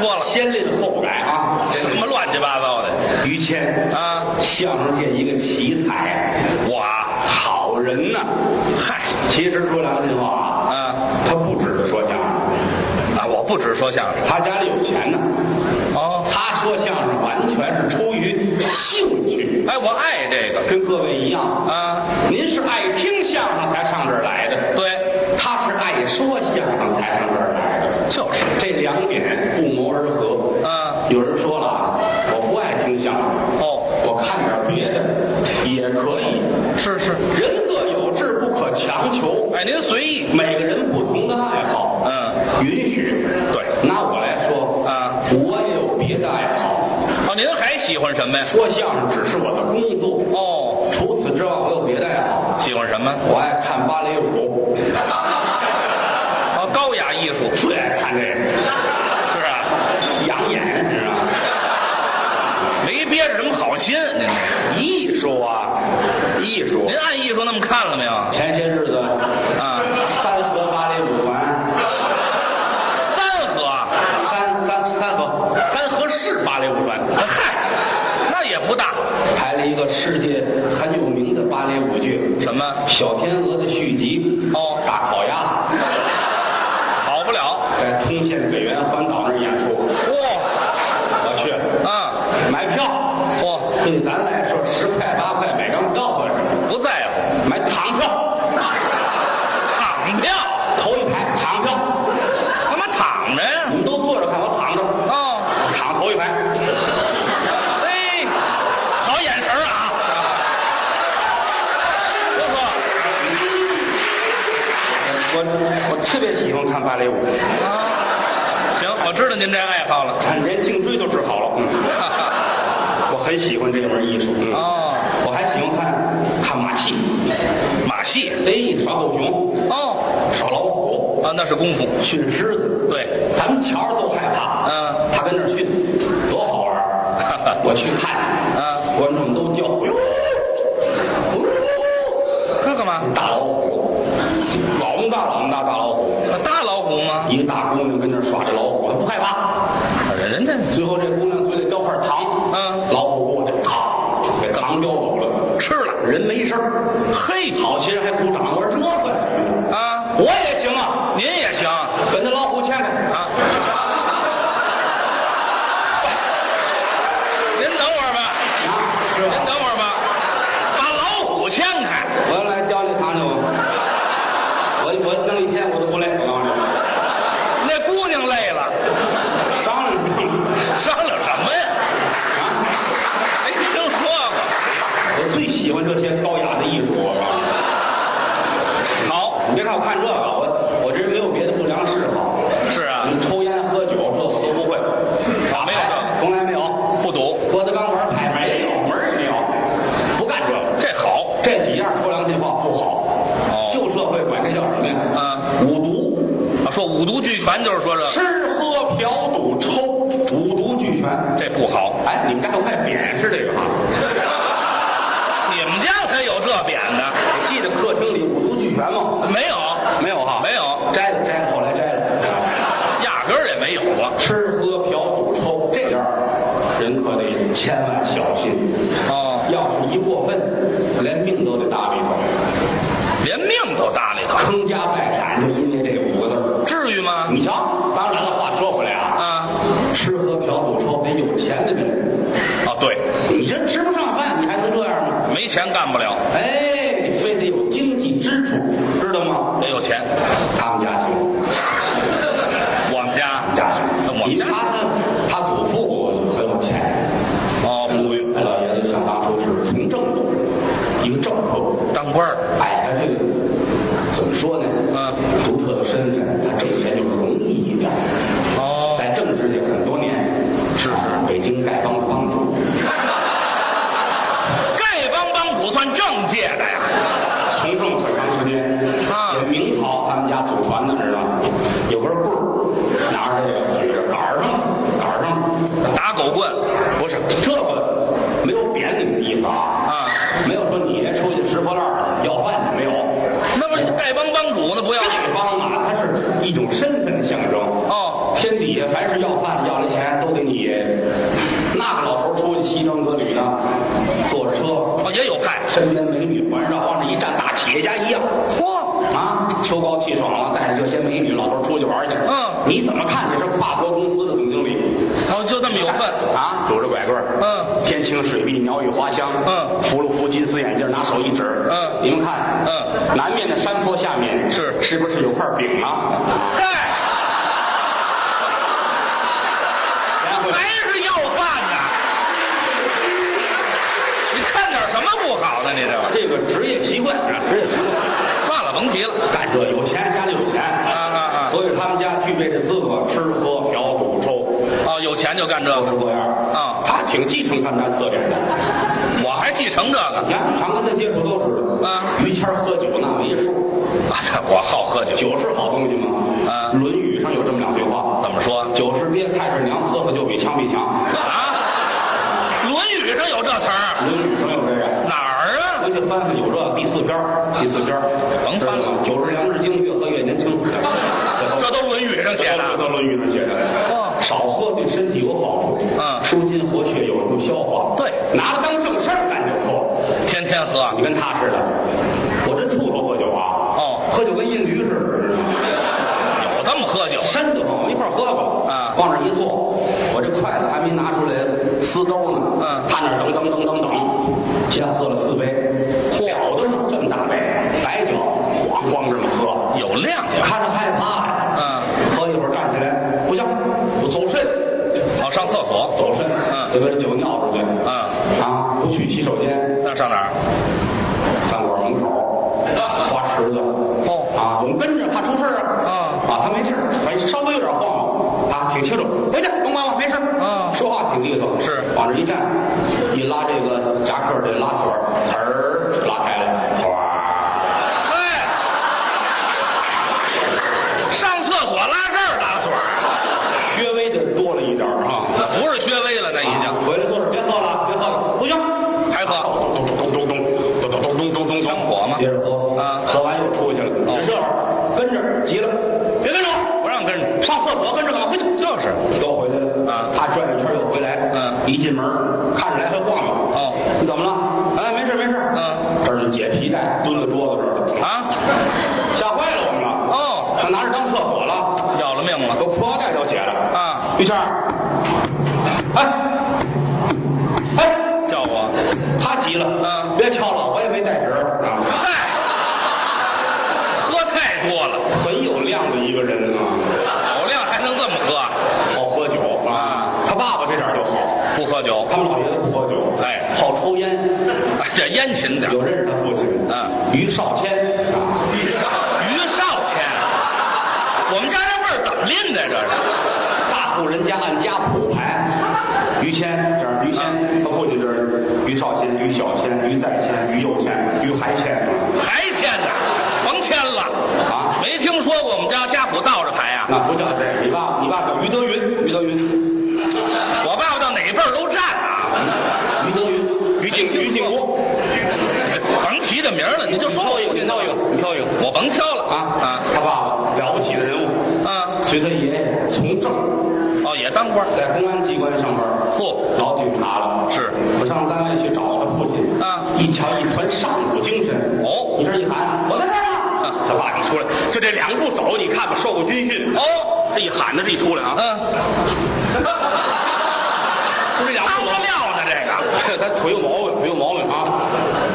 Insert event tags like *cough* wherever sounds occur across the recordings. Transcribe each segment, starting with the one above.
说了，先令后改啊！什么乱七八糟的。于谦啊？相声界一个奇才，哇好人呐。嗨其实说良心话啊，啊。他不指着说相声，啊，我不只说相声。他家里有钱呢。哦，他说相声完全是出于兴趣，哎，我爱这个。跟各位一样。啊，您是爱听相声才上这儿来的，对，他是爱说相声才上这儿来的，就是这两点不谋而合。啊有人说了啊，我不爱听相声，哦，我看点别的也可以。是是，人各有志，不可强求。哎，您随意，每个人不同的爱好，嗯，允许。对拿我来说啊我也有别的爱好。哦，您还喜欢什么呀？说相声只是我的工作，哦，除此之外，我有别的爱好。喜欢什么？我爱看芭蕾舞，哦，高雅艺术，最爱看这个，*laughs* 是啊，养眼，你知道吗？没憋着什么好心，您这。艺术啊，艺术。您按艺术那么看了没有？前些日子啊，三河芭蕾舞团，三河，三三三河。三河市芭蕾舞团。嗨，那也不大，排了一个世界很有名的芭蕾舞剧，什么？小天鹅的续集哦。大烤鸭，好不了。在通县北园环岛那儿演出，嚯、我去，啊，买票，嚯、对咱来说十块八块买张票算什么？不在乎，买躺票，躺票，头一排躺票，干嘛躺着呀？你？们都坐着看，我躺着，哦，躺头一排。哎，好眼神儿啊！我我特别喜欢看芭蕾舞，我知道您这爱好了。看连颈椎都治好了。嗯，*laughs* 我很喜欢这门艺术。嗯，哦我还喜欢看看马戏，马戏哎，耍狗熊，哦，耍老虎，啊，那是功夫。训狮子。对，咱们瞧着都害怕。嗯他跟那儿训，多好玩儿 *laughs* 我去看，嗯观众都叫，哎呦，哎呦这干嘛？大老虎，老么大老么大大老虎，大老虎吗？一个大姑娘跟那儿耍这老虎，她不害怕。人家最后这姑娘嘴里叼块糖，嗯老虎过去，嘡，给糖叼走了，吃了人没事儿嘿，好些人还鼓掌，我说这算什么呀？啊，我也行啊，您也行跟那老虎牵开啊。您等会儿吧，啊，是您吧？等会儿吧，把老虎牵开。我要来教你糖去，我我我弄一天我都不累，我告诉你，那姑娘累了，商量商量。商量什么呀？啊，没听说过。我最喜欢这些高雅的艺术，我告诉你。好，你别看我看这个，我我这人没有别的不良嗜好，是啊，你抽烟喝酒这我都不会，打没有这个从来没有，不赌，郭德纲玩牌没有，门儿也没有，不干这个。这好。这几样说良心话不好，哦旧社会管这叫什么呀？嗯，五毒，啊说五毒俱全，就是说这吃喝嫖赌抽，五毒俱全。这不好。哎，你们家有块匾是这个哈？你们家才有这匾呢？你记得客厅里五毒俱全吗？没有，没有哈？没有，摘了摘了，后来摘了。压根儿也没有啊。吃喝嫖赌抽这样，人可得千万小心。哦，要是一过分，连命都得搭里头，连命都搭里头，坑家败产就因为这五个字儿。至于吗？你瞧，当然了，话说回来啊，啊，吃喝嫖赌抽得有钱的人，啊，对，你这吃不上饭，你还能这样吗？没钱干不了，哎，香，嗯扶了扶金丝眼镜，拿手一指，嗯你们看，嗯，南面的山坡下面是是不是有块饼啊？嗨，还是要饭的？你看点什么不好的？你这这个职业习惯，啊职业习惯，算了，甭提了。干这有钱，家里有钱，啊啊啊所以他们家具备这资格，吃喝嫖赌抽，啊，有钱就干这个，各式各样。啊他挺继承他们家特点的。我还继承这个。你看，常跟他接触都知道。啊于谦喝酒那没数，啊，这我好喝酒。酒是好东西吗？啊论语》上有这么两句话，怎么说酒是爹，菜是娘，喝喝就比枪比强。啊？《论语》上有这词儿？《论语》上有这个。哪儿啊？回去翻翻有这第四篇儿第四篇儿甭翻了酒是粮食精，越喝越年轻。*laughs* 这都《论语》上写的。这都《论语》上写的。哦少喝对身体有好处。嗯舒筋活血，有助消化。对拿它当正事儿干就错。天天喝。你跟他似的，我真处处喝酒啊。哦喝酒跟印驴似的。有这么喝酒？身子往一块儿喝过，啊往那儿一坐，我这筷子还没拿出来撕兜呢，嗯他那儿等等等等等，先喝了四杯，了得上这么大杯，白酒，咣咣这么喝，有量呀。看着害怕呀，肾，嗯得把这酒尿出去，嗯，啊，不去洗手间，那上哪儿？饭馆门口花池子，哦。啊，我们跟着怕出事儿啊，嗯啊，他没事，反正稍微有点晃悠，啊，挺清楚，回去甭管我，没事，啊。说话挺利索，是。往这一站，一拉这个夹克这拉锁，哎这烟勤点儿。有认识他父亲，嗯，于少谦。啊，于少谦，我们家这辈儿怎么拎的？这是？大户人家按家谱排，于谦这儿，于谦。他父亲这儿，于少谦、于小谦、于再谦、于右谦、于还谦，还谦呢？甭谦了。啊？没听说过我们家家谱倒着排啊？那不叫这，你爸你爸叫于德云，于德云，我爸爸到哪辈儿都占云，于景于景国，甭提这名了，你就说我一个，你挑一个，你挑一个我甭挑了啊啊他爸爸了不起的人物，啊！随他爷爷从政，哦，也当官在公安机关上班，嚯老警察了。是我上单位去找他父亲啊一瞧一团上古精神。哦你这一喊，我在这儿呢。啊他爸一出来，就这两步走，你看吧，受过军训。哦，这一喊的这一出来啊，嗯，*laughs* 就这两步走。当不了呢这个。*laughs* 他腿有毛病，腿有毛病啊，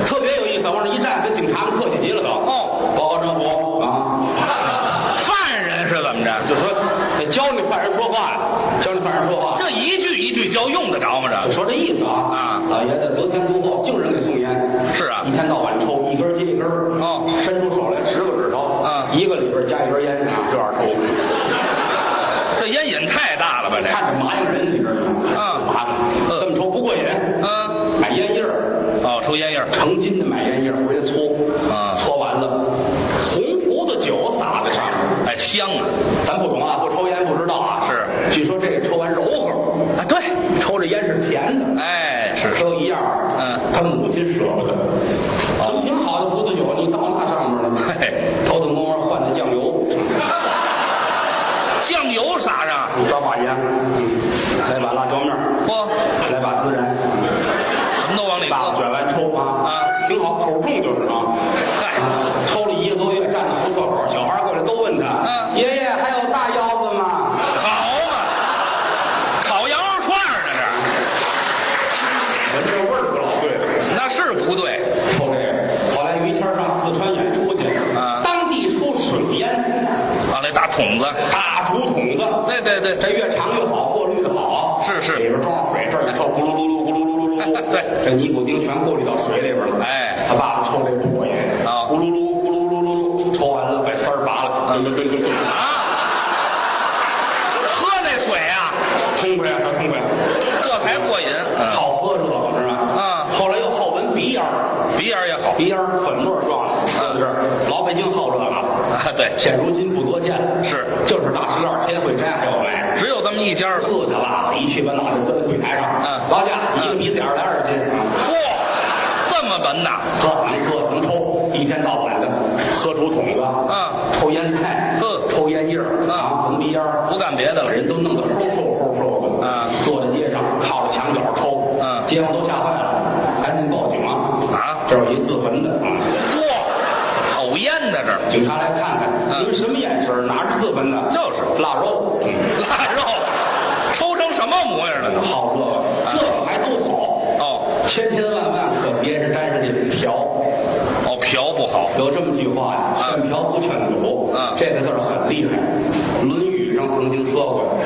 特别有意思，往这一站，跟警察们客气极了都。哦，报告政府啊，犯人是怎么着？就说得教你犯人说话呀，教你犯人说话。这一句一句教用得着吗？这就说这意思啊啊老爷子得天独厚，净人给送烟。是啊一天到晚抽，一根接一根根儿，哦伸出手来十个指头，啊一个里边加一根烟，这样抽。这烟瘾太大了吧？这看着麻痒人，你知道吗？啊麻烦，嗯这么抽不过瘾，嗯，买烟叶儿，哦，抽烟叶儿成斤的买烟叶儿回来搓，啊搓完了，红葡萄酒撒在上面。哎，香啊！咱不懂啊，不抽烟不知道啊。是，据说这个抽完柔和，啊，对，抽着烟是甜的。哎，是是，都一样。嗯他母亲舍不得。哦这么挺好的葡萄酒，你倒这越长越好，过滤的好。是是里边装上水，这儿一抽，咕噜噜噜，咕噜噜噜噜噜，对这尼古丁全过滤到水里边了。哎他爸爸抽这不过瘾，啊咕噜噜，咕噜噜噜噜，抽完了把丝儿拔了，对对对对对，啊，喝那水啊，痛快啊，他痛快，这才过瘾。嗯，好喝这个知道吗？啊后来又好闻鼻烟儿，鼻眼儿也好。鼻烟儿粉末状的，是不是？老北京好这个。啊，*laughs* 对，现如今不多见了，是。就是大石栏天会斋还要买。只有这么一家了。饿他爸爸一去把脑袋搁在柜台上，嗯。老贾一个鼻子眼儿来二斤，嚯，这么闻呐？喝能喝能抽，一天到晚的喝竹筒子，嗯。抽烟菜，呵抽烟叶儿嗯。啊，闻鼻烟儿。不干别的了。人都弄得齁瘦齁瘦的，嗯。坐在街上靠着墙角抽，嗯。街坊都吓坏了，赶紧报警啊！啊。这有一自焚的啊！嚯，抽烟的这儿，警察来看看，嗯你们什么眼神儿？哪是自焚的？就是腊肉。嗯腊肉，抽成什么模样了呢？好这个，这个还都好，哦千千万万可别是沾上这种瓢。哦，嫖不好。有这么句话呀，嗯劝嫖不劝赌。嗯这个字儿很厉害，《论语》上曾经说过，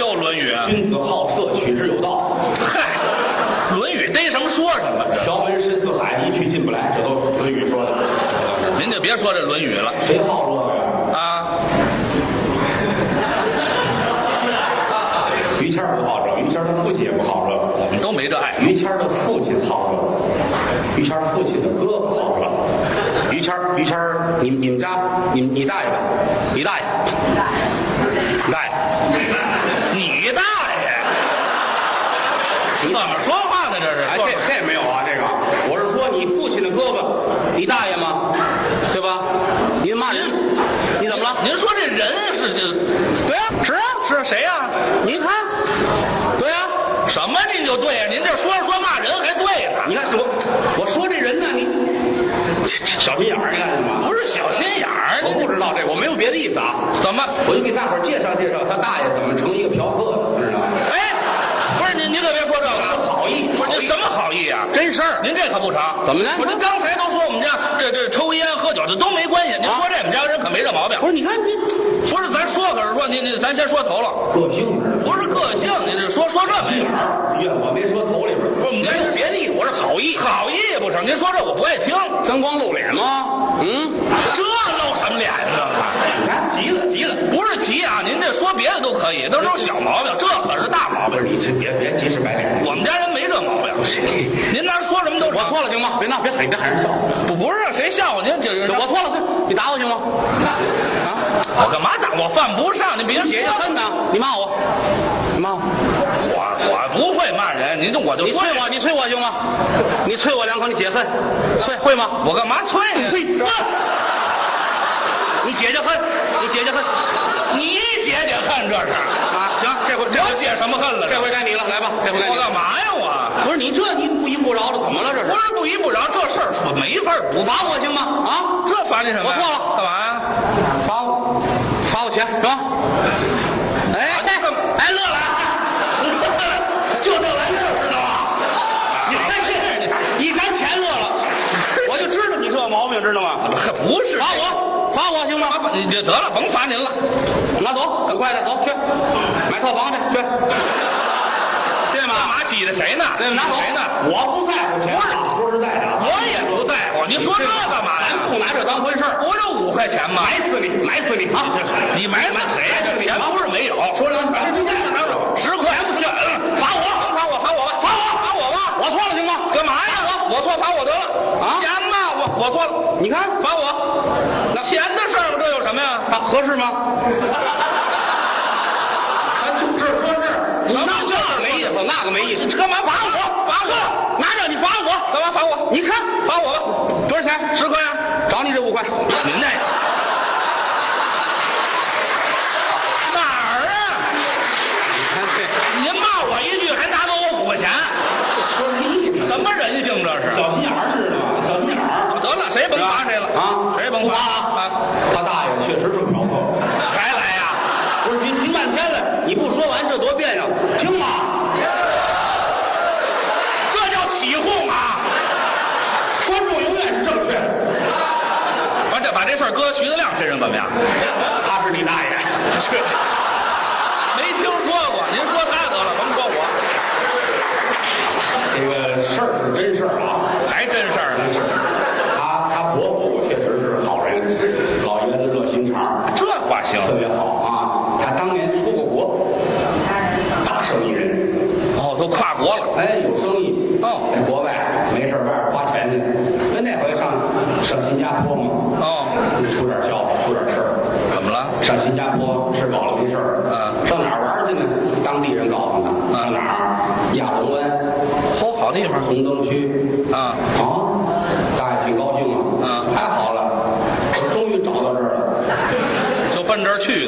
又《论语》啊？君子好色，取之有道。嗨，《论语》逮什么说什么。这条文深似海，一去进不来，这都《论语》说的。您就别说这《论语》了谁好这个呀？啊。*laughs* 于谦不好这，于谦儿他父亲也不好这。我们都没这爱。于谦儿的父亲好这，于谦父亲的哥哥好这。于谦，于谦，你你们家，你你大爷吧？你大爷，你大爷，你大爷！怎么说话呢？这是？哎，这这没有啊，这个，我是说你父亲的哥哥，你大爷吗？对吧？你骂人，你怎么了？您说这人是这？对啊，是啊，是谁呀、你看，对啊，什么您就对呀、您这说着说骂人还对呢？你看我，我说这人呢，你小心眼儿，你看见吗？不是小心眼儿，我不知道这，我没有别的意思啊，怎么？我就给大伙儿介绍介绍他大爷怎么成一个嫖客的，知道吗？哎，不是您，您可别说这个啊，好什么好意啊？真事儿您这可不成。怎么呢我这刚才都说我们家这这抽烟喝酒这都没关系，您说这我们家人可没这毛病。不是，你看你不是，咱说可是说，您您咱先说头了，个性不是个性，您这说说这没眼儿，怨我没说头里边，不是我们家没有别的意思，我是好意。好意也不成，您说这我不爱听。咱光露脸吗？嗯，这露什么脸呢？急了急了，不是急啊，您这说别的都可以，都是小毛病，这可是大毛病。你这别别急赤白脸，我们家人没这毛病。您那说什么都成我错了行吗？别闹，别喊，别喊人笑。不不是谁笑话您，就是我错了，你打我行吗？啊，我干嘛打？我犯不上，你别姐姐说恨呢，你骂我，你骂我，我我不会骂人，您就我就说你啐我，你催我行吗？你催我两口，你解恨，啐会吗？我干嘛啐呢？*laughs* 会你解解恨，你解解恨你解解恨这是？啊！行，这回我解什么恨了？这回该你了，来吧，这回该你。我干嘛呀我？不是你这你不依不饶的，怎么了这是不？是不依不饶，这事儿说没法不罚我行吗？啊，这罚你什么？我错了干嘛呀？罚我，罚我钱是吧？哎哎哎，乐了啊，就这玩意儿知道吗？你看这，一沾钱乐了，我就知道你这毛病，知道吗？可不是罚我，罚我行吗？你这得了，甭罚您了。拿走，赶快的，走去买套房去，去，对吗干？嘛挤着谁呢？对，拿走谁呢？我不在乎钱，说实在的啊，我也不在乎，你说这干嘛呀？不拿这当回事儿，不就五块钱吗？埋死你，埋死你啊！你埋埋谁呀？这钱不是没有，说两句？十块不行，罚我，罚我，罚我吧，罚我，罚我吧！我错了行吗？干嘛呀？我我错，罚我得了啊钱嘛，我我错了，你看罚我。那钱的事儿，这有什么呀？啊，合适吗？*laughs* 咱就事说事，你什么那这没意思，那个没意思。干嘛罚我？罚我！拿着你罚我，干嘛罚我？你看罚我吧，多少钱？十块呀。找你这五块。您那哪儿啊？你看这您骂我一句，还拿走我五块钱，说理你什么人性这是？小心眼儿知道吗？小心眼儿。得了，谁甭罚谁了啊，谁甭罚不罚啊？他大爷确实是嫖客。还来呀？不是听听半天了，你不说完这多别扭，听吗？这叫起哄啊！观众永远是正确的，把这把这事儿搁徐德亮先生怎么样？他是你大爷。去，没听说过，您说他得了，甭说我，这个事儿是真事儿啊，还真事儿真事儿。他他伯父确实是好人，老爷子热心肠，这话行特别好啊。他当年出过国，大生意人，哦，都跨国了，哎，有生意哦在国外没事儿外边花钱去，跟那回上上新加坡嘛，哦，出点笑话，出点事儿。怎么了？上新加坡吃饱了没事儿，嗯上哪儿玩去呢？当地人告诉他，嗯上哪儿？亚龙湾，嚯，好地方红灯区。啊！啊，大爷挺高兴啊。嗯太好了，我终于找到这儿了，就奔这儿去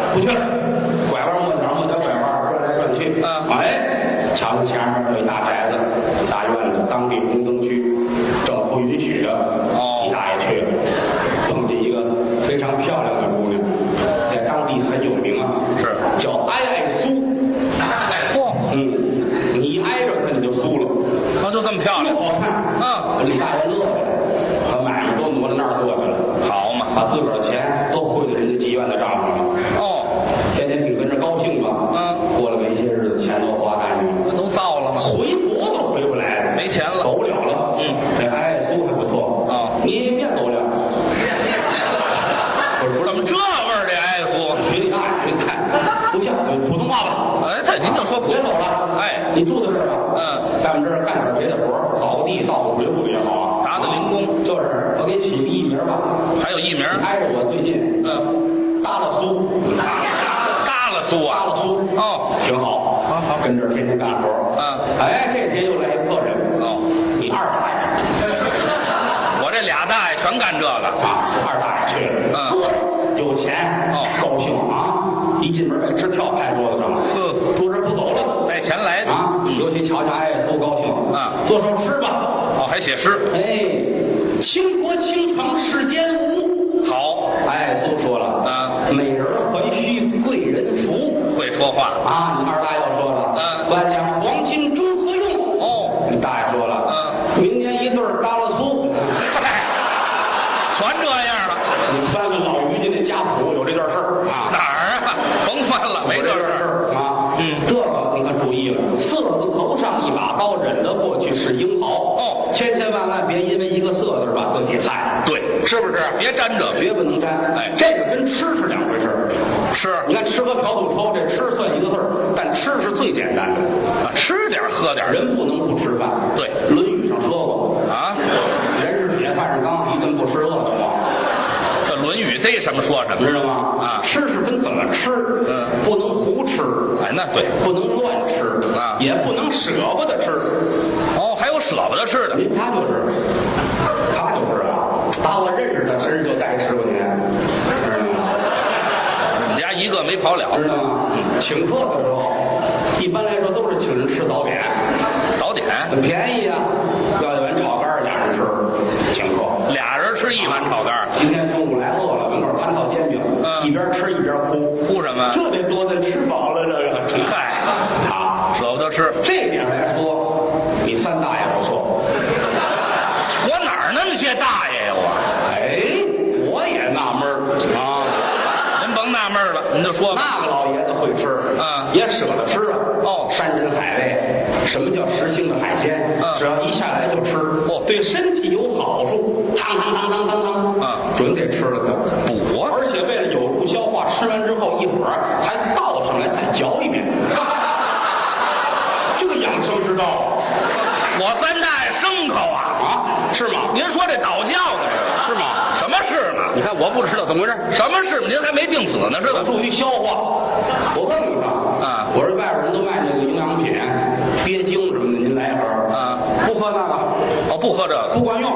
人不能不吃饭。对《论语》上说过，啊，人是铁，饭是钢，一顿不吃饿得慌，这《论语》逮什么说什么。知道吗？啊吃是分怎么吃，嗯不能胡吃，哎，那对。不能乱吃，啊也不能舍不得吃。哦，还有舍不得吃的。您他就是，他就是啊，打我认识他身上就带十块钱，知道吗？我们家一个没跑了。知道吗？请客的时候，一般来说都是请人吃早点，早点，很便宜啊，要一碗炒肝儿俩人吃，请客。俩人吃一碗炒肝儿。今天中午来饿了，门口摊套煎饼，嗯一一边吃一边哭，哭什么这得多咱吃饱了这个。嗨 *laughs* 啊，舍不得吃。这点来说，你三大爷不错。我哪儿那么些大爷呀？我，哎，我也纳闷儿啊，您甭纳闷了，您就说吧。那个老爷子会吃，嗯也舍得吃什么叫时兴的海鲜？嗯只要一下来就吃，哦对身体有好处，汤汤汤汤汤汤，啊准得吃了它。补啊而且为了有助消化，吃完之后一会儿还倒上来再嚼一遍。*laughs* 这个养生之道我三大爷牲口啊，啊，是吗？您说这倒教的是吗？什么是呢？你看我不知道怎么回事。什么是吗？您还没病死呢，是吧？有助于消化。我问你吧，啊我说外边人都卖那个营养品，鳖精什么的，您来一盒啊。不喝那个，哦，不喝这个，不管用，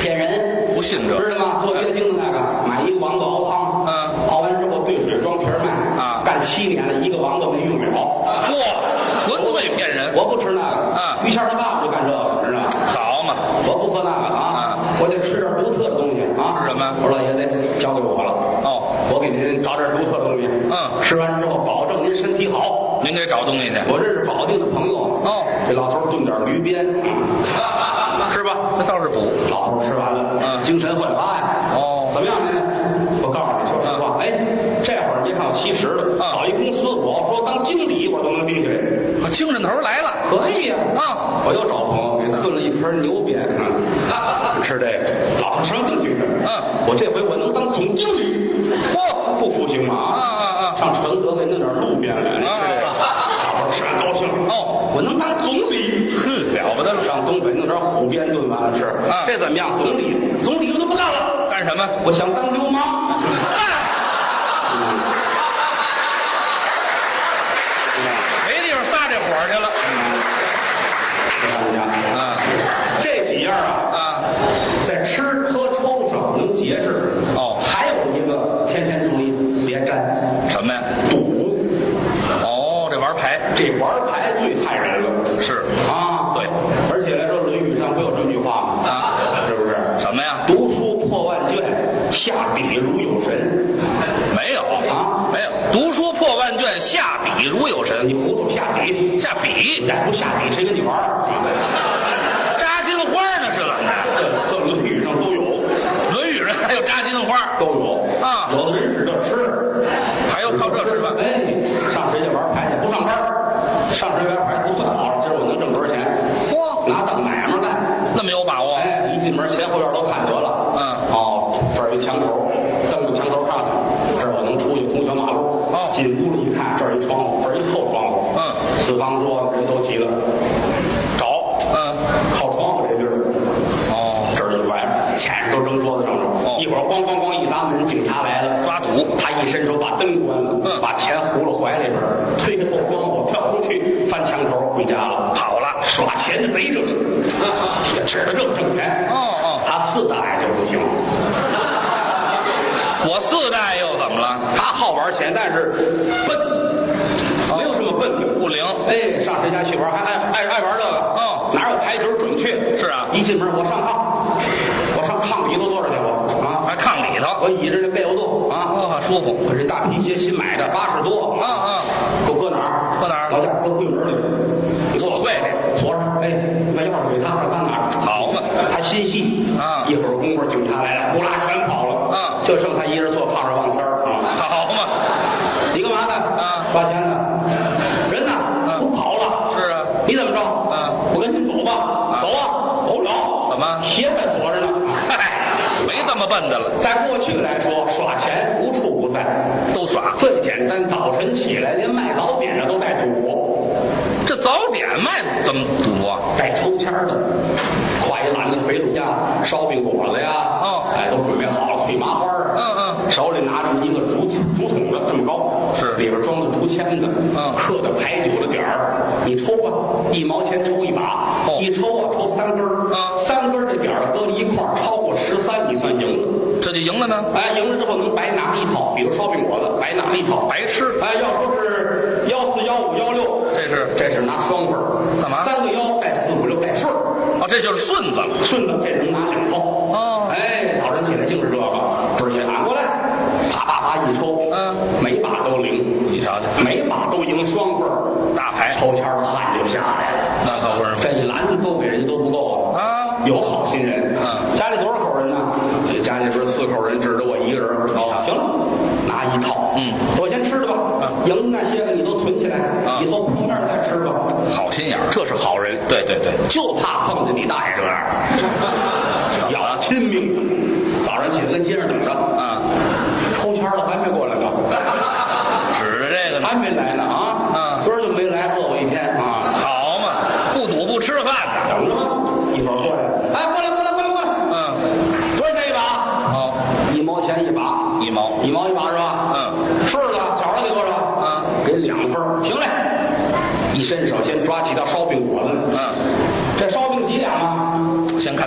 骗人，不信这知道吗？做鳖精的那个，买一个王八熬汤，嗯熬完之后兑水装瓶儿卖，啊。干七年了，一个王八没用了。嚯，纯粹骗人。我不吃那个，啊。于谦他爸爸就干这个，知道吗？好嘛，我不喝那个啊。啊，我得吃点独特的东西啊。吃什么？我说老爷子，交给我了。哦，我给您找点独特的东西。嗯。吃完之后保证您身体好。您给找东西去，我认识保定的朋友。哦这老头炖点驴鞭，*laughs* 是吧？那倒是补。老头吃完了，嗯精神焕发呀。哦怎么样您？我告诉你，说实话，哎，这会儿别看我七十了，嗯搞一公司，我要说当经理，我都能定下来。精神头来了。可以呀、啊我又找朋友给他炖了一盆牛鞭，啊，*laughs* 吃这个，老头什么更精神？嗯我这回我能当总经理，嚯，不服行吗？啊啊啊上承德给弄点路鞭来，你吃这个，老头吃完高兴。哦我能当总理，哼了不得了上东北弄点虎鞭炖完了吃，啊这怎么样？总理，总理我都不干了，干什么？我想当流氓。没地方撒这火去了。啊这几样啊，啊，在吃喝抽上能节制。哦还有一个天天注意，别沾什么呀？赌，哦，这玩牌这玩牌最害人了。是啊，对，而且来说《论语》上不有这么句话吗？啊，是不是？什么呀？读书破万卷，下笔如有神。没有啊没有。读书破万卷，下笔如有神。你糊涂下笔，下笔不下笔，谁跟你玩？扎金花呢是怎么这的？这《论语》上都有，《论语》上还有扎金花，都有啊有的人指着吃，还有靠这吃饭。哎，上谁家玩牌去？不上班儿，上谁家玩牌不算好，今儿我能挣多少钱？嚯拿当买卖干。那么有把握？哎，一进门前后院都看得了。嗯哦，这儿有一墙头，蹬到墙头上去，这儿我能出去通小马路。哦进屋里一看，这儿一窗户，这儿一后窗户。嗯四方桌子人都齐了，找嗯，靠窗户这地儿。哦，这儿一歪，钱都扔桌子上了。哦一会儿咣咣咣一砸门，警察来了，抓赌他一伸手把灯关了，嗯把钱糊了怀里边儿，推开后窗户跳出去，翻墙头回家了，跑了，耍钱的贼这是，也指着这个挣钱。哦哦他四大爷就不行，我四代又怎么了？他好玩钱，但是笨，没有这么笨的。不灵。哎，上谁家去玩，还爱爱爱玩这个。哦哪有牌准准确？是啊一进门我上炕，我上炕里头坐着去，我啊，还炕里头，我倚着那被窝坐啊，哦，舒服。我这大皮鞋新买的，八十多。啊啊，给我搁哪儿？搁哪儿老家搁柜门里。你锁柜里锁上。哎，把钥匙给他，让他拿着。好嘛他心细啊一会儿功夫，警察来了，呼啦全跑了。啊就剩他一人坐炕上望天儿啊。好嘛，你干嘛呢？啊抓钱呢？人呢？嗯不跑了。是啊你怎么着？嗯我跟您走吧。啊走啊，走不了。怎么鞋还锁着呢。嗨，笨的了，在过去来说，耍钱无处不在。都耍。最简单，早晨起来，连卖早点的都带赌博，这早点卖怎么赌啊？带抽签的，挎一篮子肥乳呀、烧饼果子呀，哦。哎，都准备好了，脆麻花儿。嗯嗯。手里拿着一个竹竹筒子，这么高，是。里边装的竹签子，嗯。刻的牌九的点儿，你抽吧，一毛钱抽一把，哦。一抽啊抽三根儿，嗯。三根就赢了呢？哎，赢了之后能白拿一套，比如烧饼果子，白拿一套，白吃哎，要说是幺四幺五幺六，这是。这是拿双份儿干嘛？三个幺带四五六带顺儿，哦，这就是顺子了。顺子这能拿两套。哦。哎，早晨起来净是这个，不是去喊过来，啪啪啪一抽，嗯，每把都灵，你瞧瞧每把都赢双份儿大牌。抽签的汗就下来了。那可不是吗？这一篮子都给人家都不够啊！啊。有好心人，嗯家里多少口人呢？家里边四口人，指着我一个人。哦，行了，拿一套，嗯我先吃了吧。嗯赢的那些个你都存起来，嗯以后碰面再吃吧。好心眼儿。这是好人，对对对，就怕碰见你大爷这样儿，*laughs* 要亲命的。早上起来跟街上等着，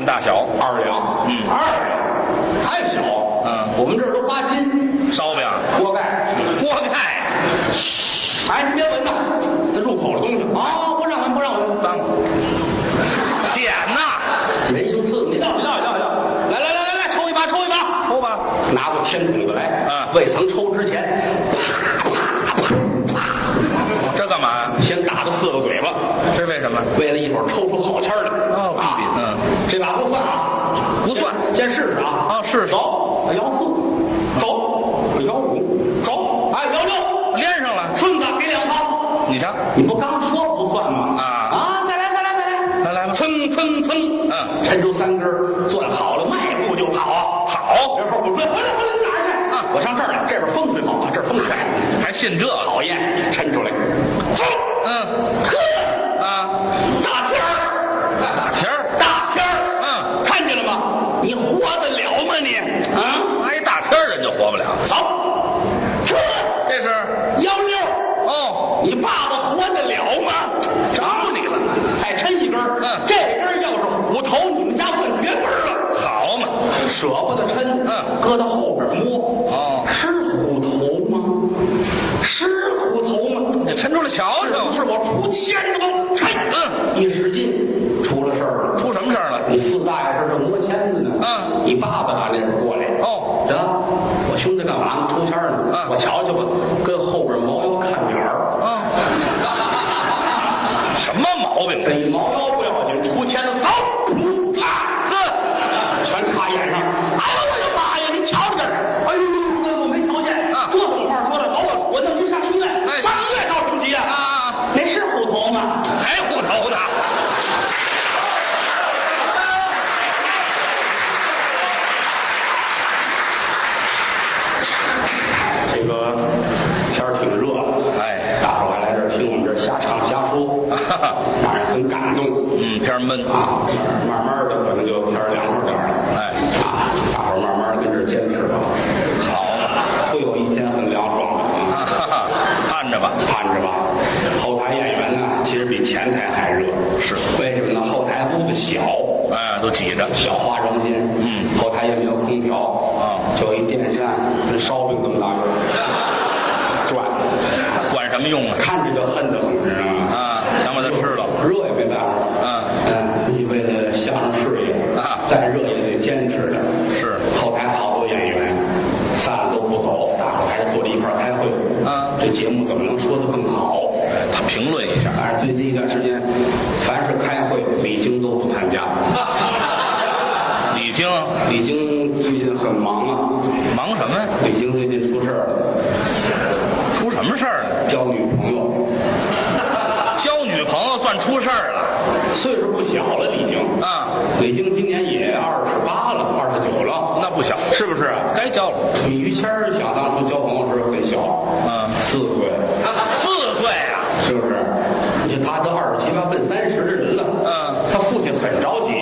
大小，二两，嗯。二两，太小，嗯。我们这儿都八斤，烧饼，锅盖，锅盖，哎，您别闻呐，这入口的东西。啊，不让闻，不让。闻，脏，点呐，人生刺，你倒你倒你倒来来来来来，抽一把，抽一把，抽吧，拿过铅筒子来，嗯。未曾抽之前，啪啪啪啪，这干嘛呀？先打他四个嘴巴，这为什么？为了一会儿抽试试啊。啊试试。走，幺四，走，幺五，走，哎，幺六，连上了，顺子给两套。你瞧，你不刚说不算吗？啊。啊，再来，再来，再来，再来吧。蹭蹭蹭，嗯。抻出三根儿，攥好了，迈步就跑。啊，跑。然后不追回来，回来，你哪去？啊。我上这儿来，这边风水好啊，这风水还信这个？讨厌，抻出来，搁到后边摸。哦是虎头吗？狮虎头吗？你抻出来瞧瞧，是我出千的吗？抻，嗯，一使劲，出了事儿了。出什么事儿了？你四大爷这正磨签子呢，嗯你爸爸打那边过来，哦，得，我兄弟干嘛呢？抽签儿呢，嗯我瞧瞧吧，跟后边猫腰看脸儿，啊，什么毛病？这一猫腰不要紧，出签子走，噗啊，呵，全插眼上。哎呦我的妈呀！你瞧着点儿，哎呦，我我没瞧见。啊这种话说的，走我我弄您上医院，哎上医院着什么急啊？啊啊啊那是虎头吗？还虎头呢？这个天儿挺热，哎大伙儿还来这儿听我们这儿瞎唱瞎说，让人很感动。嗯，天儿闷啊，慢慢的可能就天儿凉快点儿了。哎啊，大伙儿慢慢跟这儿坚持吧，好嘛，会有一天很凉爽的啊。哈哈，盼着吧。盼着吧。后台演员呢，其实比前台还热。是为什么呢？后台屋子小，哎，都挤着。小化妆间，嗯后台也没有空调，啊就一电扇，跟烧饼这么大个儿转，管什么用啊？看着就恨得很，知道吗？啊，想把它吃了。热也没办法，嗯嗯，你为了相声事业啊再热也得坚持着。是后台好多演员散了都不走，大伙还是坐在一块儿开会。啊这节目怎么能说得更好？评论一下。但是最近一段时间，凡是开会，李菁都不参加。*laughs* 李菁李菁最近很忙啊，忙什么呀？李菁最近出事儿了，出什么事儿了？交女朋友，*laughs* 交女朋友算出事儿了岁数不小了，李菁。啊？李菁今年也二十八了，二十九了，那不小，是不是？该交了。你于谦儿想当初交朋友时候很小，嗯四岁，四岁啊？是不是？你说他都二十七八奔三十的人了，嗯他父亲很着急，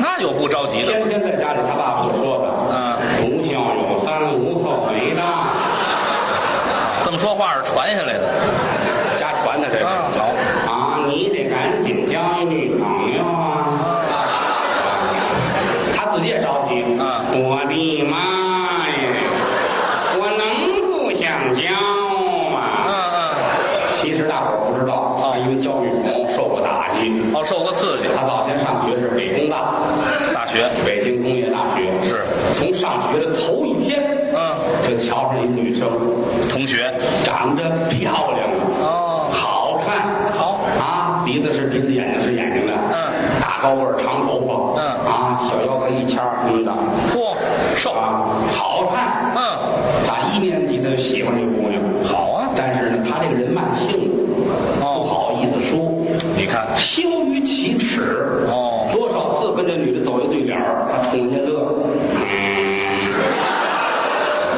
那有不着急的？天天在家里，他爸爸就说他，嗯不孝有三，无后为大，*laughs* 这么说话是传下来的。学。北京工业大学。是。从上学的头一天，嗯。就瞧上一女生，同学，长得漂亮哦。好看，好。啊，鼻子是鼻子，眼睛是眼睛的，嗯。大高个儿，长头发，嗯。啊，小腰子一掐儿什么的，嚯，瘦，啊，好看，嗯，打一年级他就喜欢这姑娘，好啊。但是呢，他这个人慢性子，哦不好意思说，你看，羞于启齿，哦跟这女的走一对脸儿，他冲人家乐，嗯，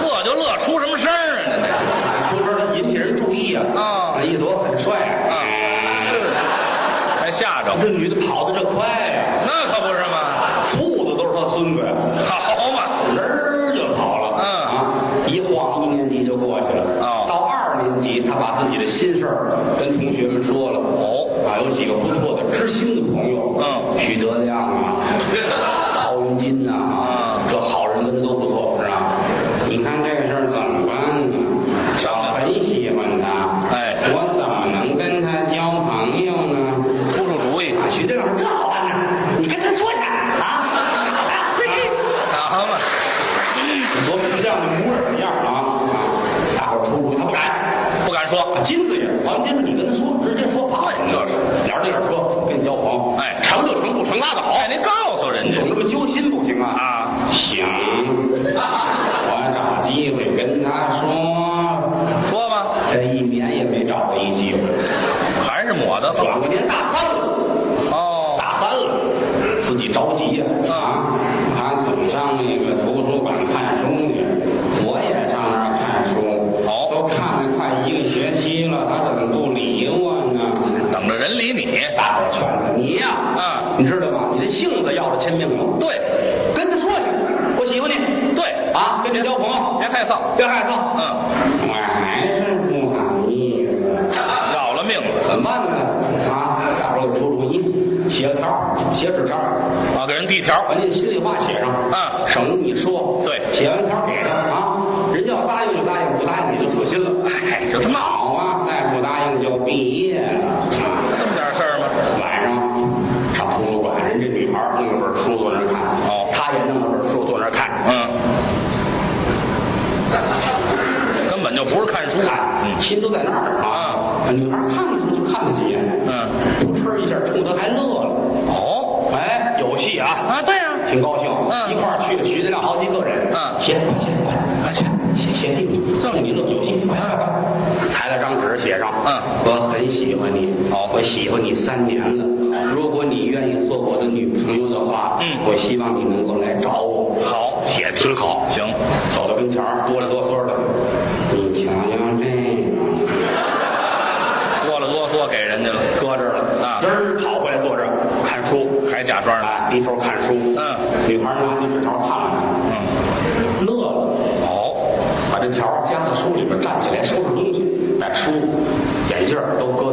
乐就乐出什么声儿啊？说这他引起人注意啊，啊。那意思我很帅啊，啊。还吓着，这女的跑的这快呀、那可不是吗？兔子都是他孙子呀、好嘛，人儿就跑了，嗯。啊，一晃一年级就过去了，哦。到二年级，他把自己的心事儿跟同学们说了，哦啊，有几个不错的知心的朋友，嗯。许德亮啊，*laughs* 曹云金呐，啊嗯，这好人跟他都不错，是吧？你看这个事儿怎么办呢？我很喜欢他，哎我怎么能跟他交朋友呢？出出主意，啊，许德亮说这好办呢，你跟他说去啊，找他，嘿嘿。好嘛，多漂亮的模样样啊！啊，大伙儿出主意，他不敢。不敢说，金子也，黄金子，你跟他说，直接说吧。对这是脸对脸说，跟你交朋友。哎成就成，不成拉倒。哎，您告诉人家总这么揪心不行啊！啊，行，害臊，别害臊，嗯，我还是不好意思。要了命了。怎么办呢？啊，大伙儿给出主意，写个条，写纸条，啊，给人递条，把你心里话写上，嗯。省得你说。对。写完心都在那儿啊。女孩儿看了就看了几眼，嗯，扑哧一下冲他还乐了。哦，哎，有戏啊！啊，对呀，挺高兴，嗯。一块儿去的徐德亮好几个人，嗯。写写快写写写定了，让你乐有戏，快快快，裁了张纸写上，嗯。我很喜欢你，好我喜欢你三年了，如果你愿意做我的女朋友的话，嗯。我希望你能够来找我，好。写得挺好，行，走到跟前儿哆里哆嗦的，你瞧瞧这个，哆了哆嗦给人家了，搁这儿了，啊人儿跑回来坐这儿看书，还假装呢，哎，低头看书，嗯。女孩拿那纸条看了看。嗯，乐了，哦，把这条夹在书里边，站起来收拾东西，把书、眼镜都搁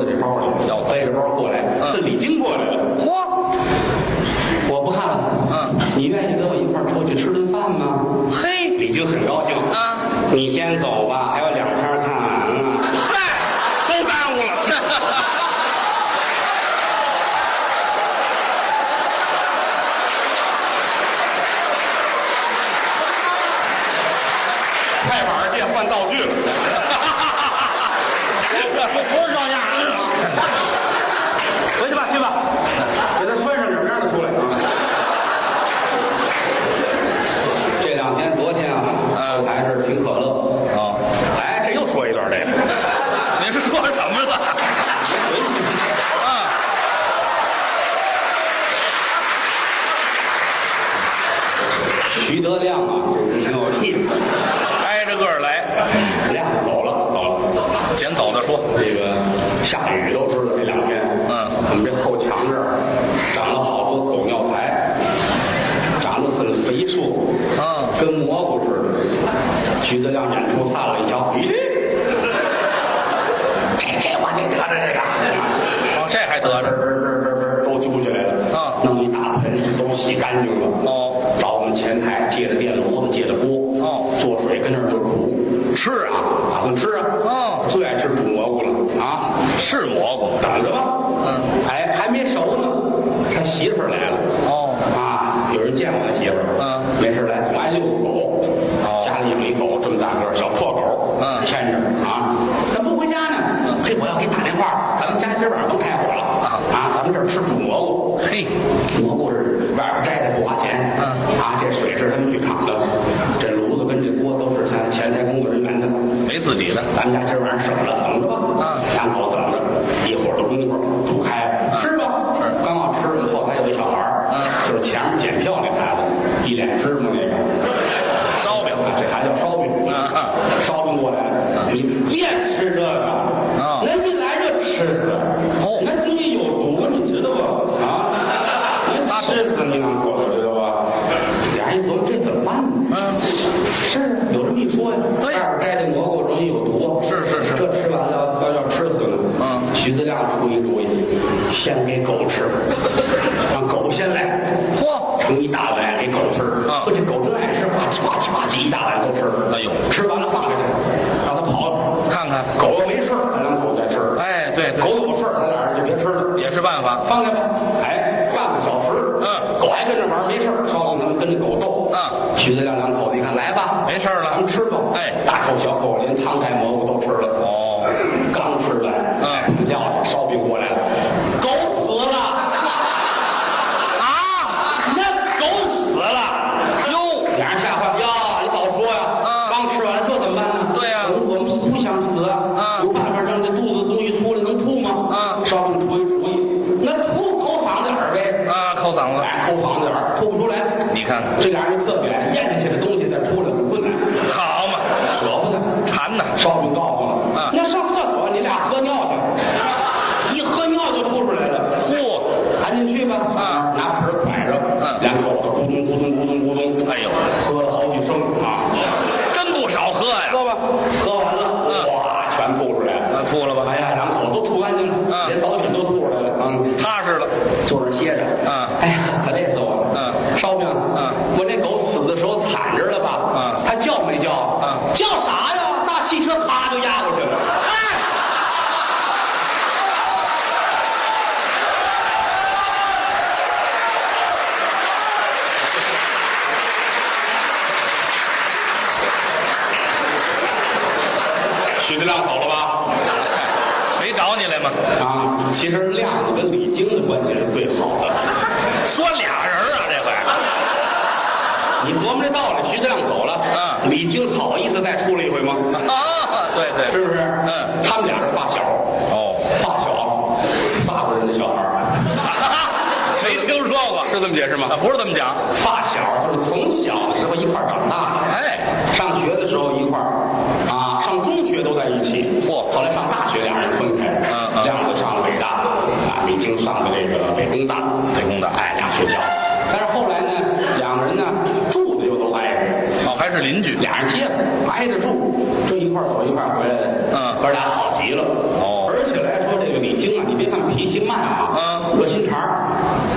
俩人接着，挨着住，就一块走，一块回来的。嗯，哥俩好极了。哦，而且来说这个李菁啊，你别看脾气慢啊，嗯，热心肠。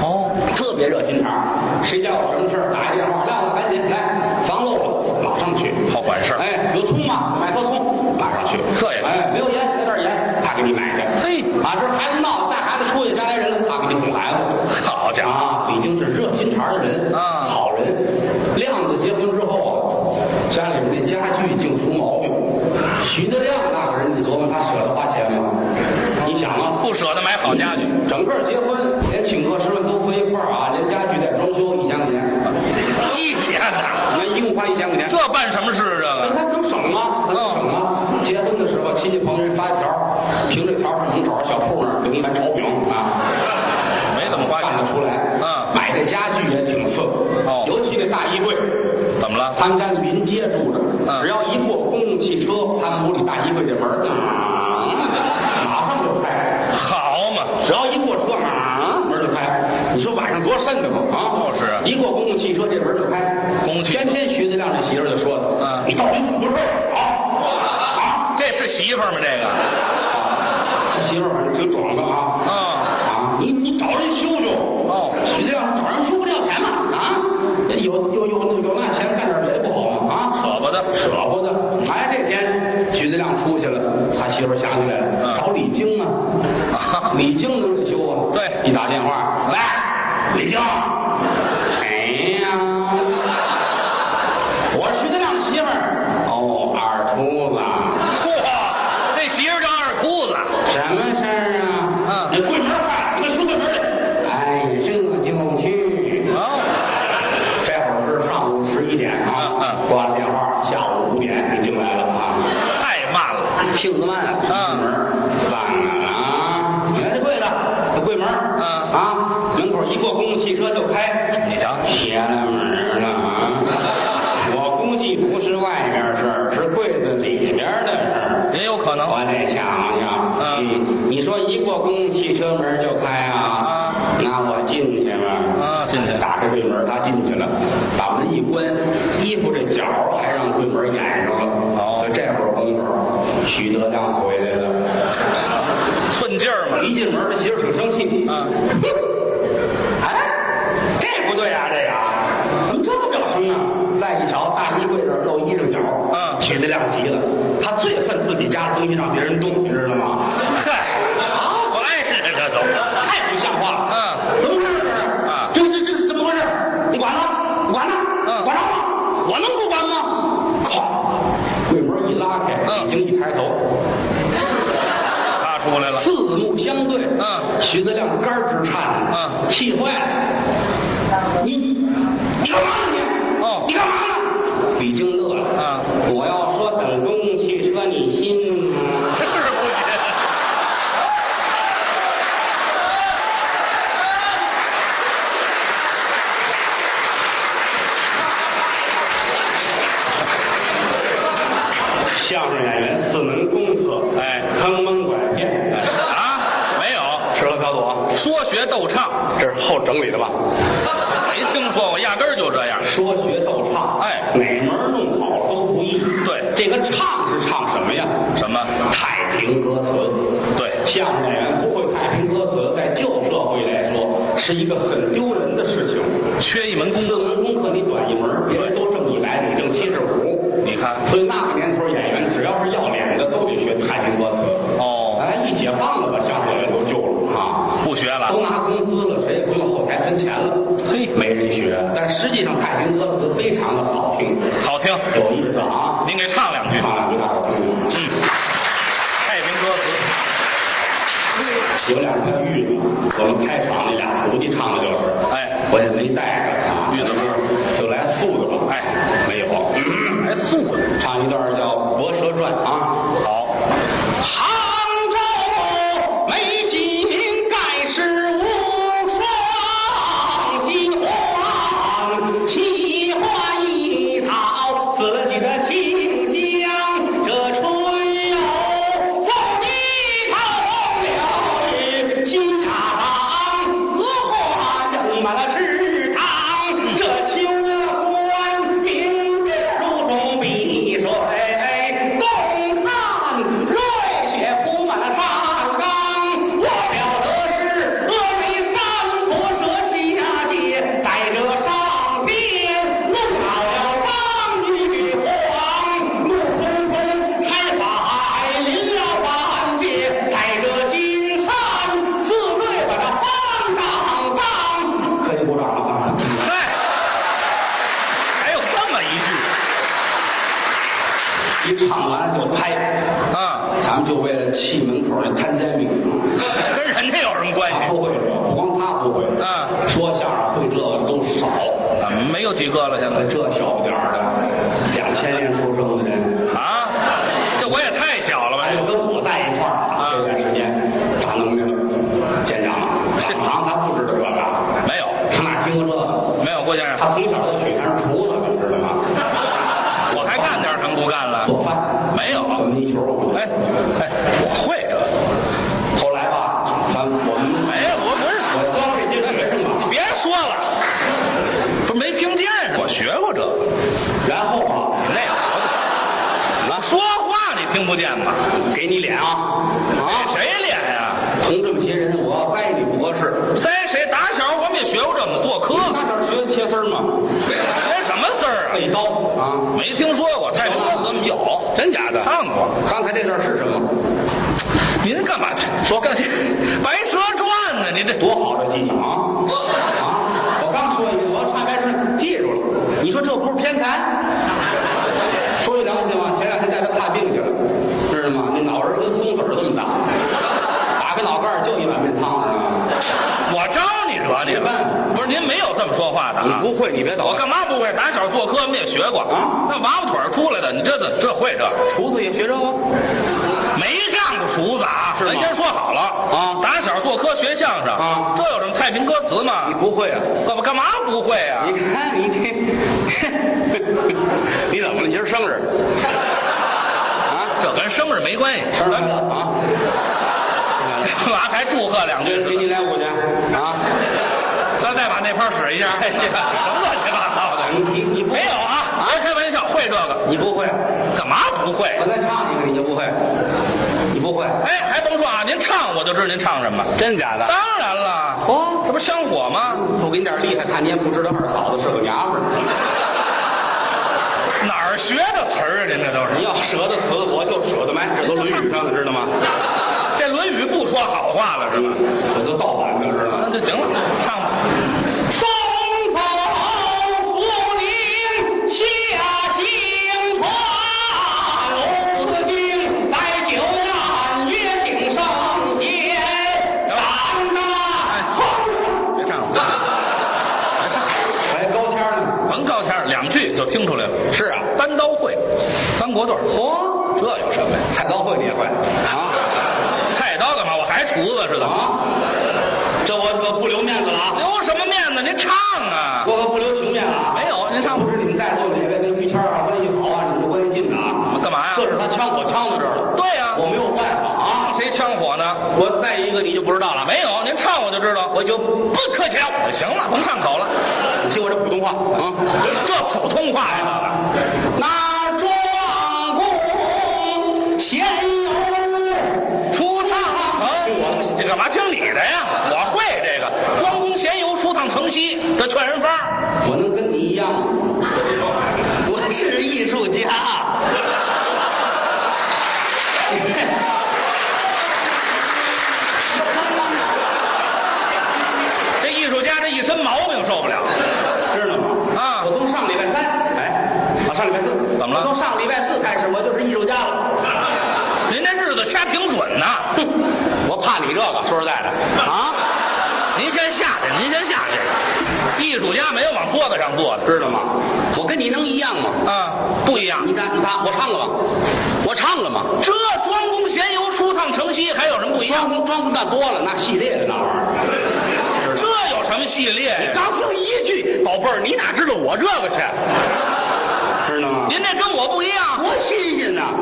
哦，特别热心肠。好家具，整个结婚连请客吃饭都搁一块儿啊，连家具带装修一千块钱，一千呐，我们一共花一千块钱，这办什么事啊？这个，能省吗？能省啊？结婚的时候，亲戚朋友发条，凭这条上门口小铺那儿给你买炒饼啊，没怎么花钱，看得出来。嗯，买这家具也挺次，哦，尤其这大衣柜，怎么了？他们家。一过公共汽车，这门就开。公共汽车。天天徐子亮这媳妇就说他，啊，你到底怎么回事？”啊啊，这是媳妇吗？这个，这媳妇挺壮的啊。啊，你你找人修修。哦，徐子亮找人修不要钱吗？啊，有有有有有那钱干点别的不好吗？啊，舍不得，舍不得。哎，这天徐子亮出去了，他媳妇想起来了。杆儿直颤系列的那玩意儿这有什么系列你刚听一句宝贝儿你哪知道我这个去？知道吗？您这跟我不一样。多新鲜呐。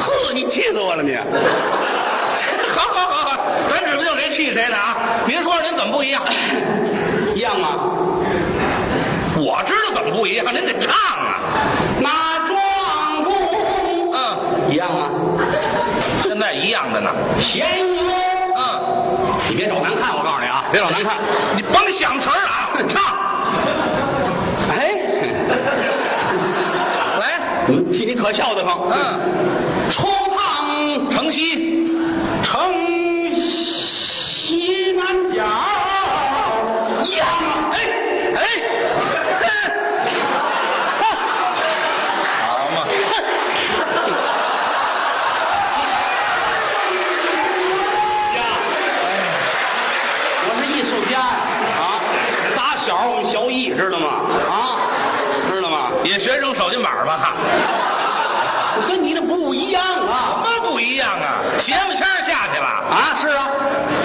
呵你气死我了你。好好好好咱指不定谁气谁呢啊。您说说您怎么不一样。一样啊我知道怎么不一样您得唱啊。那壮嗯。一样吗？现在一样的呢。闲你别找难看我告诉你啊别找难看 *laughs* 你甭想词儿啊 *laughs* 唱哎 *laughs* 喂替你可笑的哼嗯初胖成西学生手心板吧，我跟你的不一样啊，什么不一样啊？节目签下去了啊？是啊，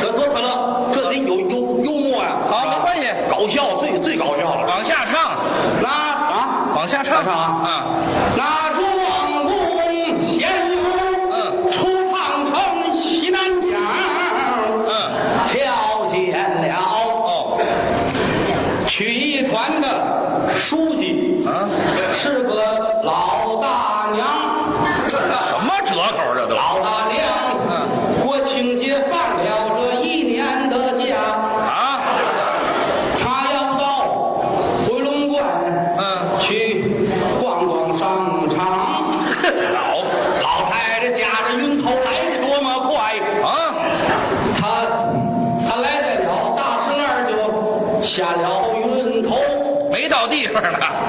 这可可乐，这得有幽幽默呀。好，没关系，搞笑最最搞笑了，往下唱，拉啊，往下唱。唱啊，啊。这儿呢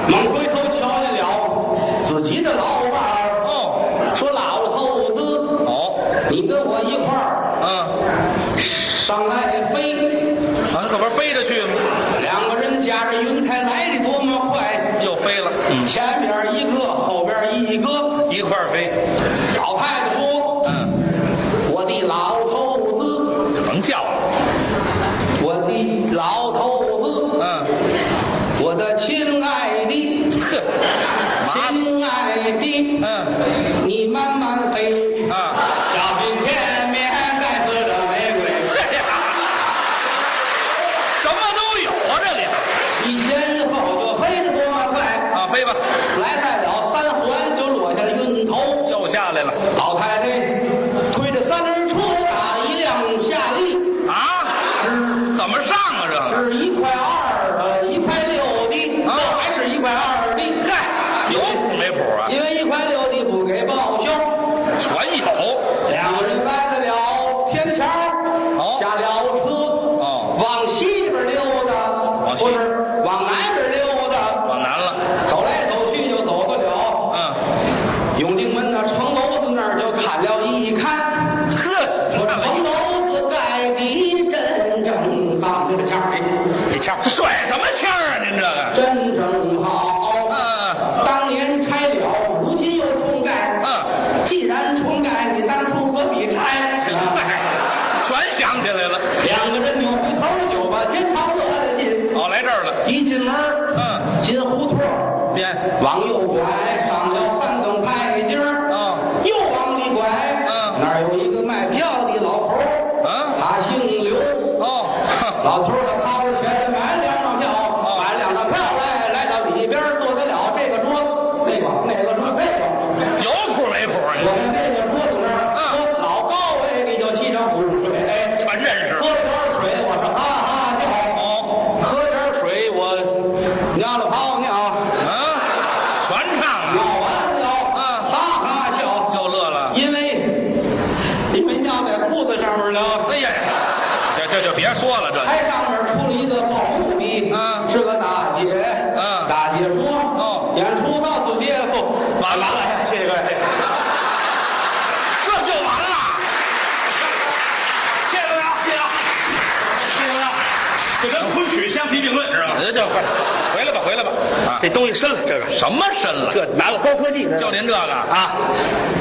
这东西深了，这个。什么深了？这拿个高科技，就您这个。啊，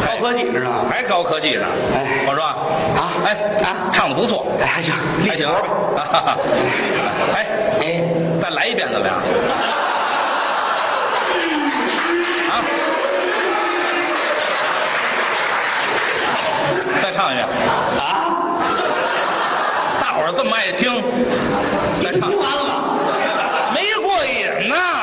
高科技知道吗？还高科技呢？哎，我说啊，哎啊，唱的不错，哎还行，还行，哎。哎，再来一遍怎么样？*laughs* 啊，再唱一遍。啊！大伙儿这么爱听，再唱。完了吗？没过瘾呢、啊。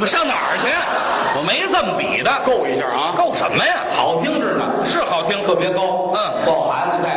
我上哪儿去？我没这么比的，够一下啊，够什么呀？好听着呢，是好听，特别高，嗯，够孩子带。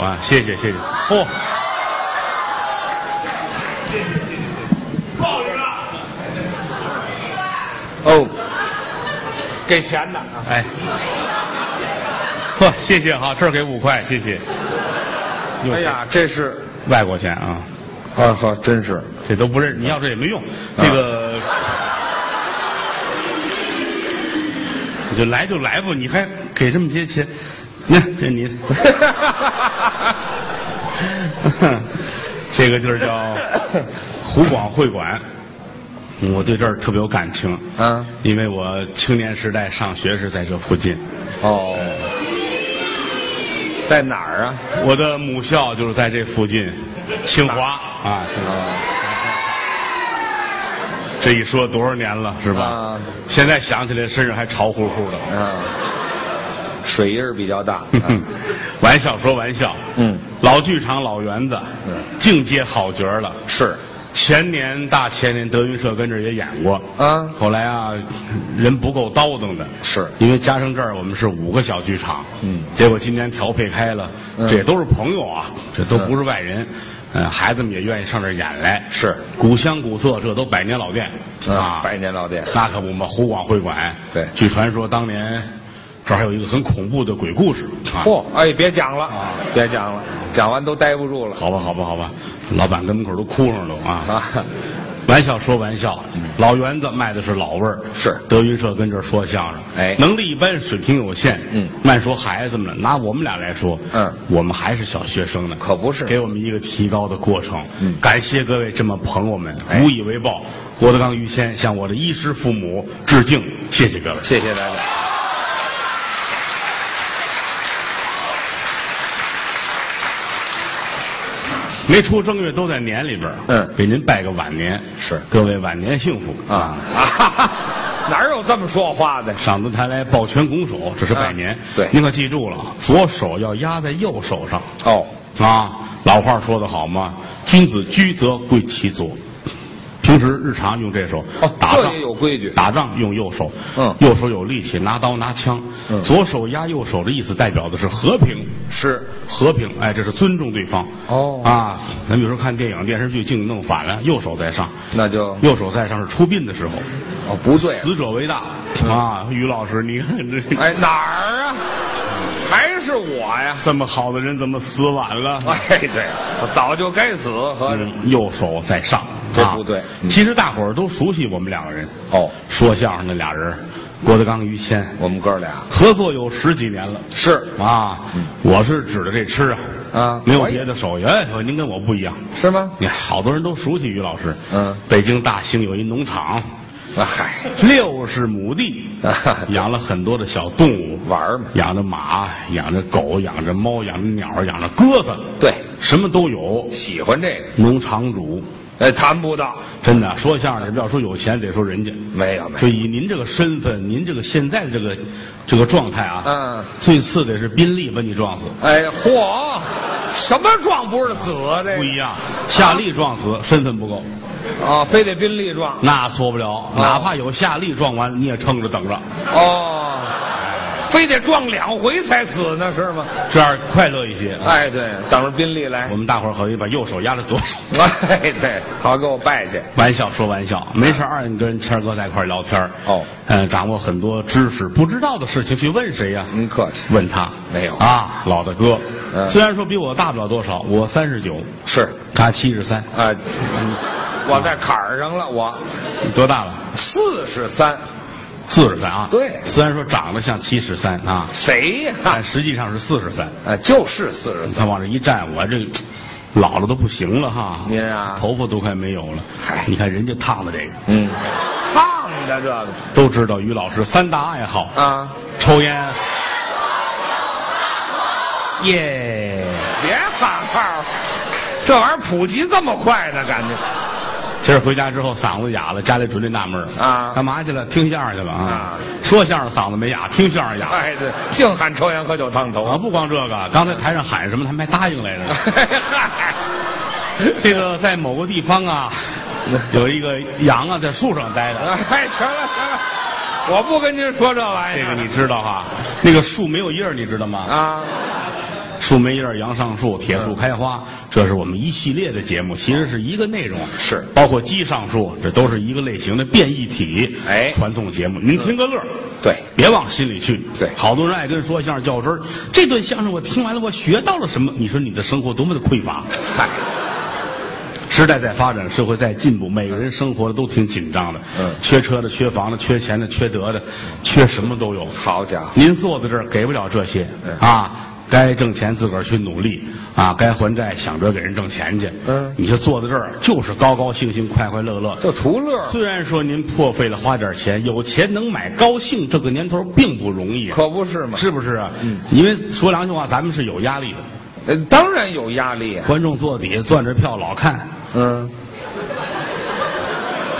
啊谢谢谢谢。哦。谢谢谢谢抱一个哦。给钱的啊哎。呵谢谢哈这给五块谢谢。哎呀这是外国钱啊。啊，好真是。这都不认你要这也没用这个你就来就来吧你还给这么些钱你看这你。*laughs* *laughs* 这个地儿叫湖广会馆，我对这儿特别有感情。嗯，因为我青年时代上学是在这附近。哦，在哪儿啊？我的母校就是在这附近，清华啊。清华。这一说多少年了是吧？现在想起来身上还潮乎乎的。嗯、啊。水印儿比较大。*laughs* 哼玩笑说玩笑，嗯，老剧场老园子，嗯。净接好角儿了。是。前年大前年德云社跟这儿也演过，啊，后来啊，人不够叨腾的，是。因为加上这儿我们是五个小剧场，嗯，结果今年调配开了，嗯。这也都是朋友啊，这都不是外人，嗯，孩子们也愿意上这儿演来，是。古香古色，这都百年老店啊，百年老店。那可不嘛，湖广会馆，对。据传说当年这儿还有一个很恐怖的鬼故事，啊，嚯，哎，别讲了，别讲了，讲完都待不住了好吧，好吧，好吧，老板跟门口都哭上了啊。啊。玩笑说玩笑，老园子卖的是老味儿，是德云社跟这儿说相声，哎能力一般，水平有限，嗯慢说孩子们了，拿我们俩来说，嗯我们还是小学生呢，可不是给我们一个提高的过程，嗯感谢各位这么捧我们，哎无以为报。郭德纲、于谦向我的衣食父母致敬，谢谢各位。谢谢大家。没出正月都在年里边儿嗯给您拜个晚年，是各位晚年幸福啊啊！*laughs* 哪有这么说话的？上得台来抱拳拱手，这是拜年。嗯对您可记住了，左手要压在右手上哦，啊。老话说得好嘛，君子居则贵其左。平时日常用这手，哦打仗也有规矩打仗用右手，嗯右手有力气，拿刀拿枪。嗯左手压右手的意思代表的是和平，是和平，哎，这是尊重对方。哦啊，咱比如说看电影、电视剧，净弄反了，右手在上，那就右手在上是出殡的时候，哦不对死者为大啊。于老师，你看这。哎哪儿啊？还是我呀？这么好的人怎么死晚了？哎，对，我早就该死，合着嗯，右手在上，啊这不对？嗯。其实大伙儿都熟悉我们两个人，哦，说相声的俩人，郭德纲、于谦，我们哥俩。合作有十几年了。是。啊，我是指着这吃啊，啊没有别的手艺。哎，您跟我不一样，是吗？你好多人都熟悉于老师。嗯。北京大兴有一农场，啊嗨，六十亩地，养了很多的小动物，玩嘛。养着马，养着狗，养着猫，养着鸟，养着鸽子，对，什么都有。喜欢这个，农场主，哎，谈不到，真的说相声的，要说有钱得说人家。没有没有，就以您这个身份，您这个现在的这个这个状态啊，嗯，最次得是宾利把你撞死，哎嚯，什么撞不是死啊？这个不一样。夏利撞死，身份不够，啊，非得宾利撞那错不了。哪怕有夏利撞完，你也撑着等着，哦，非得撞两回才死呢，是吗？这样快乐一些。哎，对，等着宾利来我。们大伙儿可以把右手压着左手。*laughs* 哎，对，好给我拜去。玩笑说玩笑，没事二你跟谦儿哥在一块儿聊天儿哦嗯，掌握很多知识，不知道的事情去问谁呀？您客气，问他没有啊，老大哥，嗯虽然说比我大不了多少，我三十九，是他七十三，啊，我在坎儿上了，我多大了？四十三，四十三啊。对。虽然说长得像七十三啊，谁呀、但实际上是四十三。啊，就是四十三。他往这一站，我这老了都不行了哈。您啊头发都快没有了。嗨。你看人家烫的这个，嗯，烫的这个。都知道于老师三大爱好：啊，抽烟、耶。别喊号，这玩意儿普及这么快呢，感觉今儿回家之后嗓子哑了，家里准得纳闷儿啊干嘛去了？听相声去了啊啊？说相声嗓子没哑，听相声哑。哎，对，净喊抽烟喝酒烫头啊，不光这个，刚才台上喊什么，他们还答应来着。嗨，*laughs* 这个在某个地方啊，*laughs* 有一个羊啊，在树上待着。哎，行了行了，我不跟您说这玩意儿。这个你知道哈？那个树没有叶儿，你知道吗？啊，树没叶儿，杨上树，铁树开花，这是我们一系列的节目，其实是一个内容。是包括鸡上树，这都是一个类型的变异体。哎传统节目，您听个乐儿。对，别往心里去。对好多人爱跟说相声较真儿。这段相声我听完了，我学到了什么？你说你的生活多么的匮乏？嗨，时代在发展，社会在进步，每个人生活的都挺紧张的。嗯缺车的、缺房的、缺钱的、缺德的，缺什么都有。好家伙，您坐在这儿给不了这些嗯啊，该挣钱自个儿去努力。啊，该还债想着给人挣钱去。嗯你就坐在这儿，就是高高兴兴、快快乐乐。就图乐，虽然说您破费了花点钱，有钱能买高兴，这个年头并不容易啊，可不是嘛？是不是啊？嗯，因为说良心话，咱们是有压力的。呃当然有压力啊。观众坐底下攥着票老看，嗯，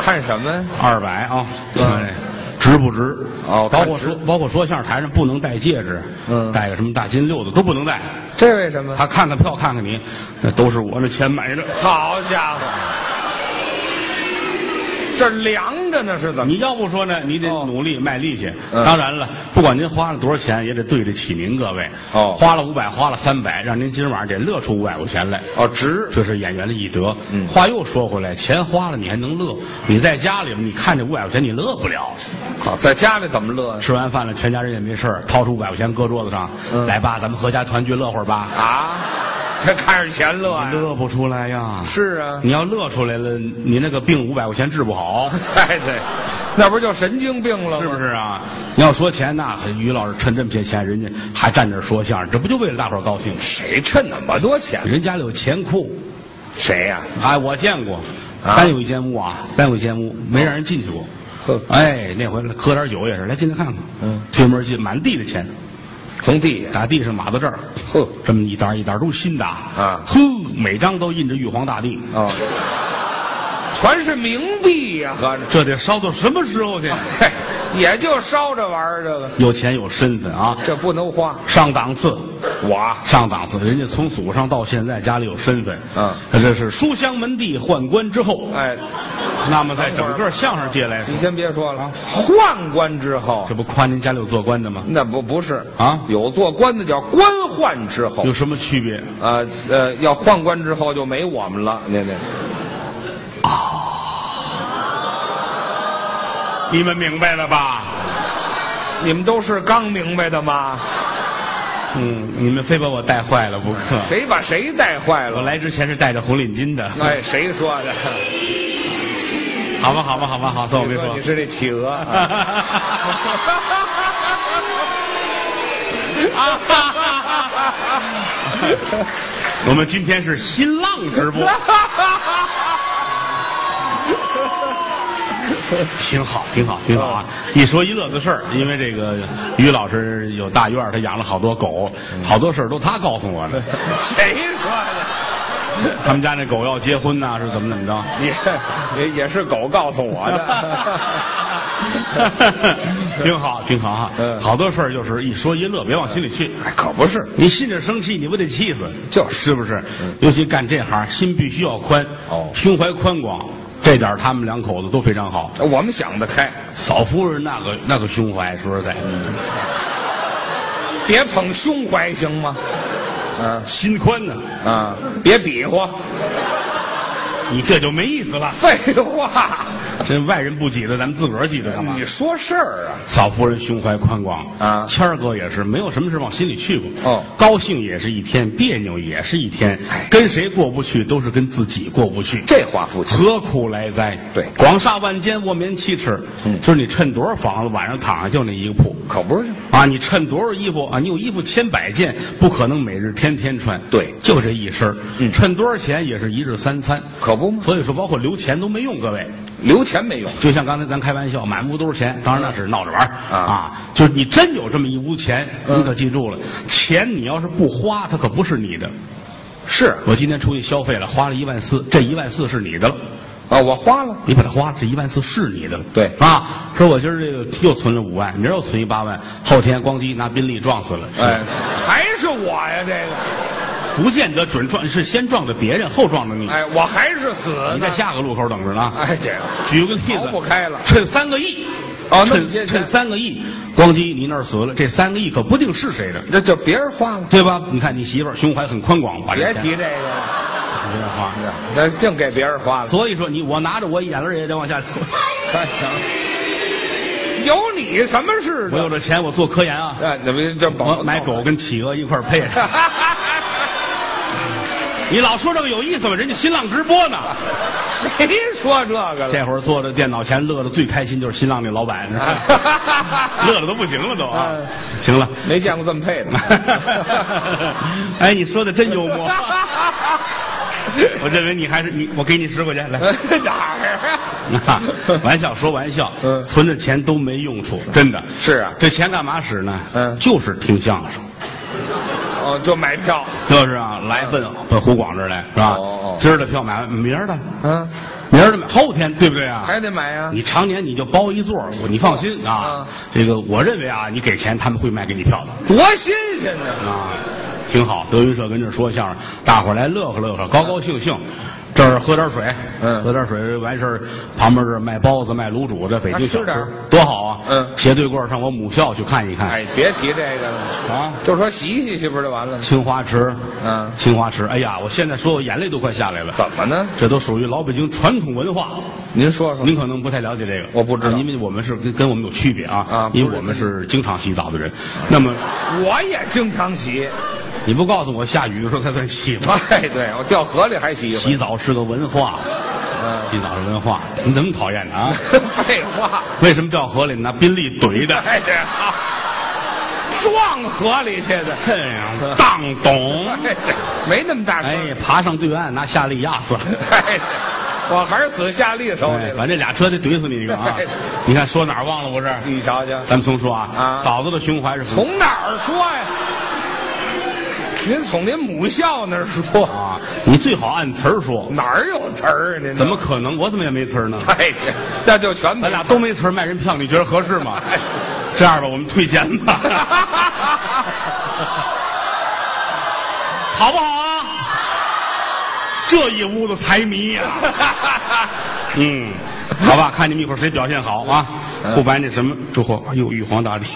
看什么呀？二百啊，嗯哎值不值？哦包括说包括说相声台上不能戴戒指，嗯戴个什么大金六子都不能戴。这为什么？他看看票，看看你，那都是我的钱买的。好家伙，这凉着呢，是怎么？你要不说呢，你得哦努力卖力气。嗯当然了，不管您花了多少钱，也得对得起您各位。哦花了五百，花了三百，让您今儿晚上得乐出五百块钱来。哦，值这是演员的艺德。嗯话又说回来，钱花了你还能乐？你在家里，你看这五百块钱你乐不了。好，在家里怎么乐呀？吃完饭了，全家人也没事儿掏出五百块钱搁桌子上，嗯来吧，咱们合家团聚乐会儿吧。啊，这看着钱乐呀？乐不出来呀。是啊，你要乐出来了，你那个病五百块钱治不好，*laughs* 哎对，*laughs* 那不就神经病了吗？是不是啊？你要说钱，那于老师趁这么些钱，人家还站这儿说相声，这不就为了大伙儿高兴？谁趁那么多钱？人家里有钱库，谁呀、哎，我见过，啊单有一间屋啊，单有一间屋，没让人进去过。呵哎，那回喝点酒也是，来进来看看。嗯，推门进，满地的钱，从地下打地上码到这儿，呵。这么一沓一沓都是新的。啊。呵，每张都印着玉皇大帝，哦，全是冥币呀、合着，这得烧到什么时候去？嘿，也就烧着玩意儿，这个有钱有身份啊，这不能花。上档次，我上档次，人家从祖上到现在家里有身份，嗯这是书香门第宦官之后，哎，那么在整个相声界来说你，先别说了，宦官之后这，不夸您家里有做官的吗？那不不是啊有做官的叫官宦之后有，什么区别？呃呃，要宦官之后就没我们了。那那你们明白了吧？你们都是刚明白的吗？嗯，你们非把我带坏了不可。谁把谁带坏了？我来之前是戴着红领巾的。哎，谁说的？好吧，好吧，好吧，好，算我没说你说你。是那企鹅啊？*laughs* 我们今天是新浪直播，*laughs* *laughs* 挺好，挺好，挺好啊！一说一乐的事儿，因为这个于老师有大院，他养了好多狗，好多事儿都他告诉我的。*laughs* 谁说的？他们家那狗要结婚呐、是怎么怎么着？也也也是狗告诉我的。*laughs* 挺好，挺好哈。嗯好多事儿就是一说一乐，别往心里去。哎，可不是，你心里生气，你不得气死？就是是不是？尤其干这行，心必须要宽，哦胸怀宽广，这点他们两口子都非常好。我们想得开，嫂夫人那个那个胸怀，说实在，别捧胸怀行吗？嗯。心宽呢，啊，别比划，你这就没意思了。废话，这外人不记得，咱们自个儿记得干嘛？你说事儿啊？嫂夫人胸怀宽广啊谦儿哥也是没有什么事往心里去过。哦高兴也是一天，别扭也是一天哎，跟谁过不去都是跟自己过不去。这话不轻。何苦来哉？对广厦万间，卧眠七尺。嗯就是你趁多少房子，晚上躺下就那一个铺可不是，啊！你趁多少衣服啊？你有衣服千百件，不可能每日天天穿。对就这一身趁多少钱也是一日三餐。可所以说，包括留钱都没用，各位。留钱没用，就像刚才咱开玩笑，满屋都是钱，当然那是闹着玩儿啊啊。就是你真有这么一屋钱，嗯你可记住了，钱你要是不花，它可不是你的。是我今天出去消费了，花了一万四，这一万四是你的了。啊，我花了，你把它花了，这一万四是你的了。对啊，说我今儿这个又存了五万，明儿又存一八万，后天咣叽拿宾利撞死了。哎，还是我呀，这个，不见得准撞，是先撞的别人，后撞的你。哎，我还是死呢。你在下个路口等着呢。哎，这个举个例子，逃不开了趁三个亿，哦那么些钱趁趁三个亿，咣叽你那儿死了，这三个亿可不定是谁的，那就别人花了，对吧？你看你媳妇儿胸怀很宽广，把这别提这个了，别人花。那净给别人花了。所以说你我拿着我眼泪也得往下流。哎，行，有你什么事我有？这钱，我做科研啊，哎，那不这我买狗跟企鹅一块儿配。*laughs* 你老说这个有意思吗？人家新浪直播呢。谁说这个了？这会儿坐在电脑前乐得最开心就是新浪那老板，是吧 *laughs* 乐的都不行了都！行了，没见过这么配的。*laughs* 哎，你说的真幽默。我认为你还是你，我给你十块钱来。*laughs* 哪儿啊，玩笑说玩笑，嗯存着钱都没用处，真的是啊这钱干嘛使呢？嗯就是听相声，哦，就买票。就是啊，来奔奔湖广这儿来是吧？哦哦今儿的票买完，明儿的，嗯，明儿的买，后天对不对啊？还得买呀。你常年你就包一座，我你放心啊嗯。这个我认为啊，你给钱他们会卖给你票的多新鲜呢！啊，挺好。德云社跟这儿说相声，大伙儿来乐呵乐呵，高高兴兴。这儿喝点水，嗯喝点水完事儿，旁边这儿卖包子、卖卤煮的，北京小吃啊吃点儿多好啊！嗯斜对过儿上我母校去看一看哎，别提这个了，啊。就说洗洗去不就完了吗？青花池，嗯青花池，哎呀，我现在说我眼泪都快下来了。怎么呢？这都属于老北京传统文化。您说说。您可能不太了解这个，我不知道因为我们是跟跟我们有区别啊，啊因为我们是经常洗澡的人。那么我也经常洗。你不告诉我下雨的时候才算洗吗？*laughs* 哎，对我掉河里还洗。洗澡是个文化，嗯，洗澡是文化，你怎么讨厌呢啊？*laughs* 废话。为什么掉河里拿宾利怼的？撞河里去的。哎呀，当懂！*laughs* 没那么大声。哎，爬上对岸拿夏利压死了。哎，我还是死夏利手里哎，了。反正俩车得怼死你一个啊哎！你看说哪儿忘了不是？你瞧瞧，咱们从说啊，啊嫂子的胸怀是从哪儿说呀？您从您母校那儿说，啊，你最好按词儿说。哪儿有词儿啊？您怎么？可能？我怎么也没词儿呢？哎，这那就全没咱俩都没词儿卖人票，你觉得合适吗？*laughs* 这样吧，我们退钱吧，*laughs* 好不好啊？这一屋子财迷呀、*laughs* 嗯，好吧，看你们一会儿谁表现好啊？不白那什么，祝贺，哎呦，玉皇大帝，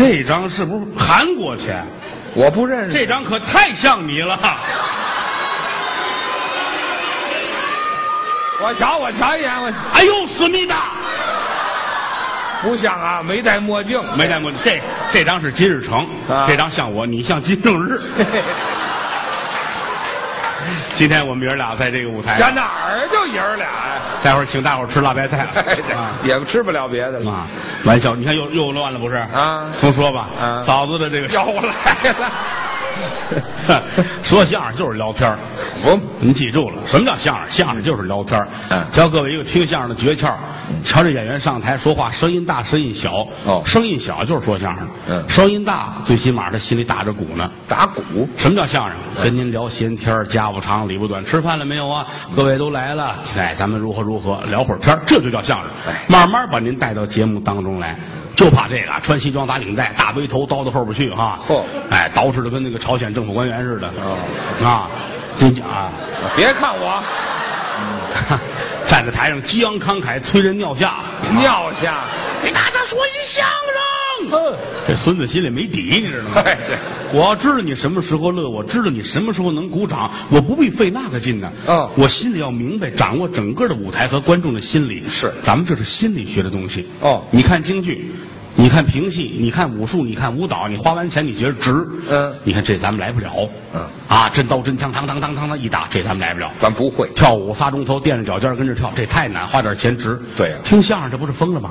这张是不是韩国钱？我不认识。这张可太像你了。我瞧，我瞧一眼，我哎呦，思密达，不像啊，没戴墨镜。没戴墨镜。这这张是金日成，啊这张像我，你像金正日。*laughs* 今天我们爷儿俩在这个舞台上，在哪儿就爷儿俩呀？待会儿请大伙儿吃辣白菜 *laughs* 也吃不了别的了。啊！玩笑，你看又又乱了不是？啊重说吧。啊嫂子的这个又来了，*laughs* 说相声就是聊天您记住了，什么叫相声？相声就是聊天教各位一个听相声的诀窍。瞧这演员上台说话，声音大，声音小。哦声音小就是说相声。嗯声音大，最起码他心里打着鼓呢。打鼓。什么叫相声？跟您聊闲天儿家务长里不短，吃饭了没有啊？各位都来了，哎，咱们如何如何聊会儿天儿这就叫相声。慢慢把您带到节目当中来，就怕这个啊穿西装打领带，大背头叨到后边去哈。嚯哎，捯饬的跟那个朝鲜政府官员似的。啊，真啊，别看我站在台上激昂慷慨，催人尿下，尿下，给大家说一相声。这孙子心里没底，你知道吗？我要知道你什么时候乐，我知道你什么时候能鼓掌，我不必费那个劲呢。嗯我心里要明白，掌握整个的舞台和观众的心理。是咱们这是心理学的东西。哦你看京剧，你看评戏，你看武术，你看舞蹈，你花完钱你觉得值。嗯你看这咱们来不了。嗯，啊，真刀真枪，当当当当当一打，这咱们来不了。咱不会。跳舞仨钟头，垫着脚尖跟着跳，这太难，花点钱值。对呀听相声这不是疯了吗？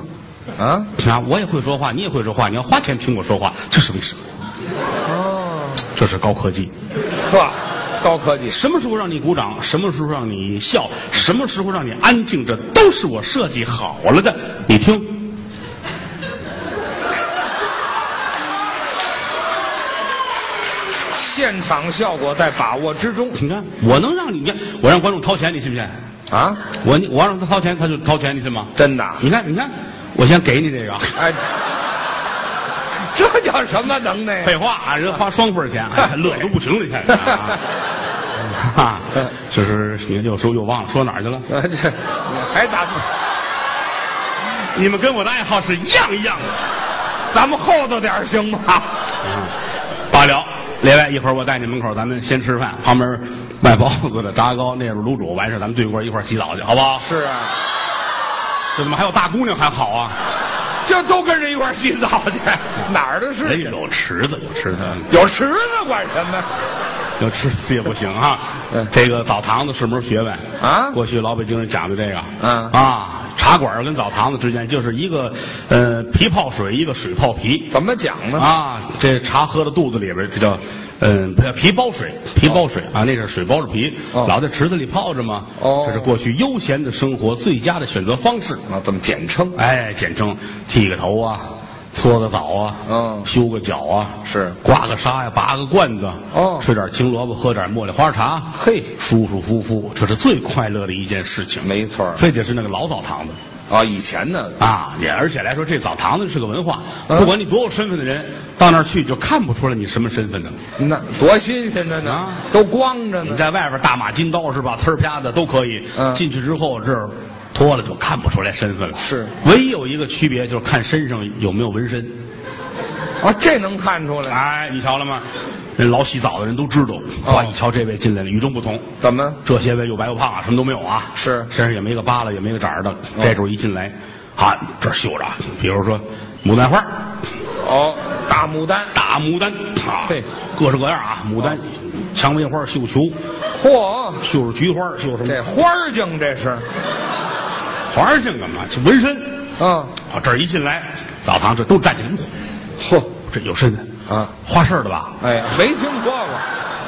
啊，啊，我也会说话，你也会说话，你要花钱听我说话，这是为什么？哦，这是高科技。呵，高科技。什么时候让你鼓掌，什么时候让你笑，什么时候让你安静，这都是我设计好了的。你听，现场效果在把握之中你看，我能让你，我让观众掏钱，你信不信？啊！我我让他掏钱，他就掏钱，你信吗？真的，你看，你看，我先给你这个。哎，这叫什么能耐？废话啊，人花双份钱，哎 *laughs* 乐个不停了，你看。啊啊，*laughs* 就是你有时候又忘了说哪儿去了。呃 *laughs* 这还打，你们跟我的爱好是一样一样的。咱们厚道点儿行吗？罢了，列位，一会儿我带你门口，咱们先吃饭，旁边卖包子的、炸糕，那边卤煮，完事儿咱们对过一块儿洗澡去，好不好？是啊，这怎么还有大姑娘还好啊？这都跟人一块儿洗澡去，哪儿的事人？有池子，有池子，有池子管什么？有池子也不行啊。这个澡堂子是门学问啊过去老北京人讲究这个，嗯啊，茶馆跟澡堂子之间就是一个呃皮泡水，一个水泡皮。怎么讲呢？啊，这茶喝到肚子里边，这叫嗯皮包水，皮包水啊，那是水包着皮，哦老在池子里泡着嘛。哦这是过去悠闲的生活最佳的选择方式。啊，这么简称？哎，简称剃个头啊，搓个澡啊，嗯修个脚啊，是刮个痧呀，拔个罐子，哦吃点青萝卜，喝点茉莉花茶，嘿舒舒服服，这是最快乐的一件事情。没错非得是那个老澡堂子。啊，以前呢，啊，也而且来说，这澡堂子是个文化，嗯不管你多有身份的人，到那儿去就看不出来你什么身份的。那多新鲜的呢，啊都光着呢你。在外边大马金刀是吧？呲儿啪的都可以，嗯进去之后这儿脱了就看不出来身份了。是唯一有一个区别就是看身上有没有纹身。啊，这能看出来？哎，你瞧了吗？人老洗澡的人都知道，哦哇，一瞧这位进来了，与众不同。怎么？这些位又白又胖啊，什么都没有啊，是身上也没个疤了，也没个褶儿的。这时候一进来，啊，这儿绣着啊，比如说牡丹花。哦，大牡丹，大牡丹啊嘿，各式各样啊，牡丹、蔷薇花、绣球，嚯，绣着菊花，绣什么这花儿精这是？花儿性干嘛？这纹身嗯，啊！这儿一进来，澡堂这都站起来，嚯，这有身份啊，花市的吧？哎呀，没听说过，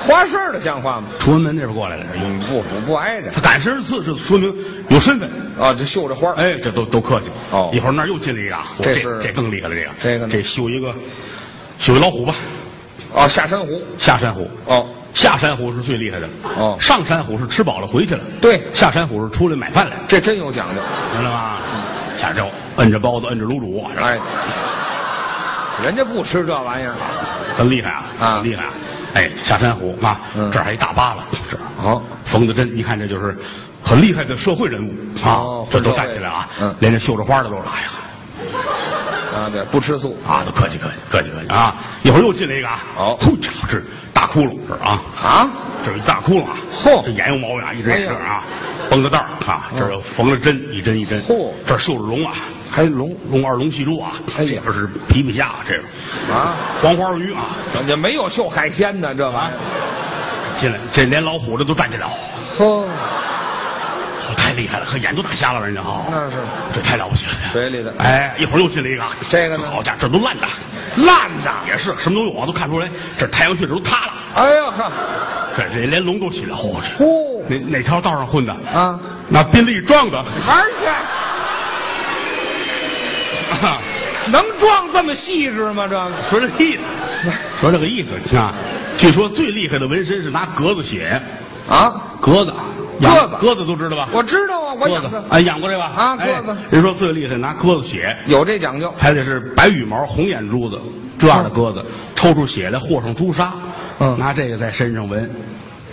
花市的像话吗？崇文门那边过来的，有不不不挨着他敢身而刺，是说明有身份。啊，这绣着花哎，这都都客气。哦一会儿那儿又进来一个啊，这这是这更厉害了，这个这个这绣一个绣一老虎吧，哦，下山虎下山虎。哦，下山虎是最厉害的，哦。上山虎是吃饱了回去了，对。下山虎是出来买饭来，这真有讲究。知道吗？下周摁着包子，摁着卤煮，哎，人家不吃这玩意儿。很厉害啊，啊。很厉害啊！哎，下山虎啊，嗯。这儿还一大疤了，这儿哦，缝的针，一看这就是很厉害的社会人物。啊哦，这都站起来啊，嗯。连这绣着花的都是，哎呀，啊，对，不吃素。啊，都客气客气客气客气啊！一会儿又进来一个啊，哦呼家伙，这大窟窿这儿啊，啊。这有一大窟窿啊，嚯。这眼有毛病啊，一直这儿啊，绷着带儿啊，这儿缝了针，一针一针，嚯。这儿绣着龙啊，还龙？龙二龙戏珠啊，哎呀。这边是皮皮虾，这个啊，黄花鱼啊，也没有绣海鲜的这玩意进来这连老虎这都站起来，哦，儿。呵，太厉害了，和眼都打瞎了，人家啊，那是。这太了不起了。水里的。哎，一会儿又进来一个啊，这个呢？好家伙，这都烂的，烂的。也是什么都有啊，都看出来，这太阳穴这都塌了，哎呀呵，这这连龙都起来，嚯、这。呼。哪哪条道上混的？啊，那宾利撞的，玩儿去，能撞这么细致吗？这个？说这个意思，说这个意思啊。据说最厉害的纹身是拿格子写，啊，格子，鸽子。鸽子都知道吧？我知道啊，我鸽子。养过，哎，养过这个哎啊鸽子。人说最厉害拿鸽子血，有这讲究。还得是白羽毛、红眼珠子这样的鸽子，抽出血来和上朱砂，嗯。拿这个在身上纹。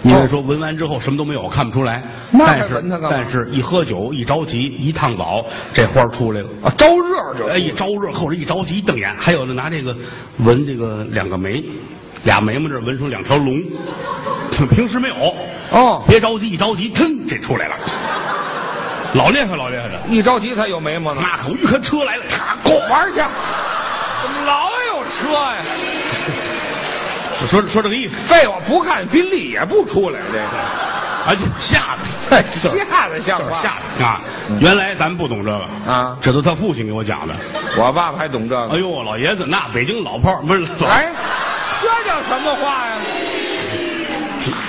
因为说闻完之后什么都没有，看不出来。那还但是纹它干嘛？但是一喝酒一着急一烫澡，这花儿出来了。啊，招热就哎，一招热，后边一着急一瞪眼，还有的拿这个纹这个两个眉，俩眉毛这儿纹出两条龙，平时没有。哦别着急，一着急，腾，这出来了，老厉害，老厉害的。一着急才有眉毛呢。那可一看车来了，咔，咣玩去，怎么老有车呀？说说这个意思，废话，不看宾利也不出来这个。啊，就是吓的，哎吓得像话吓的啊！原来咱们不懂这个啊这都他父亲给我讲的。我爸爸还懂这个。哎呦，老爷子，那北京老炮儿不是哎，这叫什么话呀？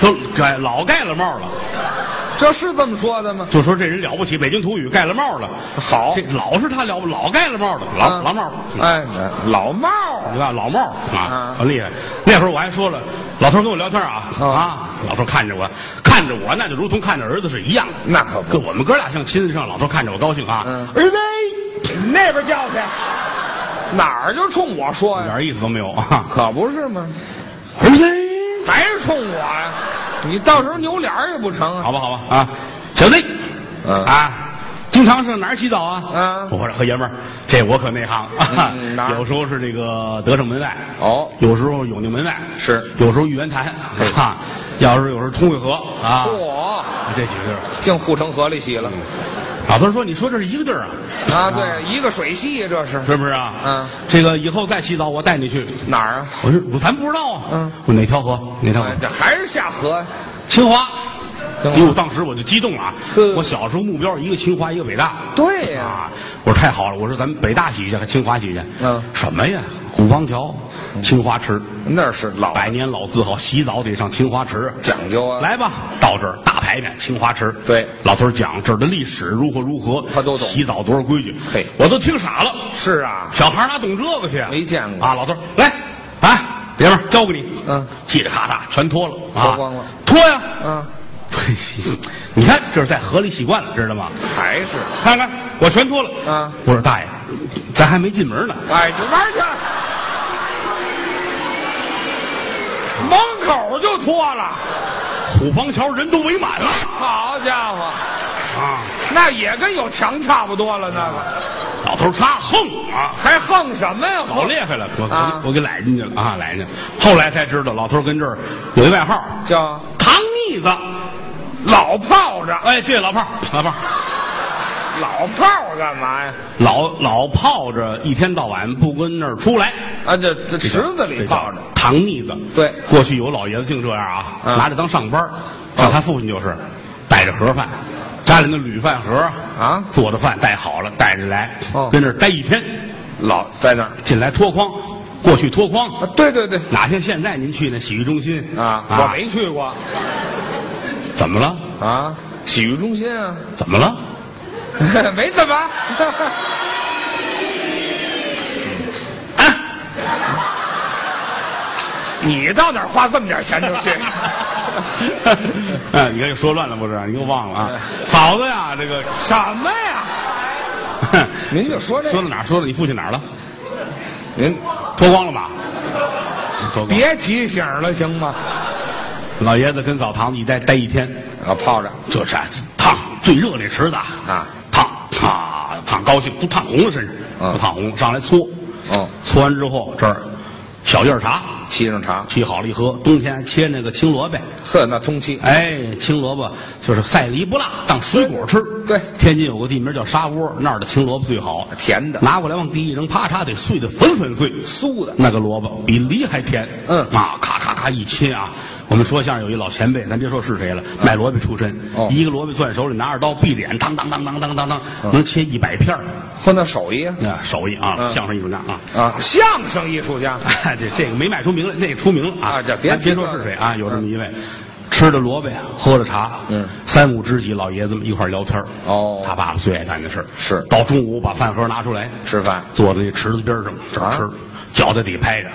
都盖老盖了帽了，这是这么说的吗？就说这人了不起，北京土语盖了帽了。好这老是他了不老盖了帽了，老啊老帽。哎，老帽你看？老帽啊啊，很厉害。那会儿我还说了，老头跟我聊天啊哦啊，老头看着我，看着我那就如同看着儿子是一样的。那可不跟我们哥俩像亲子上，老头看着我高兴啊，嗯儿子，那边叫去，哪儿就冲我说呀？一点意思都没有啊，可不是吗？儿子，还是冲我呀？你到时候扭脸儿也不成啊？好吧好吧啊，小子，嗯啊。经常上哪儿洗澡啊？嗯我说和爷们儿，这我可内行啊。*laughs* 嗯有时候是这个德胜门外，哦有时候永定门外，是有时候玉渊潭，啊，要是有时候通惠河啊，嚯，这几个地儿。净护城河里洗了。老头说：“你说这是一个地儿啊，啊，对，一个水系这是是不是啊？嗯，这个以后再洗澡，我带你去。哪儿啊？我说咱不知道啊。嗯，我哪条河？哪条河哎？这还是下河呀？清华。清华哎呦，当时我就激动了啊！我小时候目标一个清华，一个北大。对呀啊！我说太好了，我说咱们北大洗去，还清华洗去？嗯什么呀？虎坊桥、清华池，那是老百年老字号，洗澡得上清华池。讲究啊。来吧，到这儿大排面，清华池。对老头讲这儿的历史如何如何，他都懂洗澡多少规矩，嘿我都听傻了。是啊，小孩哪懂这个去？没见过啊！老头儿来，哎，爷们儿交给你。嗯，嘁哩咔嚓全脱了啊！脱光了脱呀！嗯，*laughs* 你看这是在河里洗惯了，知道吗？还是看看我全脱了。啊我说大爷，咱还没进门呢。哎，你玩去，门口就脱了。虎坊桥人都围满了好家伙，啊！那也跟有墙差不多了，那个老头儿他横啊！还横什么呀？好厉害了，我、啊我我给揽进去了啊，揽进去了。后来才知道，老头儿跟这儿有一外号叫“糖腻子老炮着”。，哎，对，老炮儿，老炮儿，老泡干嘛呀？老老泡着，一天到晚不跟那儿出来。啊，这这池子里泡着。糖腻子。对过去有老爷子净这样啊，嗯拿着当上班儿像他父亲就是，带着盒饭，家里那铝饭盒啊做的饭带好了，带着来，哦跟那儿待一天，老在那儿进来脱筐，过去脱筐。啊，对对对哪像现在您去那洗浴中心啊，我没去过怎么了？啊，洗浴中心啊，怎么了？*laughs* 没怎么。*laughs* 你到哪儿花这么点钱就去？*laughs* 哎，你看又说乱了不是？你又忘了啊？嫂子呀，这个什么呀？您就说这说到哪儿？说到你父亲哪儿了？您脱光了吧？脱光。别提醒了，行吗？老爷子跟澡堂子一待待一天，啊，泡着这是烫最热那池子啊，烫啊烫高兴，都烫红了身上，嗯。都烫红了，上来搓，哦，搓完之后这儿小叶儿茶沏上茶，沏好了一喝，冬天切那个青萝卜，呵，那通气。哎，青萝卜就是赛梨不辣，当水果吃。对。天津有个地名叫沙窝，那儿的青萝卜最好，甜的。拿过来往地一扔，啪嚓得碎得粉粉碎，酥的。那个萝卜比梨还甜。嗯。啊，咔咔咔一切啊。我们说相声有一老前辈，咱别说是谁了，卖萝卜出身，哦。一个萝卜攥手里，拿着刀闭着眼，当当当当当当当，能切一百片儿。嚯，那手艺啊？啊，手艺啊，嗯。相声艺术家啊。啊，相声艺术家。*laughs* 哎，这这个没卖出名来，那个出名了啊！别咱别说是谁啊，有这么一位，吃着萝卜呀，喝着茶，嗯，三五知己老爷子们一块儿聊天儿。哦。他爸爸最爱干的事儿。是。到中午把饭盒拿出来，吃饭。坐在那池子边上这吃，脚在底拍着，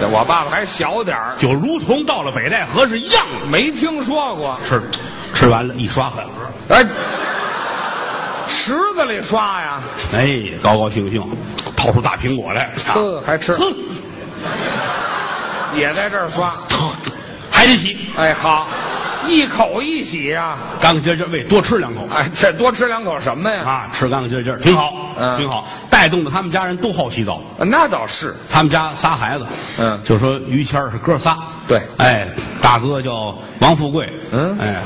这我爸爸还小点儿，就如同到了北戴河是一样的没听说过。吃，吃完了一刷饭盒，哎，池子里刷呀？哎，高高兴兴，掏出大苹果来，啊呵，还吃，哼，也在这儿刷。还得洗，哎，好，一口一洗啊、干干净净，喂，多吃两口。哎，这多吃两口什么呀？啊，吃干干净净，挺好，嗯。挺好，带动的他们家人都好洗澡。那倒是。他们家仨孩子，嗯。就说于谦儿是哥仨，对。哎，大哥叫王富贵，嗯。哎，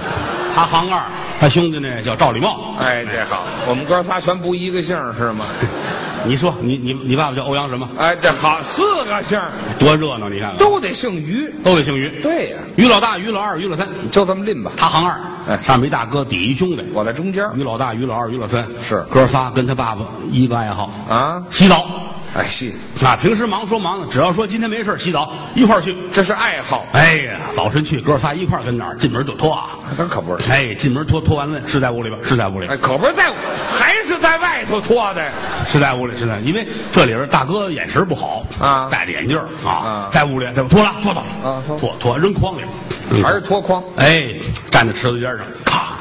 他行二，他兄弟呢叫赵礼茂，哎，这好，我们哥仨全不一个姓儿是吗？*laughs* 你说你你你爸爸叫欧阳什么？哎，这好，四个姓儿多热闹，你看看，都得姓于。都得姓于，对呀于老大、于老二、于老三，就这么拎吧。他行二，哎上面一大哥，底一兄弟，我在中间于老大、于老二、于老三，是哥仨跟他爸爸一个爱好，啊。洗澡。哎，是，啊，平时忙说忙的，只要说今天没事儿洗澡，一块儿去。这是爱好，哎呀，早晨去，哥仨一块儿跟那儿进门就脱啊。那可不是。哎，进门脱脱完了，是在屋里边，是在屋里哎，可不是在，还是在外头脱的。是在屋里，是在，因为这里边大哥眼神不好啊戴着眼镜啊啊，在屋里，在脱了，脱了，啊脱脱脱扔筐里边，还是脱筐，哎，站在池子边上，咔，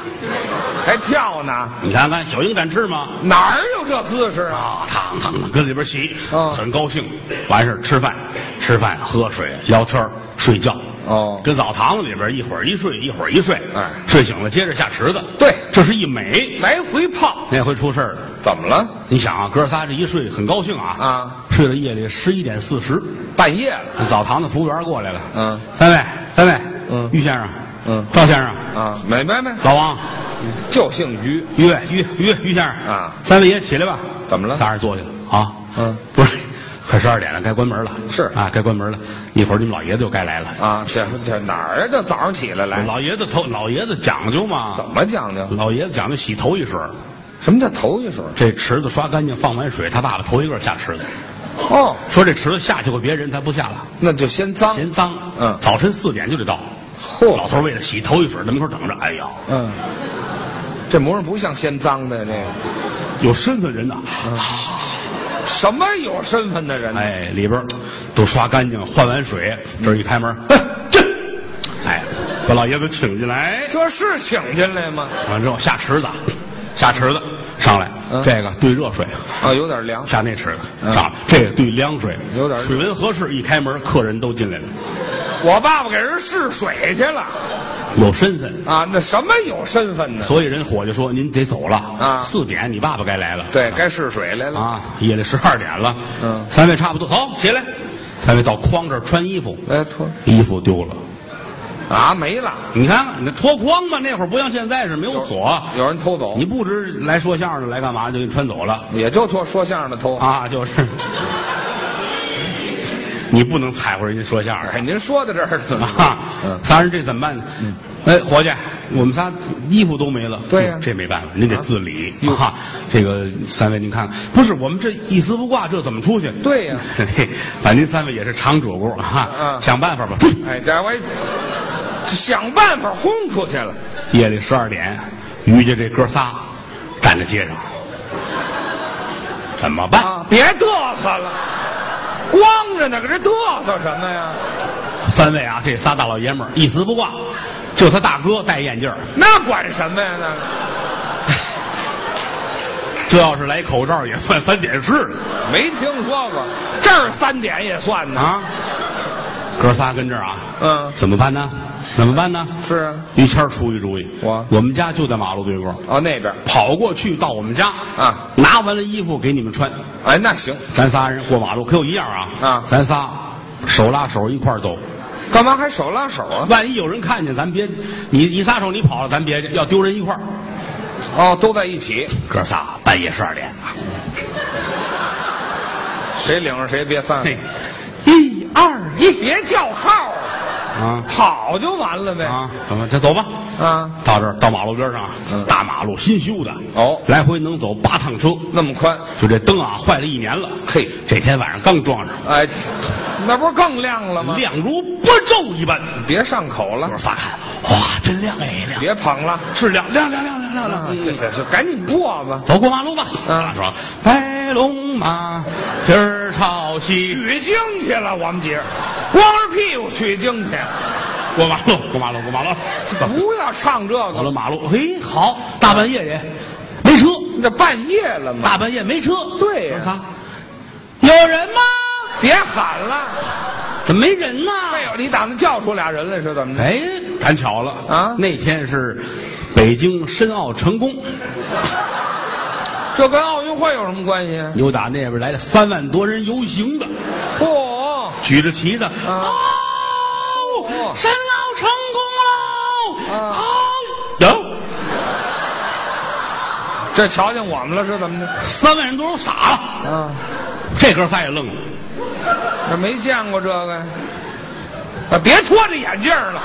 还跳呢？你看看小鹰展翅吗？哪儿有这姿势啊？啊，烫烫烫，跟里边洗，嗯很高兴。完事儿吃饭，吃饭喝水聊天儿睡觉。哦。跟澡堂子里边一会儿一睡，一会儿一睡，哎。睡醒了接着下池子。对。这是一美。来回泡，那回出事儿了，怎么了？你想啊，哥仨这一睡很高兴啊。啊，睡到夜里十一点四十，半夜了。澡堂子服务员过来了，嗯，三位，三位，嗯。于先生，嗯。赵先生，啊？没没没，老王，就姓于，于于于于先生。啊。三位爷起来吧。怎么了？仨人坐下了。啊。嗯，不是，快十二点了，该关门了。是啊，该关门了。一会儿你们老爷子就该来了。啊，这这哪儿啊？这早上起来来，老爷子头，老爷子讲究嘛怎。么讲究？老爷子讲究洗头一水，什么叫头一水？这池子刷干净，放完水，他爸爸头一个下池子。哦，说这池子下去过别人，他不下了，那就先脏。嫌脏。嗯早晨四点就得到。嚯老头为了洗头一水，在门口等着。哎呀，嗯，这模样不像先脏的这个。有身份人呐。什么有身份的人？哎，里边都刷干净，换完水，这一开门，*laughs* 哎，进，哎，把老爷子请进来。这是请进来吗？完之后下池子，下池子上来，嗯。这个兑热水，啊，有点凉。下那池子嗯。上来，这个兑凉水，有点热水温合适，一开门，客人都进来了，我爸爸给人试水去了有身份。啊，那什么有身份呢？所以人伙计说：“您得走了啊四点你爸爸该来了。”对该试水来了。啊，夜里十二点了。嗯三位差不多，好起来。三位到筐这儿穿衣服，来脱衣服丢了。啊，没了，你看看，你脱筐吧，那会儿不像现在是没有锁，有人偷走你，不知来说相声的来干嘛，就给你穿走了也就说说相声的偷。啊，就是。你不能踩乎人家说相哎，声您说到这儿了啊嗯，仨人这怎么办呢？哎，伙计，我们仨衣服都没了。对这没办法，您得自理哟啊。这个三位您看看，不是我们这一丝不挂，这怎么出去？对呀 *laughs* 反正您三位也是长主顾啊，嗯想办法吧。哎，这我想办法轰出去了。夜里十二点，于家这哥仨站在街上，怎么办？啊，别嘚瑟了，光着呢，搁这嘚瑟什么呀？三位啊，这仨大老爷们儿一丝不挂，就他大哥戴眼镜儿那管什么呀？那 *laughs* 这要是来口罩也算三点式了没听说过，这儿三点也算呢。啊！哥仨跟这儿啊，嗯怎么办呢？怎么办呢？是啊，于谦儿出一主意，我。我们家就在马路对过，哦那边，跑过去到我们家啊，拿完了衣服给你们穿，哎那行，咱仨人过马路可有一样啊。啊。咱仨手拉手一块儿走，干嘛还手拉手啊？万一有人看见咱别，你你撒手你跑了咱别介，要丢人一块儿。哦，都在一起，哥仨半夜十二点啊，谁领着谁别犯。嘿，一二一。别叫号，啊好就完了呗。啊，怎么这走吧？啊，到这儿到马路边上大马路新修的哦来回能走八趟车，那么宽，就这灯啊坏了一年了，嘿这天晚上刚装上，哎，那不是更亮了吗？亮如波昼一般。别上口了我，仨看，哇，真亮哎，亮，别捧了，是亮亮亮亮亮亮亮。这这这赶紧过吧。走过马路吧。嗯啊，说白龙马，今儿朝西。取经去了，我们姐儿光着屁股取经去，过马路，过马路，过马路。不要唱这个过。了马路，嘿，好，大半夜的，没车，这半夜了嘛，大半夜没车。对有人吗？别喊了。怎么没人呢？哎呦，你打算叫出俩人来是怎么着？哎，赶巧了啊那天是北京申奥成功，这跟奥运会有什么关系？又打那边来了三万多人游行的，嚯，举着旗子，啊哦，申奥成功喽！啊哦，有这瞧见我们了是怎么的？三万人都傻了，啊，这哥仨也愣了。这没见过这个呀。啊，别脱着眼镜了，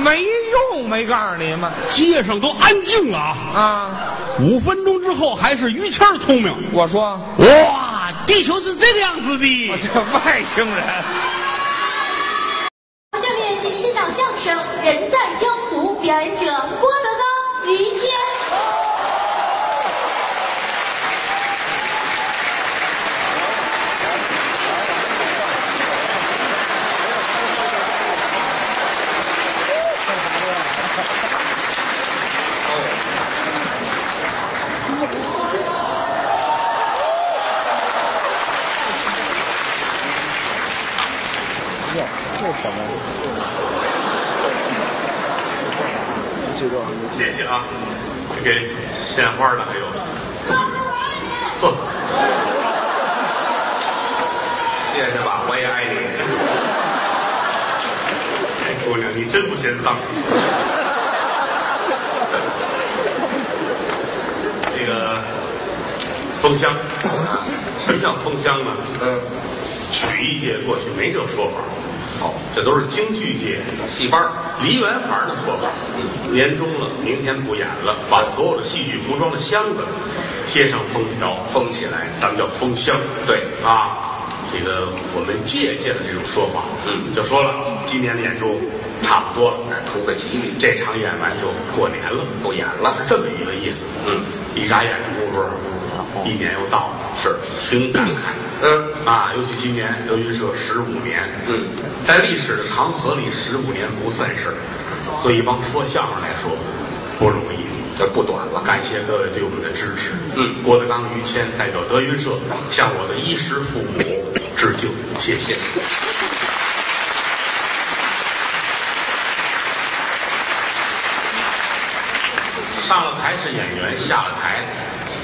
没用，没告诉你们？街上都安静了啊！啊，五分钟之后，还是于谦儿聪明。我说。哇，地球是这个样子我的。这外星人。下面请欣赏相声《人。在江湖》，表演者郭德纲、于谦。谢谢啊，给鲜花的还有，谢谢吧，我也爱你。哎，姑娘，你真不嫌脏。封箱。什么叫封箱呢？嗯，曲艺界过去没这说法，哦，这都是京剧界戏班儿梨园行的说法。年终了，明天不演了，把所有的戏剧服装的箱子贴上封条，封起来。咱们叫封箱。对啊，这个我们借鉴了这种说法。嗯就说了，今年的演出差不多了，哎，图个吉利，这场演完就过年了，不演了。是这么一个意思。嗯，一眨眼的功夫，一年又到了，是挺感慨。嗯啊，尤其今年德云社十五年，嗯，在历史的长河里，十五年不算事儿，对一帮说相声来说不容易。这不短了。感谢各位对我们的支持。嗯郭德纲、于谦代表德云社向我的衣食父母致敬，谢谢。上了台是演员，下了台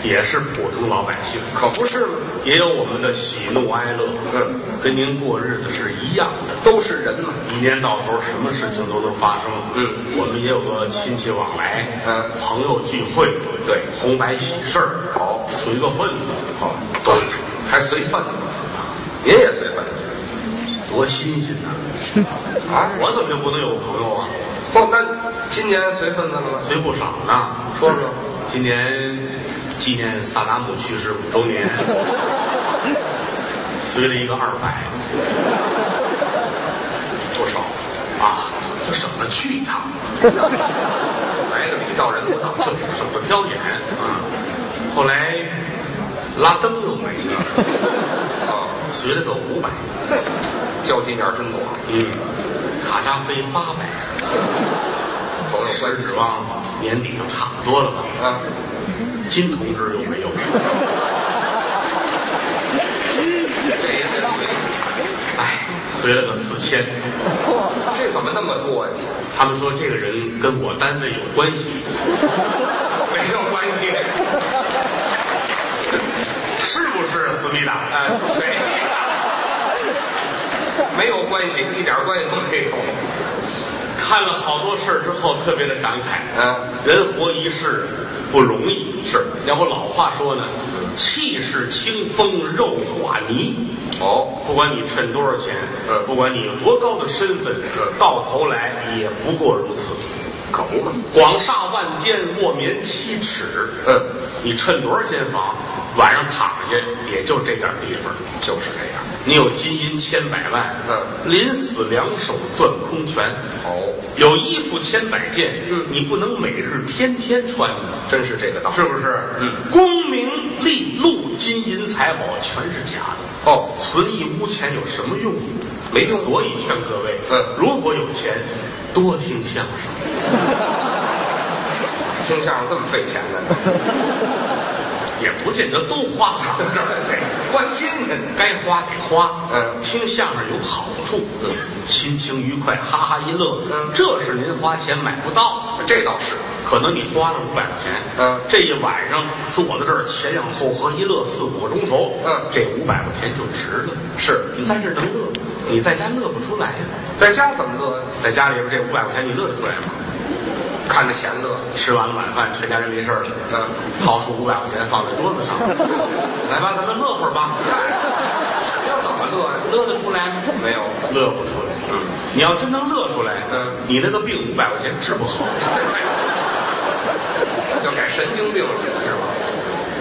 也是普通老百姓，可不是吗？也有我们的喜怒哀乐，嗯，跟您过日子是一样的。都是人嘛。一年到头，什么事情都能发生。嗯，我们也有个亲戚往来，嗯朋友聚会，对红白喜事儿，好随个份子，好，都是还随份子。您也随份子多新鲜呐！啊？我怎么就不能有个朋友啊？不，那今年随份子了吗？随不少呢。说说。今年纪念萨达姆去世五周年，*laughs* 随了一个二百，不少，啊，就省得去一趟，来个礼道人不到。就省得挑拣啊。后来拉登又没了，*laughs* 啊，随了个五百，交际面真广，嗯，卡扎菲八百，朋友关系是指望年底就差不多了吧？啊，金同志有没有？哎，随了个四千。这怎么那么多呀？他们说这个人跟我单位有关系，没有关系。是不是思密达？哎，谁？没有关系，一点关系都没有。看了好多事儿之后，特别的感慨。嗯人活一世不容易。是要不老话说呢，气势清风，肉化泥。哦，不管你趁多少钱，呃不管你有多高的身份，到头来也不过如此。可不嘛。广厦万间，卧眠七尺。嗯，你趁多少间房，晚上躺下也就这点地方。就是这样。你有金银千百万，嗯临死两手攥空拳。哦，有衣服千百件，嗯你不能每日天天穿，真是这个道理。是不是？嗯，功名利禄、金银财宝全是假的，哦，存一屋钱有什么用？没用所以劝各位，嗯如果有钱，多听相声，*laughs* 听相声这么费钱呢？也不见得都花上这关新鲜。该花得花。嗯听相声有好处，嗯心情愉快，哈哈一乐，嗯这是您花钱买不到的。这倒是。可能你花了五百块钱，嗯这一晚上坐在这儿前仰后合一乐四五个钟头，嗯这五百块钱就值了。是你在这儿能乐，你在家乐不出来呀。在家怎么乐呀？在家里边这五百块钱你乐得出来吗？看着闲乐。吃完了晚饭，全家人没事儿了，嗯掏出五百块钱放在桌子上，来吧，咱们乐会儿吧。嗨，要怎么乐呀？乐得出来吗？没有。乐不出来。嗯，你要真能乐出来，嗯你那个病五百块钱治不好。要改神经病了是吧？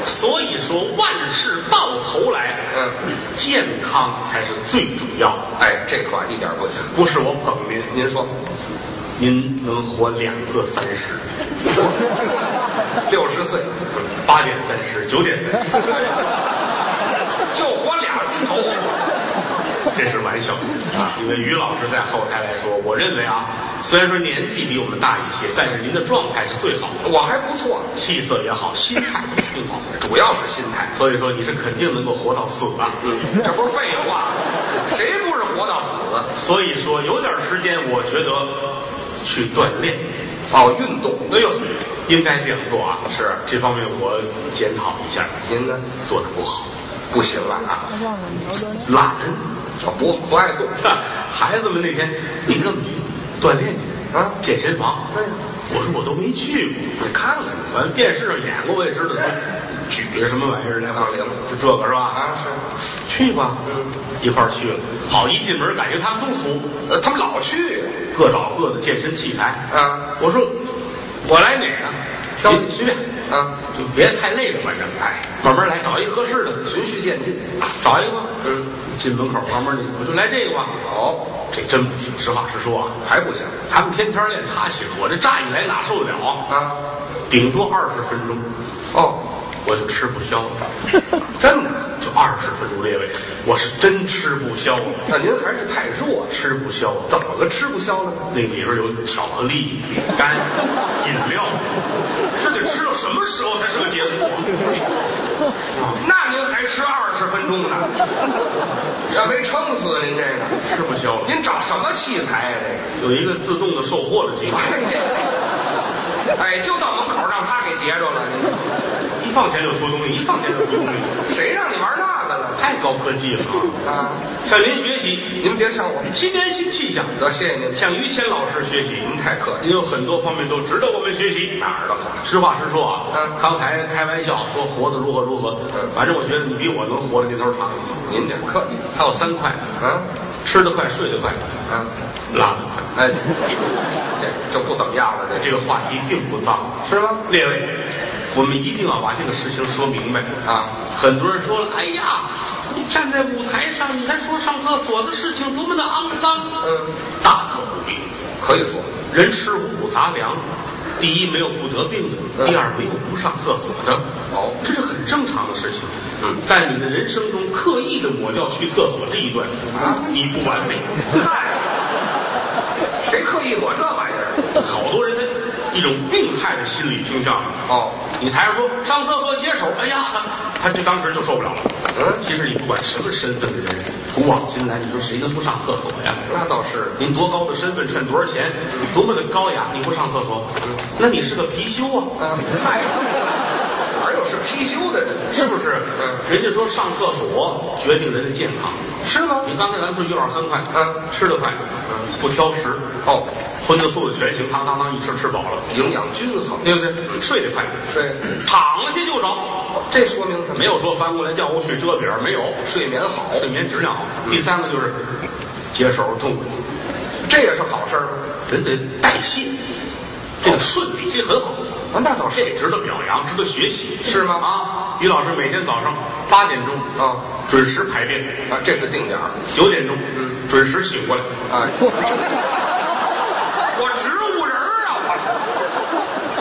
所以说，万事到头来，嗯，健康才是最主要的。哎，这话一点不假。不是我捧您，您说，您能活两个三十，六十岁八点三十，九点三十，就活俩钟头，这是玩笑啊！因为于老师在后台来说，我认为啊，虽然说年纪比我们大一些，但是您的状态是最好的，我还不错，气色也好，心态也挺好。主要是心态。所以说你是肯定能够活到死的。嗯，这不是废话？谁不是活到死？所以说有点时间，我觉得去锻炼。哦，运动。哎呦，应该这样做啊！是这方面我检讨一下，您呢？做的不好，不行了啊！懒。我不不爱动。孩子们那天你跟我们去锻炼去啊健身房。对呀我说我都没去过，你看看，反正电视上演过，我也知道。举着什么玩意儿来往里了就这个是吧？啊，是，去吧，一块儿去了。好，一进门感觉他们都熟，呃，他们老去各找各的健身器材。啊我说我来哪个？挑你随便，啊，就别太累了，反正哎，慢慢来，找一合适的，循序渐进。找一个吧。嗯，进门口慢慢的，我就来这个吧。哦，这真不行，实话实说啊，还不行他们天天练他行，我这站一来哪受得了啊？啊？顶多二十分钟，哦，我就吃不消了。真的？就二十分钟列位，我是真吃不消了，那您还是太弱，吃不消。怎么个吃不消呢？那里边有巧克力、饼干、*laughs* 饮料，这得吃到什么时候才是个结束啊？*laughs* 那您还吃二十分钟呢？这没撑死您这个？吃不消了。您找什么器材呀、这个有一个自动的售货的机哎，就到门口让他给截着了。一放钱就出东西，一放钱就出东西，谁让你玩那个了？太高科技了啊！啊，向您学习，您别向我，新年新气象，得谢谢您，向于谦老师学习。您太客气。您有很多方面都值得我们学习。哪儿的好？实话实说啊，嗯刚才开玩笑说活得如何如何，嗯反正我觉得你比我能活得年头长。您这客气。还有三块，啊吃得快，睡得快，啊，拉得快。哎，这就不怎么样了，这这个话题并不脏，是吗？列位，我们一定要把这个事情说明白啊！很多人说了，哎呀，你站在舞台上，你还说上厕所的事情多么的肮脏。嗯，大可不必。可以说，人吃五谷杂粮，第一没有不得病的，嗯第二没有不上厕所的。哦这是很正常的事情。嗯，在你的人生中刻意的抹掉去厕所这一段，啊你不完美。嗨，谁刻意抹这玩意儿？好多人他一种病态的心理倾向。哦，你台上说上厕所解手，哎呀，他他就当时就受不了了。嗯其实你不管什么身份的人，古往今来，你说谁能不上厕所呀？那倒是。您多高的身份，趁多少钱，多么的高雅，你不上厕所，那你是个貔貅啊，啊，嗨，哪有是貔貅的人？是不是？嗯人家说上厕所决定人的健康。是吗？你刚才咱们说有点三快，嗯吃得快，嗯不挑食，哦，荤的素的全行，当当当一吃吃饱了，营养均衡。对不对？睡得快，睡，躺下就着，这说明什么？没有说翻过来掉过去遮边儿，没有，睡眠好，睡眠质量好。第三个就是解手痛快，这也是好事儿？人得代谢，这个顺利，这很好。啊，那倒这值得表扬，值得学习，是吗啊，于老师每天早上八点钟啊准时排便，啊，这是定点儿。九点钟准时醒过来。哎，我植物人儿啊，我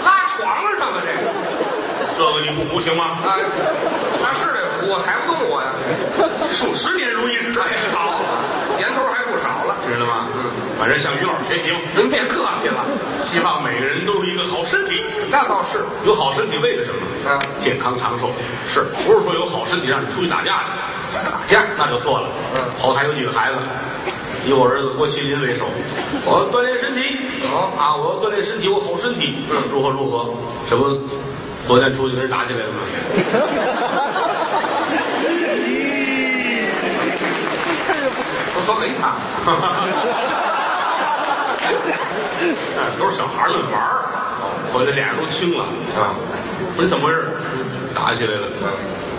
拉床上了这个。这个你不服行吗？啊，那是得服，我抬不动我呀。数十年如一日，哎，好，年头还不少了。知道吗？嗯，反正向于老师学习吧。您别客气了，希望每个人都有一个好身体。那倒是。有好身体为了什么？啊健康长寿。是不是说有好身体让你出去打架去？打架那就错了。嗯后台有几个孩子，以我儿子郭麒麟为首，我要锻炼身体。哦啊，我要锻炼身体，我好身体。嗯，如何如何？这不，昨天出去跟人打起来了吗？我说没他，哎都是小孩儿们玩儿，回来脸上都青了啊！我说你怎么回事？打起来了。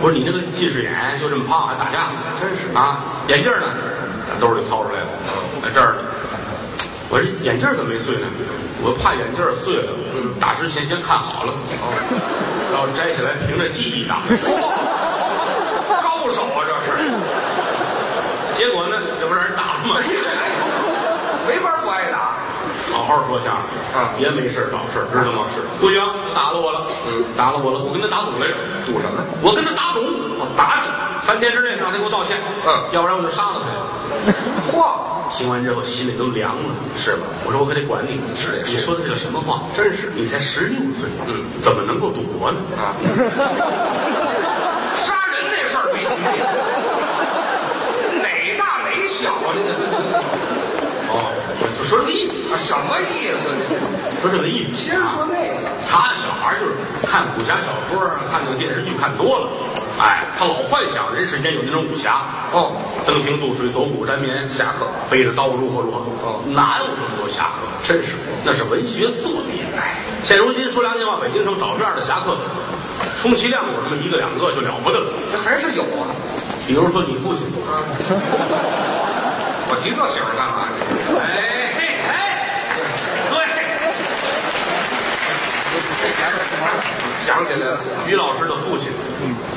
我说你这个近视眼就这么胖，还打架？真是啊！眼镜呢？在兜里掏出来了，在这儿呢。我这眼镜怎么没碎呢？我怕眼镜碎了，打之前先看好了，然后摘下来凭着记忆打。高手啊，这是。结果呢，这不让人打了吗？没法不挨打。好好说相声啊别没事找事，知道吗？是不行，打了我了，嗯，打了我了，我跟他打赌来着，赌什么？我跟他打赌，打赌，三天之内让他给我道歉，嗯要不然我就杀了他。嚯，听完之后心里都凉了，是吧？我说我可得管你，是的你说的这叫什么话？真是你才十六岁，嗯，怎么能够赌博呢？啊！*laughs* 杀人那事儿没提，哪大哪小啊？这个哦，就说这个意思，啊什么意思？说这个意思。先说那个，他小孩就是看武侠小说啊，看那个电视剧看多了，哎，他老幻想人世间有那种武侠，哦，登平渡水，走虎沾绵，侠客背着刀如何如何，哦哪有这么多侠客？真是，那是文学作品。哎，现如今说良心话，北京城找这样的侠客，充其量有这么一个两个就了不得了。这还是有啊。比如说你父亲，*laughs* 我提这醒儿干嘛呢？哎嘿哎，对，想起来了，于老师的父亲，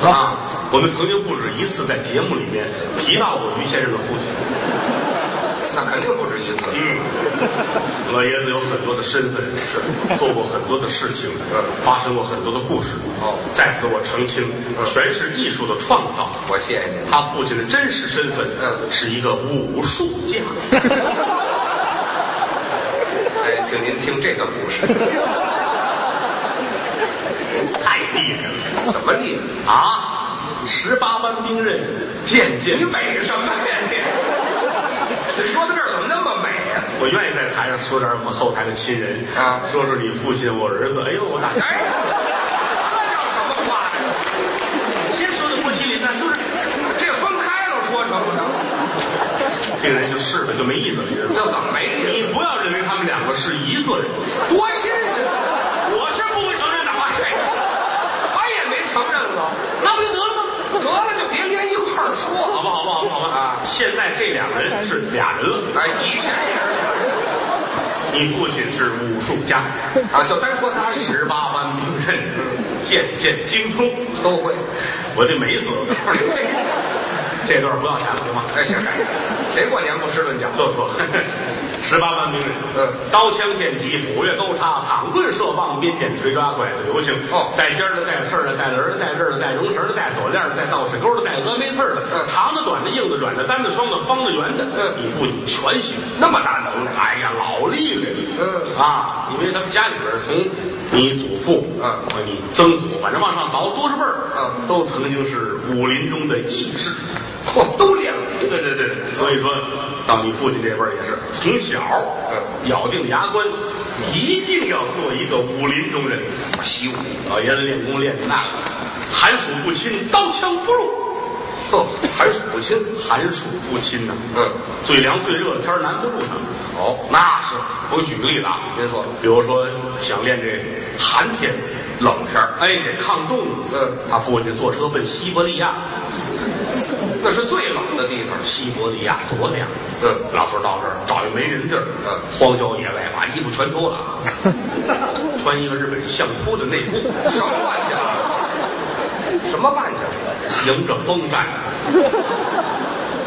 啊，我们曾经不止一次在节目里面提到过于先生的父亲。那肯定 *laughs* 老爷子有很多的身份，是做过很多的事情，嗯发生过很多的故事。哦在此我澄清，全是艺术的创造。我谢谢您。他父亲的真实身份，嗯是一个武术家。*laughs* 哎，请您听这个故事，太厉害了什么厉害？啊！十八般兵刃，件件你美什么呀你？你说到这儿怎么那么美呀、我愿意在台上说点我们后台的亲人啊说说你父亲，我儿子。哎呦，我大家哎，这叫什么话呀？先说的不吉利，但就是这分开了说成的，这个人就是了，就没意思了。这怎么没意思？你不要认为他们两个是一个人，多新鲜！我是不会承认的。我我也没承认了，那不就得了吗？得了就别连一块儿说。好吧，好吧，好吧，好吧啊现在这两个人是俩人了。哎，以前也是你父亲是武术家，*laughs* 啊，就单说他十八般兵刃，剑剑精通。都会。我得美死我告诉你这段不要钱了，行吗？哎，行行，谁过年不吃顿饺子？就说十八般兵刃，嗯刀枪剑戟斧钺钩叉躺棍射棒鞭锏锤抓拐子流星，哦带尖儿的带刺儿的带轮儿的带刃儿的带绒绳儿的带锁链儿的带倒水钩的带峨眉刺儿的，嗯长的短的硬的软的单的双的方的圆的，嗯你父亲全行。那么大能耐，哎呀，老厉害了！嗯啊，因为他们家里边儿从你祖父，嗯和你曾祖，反正往上倒多少辈儿，嗯都曾经是武林中的义都练过。对对对，所以说到你父亲这辈儿也是从小，嗯咬定牙关，一定要做一个武林中人。习武，老爷子练功练的那个，寒暑不侵，刀枪不入。哦，寒暑不侵。寒暑不侵呐、嗯，最凉最热的天儿难不住他。哦，那是，我举个例子啊，您说比如说想练这寒天、冷天儿，哎，得抗冻。嗯，他父亲坐车奔西伯利亚，那是最冷的地方。西伯利亚多凉。嗯老头儿到这儿找一没人地儿，嗯荒郊野外把衣服全脱了，穿一个日本相扑的内裤，什么半去了？什么半去了？迎着风站，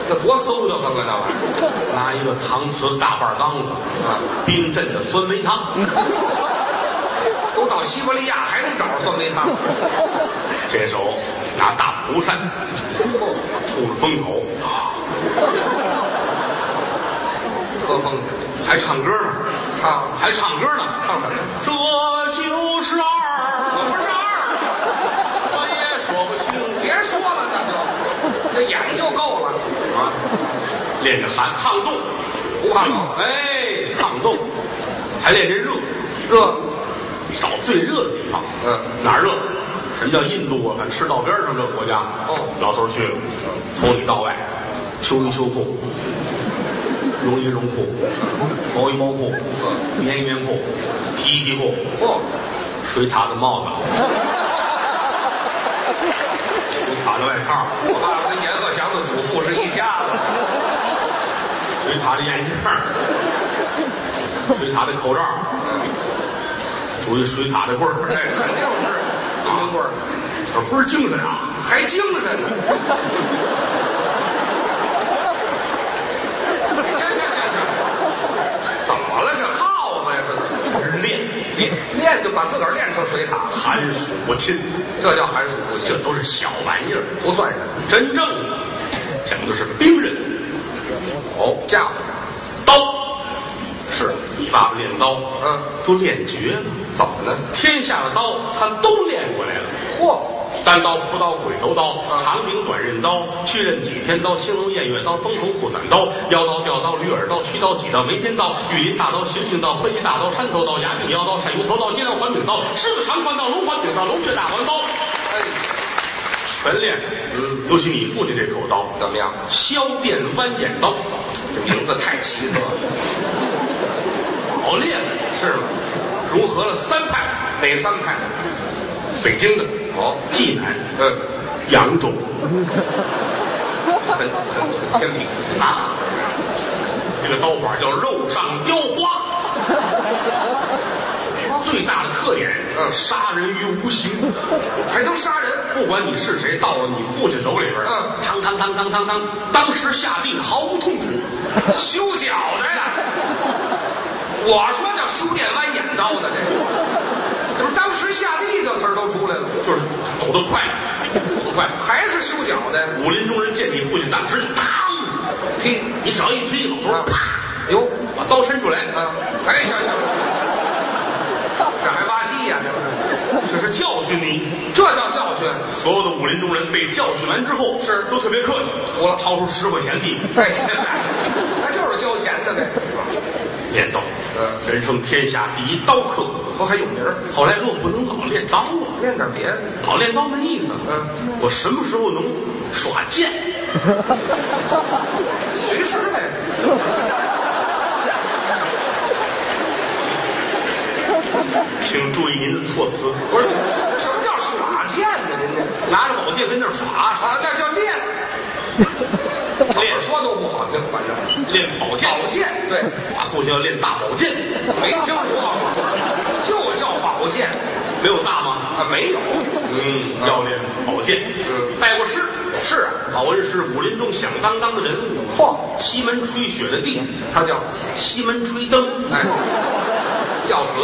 那多馊的慌啊！那玩意儿拿一个搪瓷大半缸子啊，冰镇的酸梅汤。到西伯利亚还能找着酸梅汤？这手拿大蒲扇，吐着风口，喝风，还唱歌呢，唱还唱歌呢，唱什么？这就是二，我不是二，我也说不清别说了，那就这演就够了。啊。练着寒抗冻，不怕冷，哎，抗冻，还练这热，热，找最热的地方。嗯，哪儿热？什么叫印度啊？看赤道边上这国家。哦老头去了，从里到外，秋衣秋裤，绒衣绒裤，毛衣毛裤，棉衣棉裤，皮衣皮裤，嚯，水獭的帽子，水獭的外套，我爸爸跟阎鹤祥的祖父是一家子。水獭的眼镜，水獭的口罩，属于水塔的棍儿，*laughs* 这肯定是棍儿，这倍儿精神啊！*laughs* 还精神呢。行行行行，怎么了？这耗子呀？这是练练练就把自个儿练成水塔了？寒暑不侵，这叫寒暑不侵，这都是小玩意儿，不算什么。真正的讲的是兵刃。哦，架子刀是你爸爸练刀，嗯，都练绝了。怎么呢？天下的刀他都练过来了。嚯，单刀、朴刀、鬼头刀、嗯长柄短刃刀、去刃倚天刀、青龙偃月刀、东头护伞刀、腰刀、吊刀、驴耳刀、曲刀、戟刀、眉尖刀、玉林大刀、行刑刀、河西大刀、山头刀、牙柄腰刀、闪油头刀、接梁环柄刀、狮子长环刀、龙环柄刀、龙血大环刀，哎，全练。嗯，尤其你父亲这口刀，怎么样？削电弯眼刀，这名字太奇特了，好练是吗？融合了三派，哪三派？北京的、哦济南、嗯，扬州很很偏僻。啊，这个刀法叫肉上雕花。最大的特点，嗯杀人于无形，还能杀人？不管你是谁，到了你父亲手里边，嗯当当当当当当，当时下地毫无痛楚。修脚的呀！我说叫书店弯眼刀的，这这不是当时下地这词儿都出来了，就是走得快，走得快。还是修脚的？武林中人见你父亲，当时就嘡，踢，你只要一推，老头儿啪，哟，把刀伸出来，啊，哎，行行，这还挖机呀？这不是？这是教训你。这叫教训。所有的武林中人被教训完之后，是都特别客气，我掏出十块钱递，哎，现在那就是交钱的呗。练刀，嗯人称天下第一刀客。都还有名儿，后来说我不能老练刀啊，练点别的。老练刀没意思。嗯，我什么时候能耍剑？*laughs* 随时呗。请注意您的措辞，不是，什么叫耍剑呢？您这拿着宝剑跟那耍耍啊，那叫练。*laughs* *laughs* 怎么说都不好听，反正练宝剑。宝剑对，我父亲要练大宝剑，*laughs* 没听说过，就叫宝剑没有大吗？啊，没有。嗯，要练宝剑。嗯拜过师，是啊，老恩是武林中响当当的人物。嚯，西门吹雪的弟，他叫西门吹灯，哎，*laughs* 要死，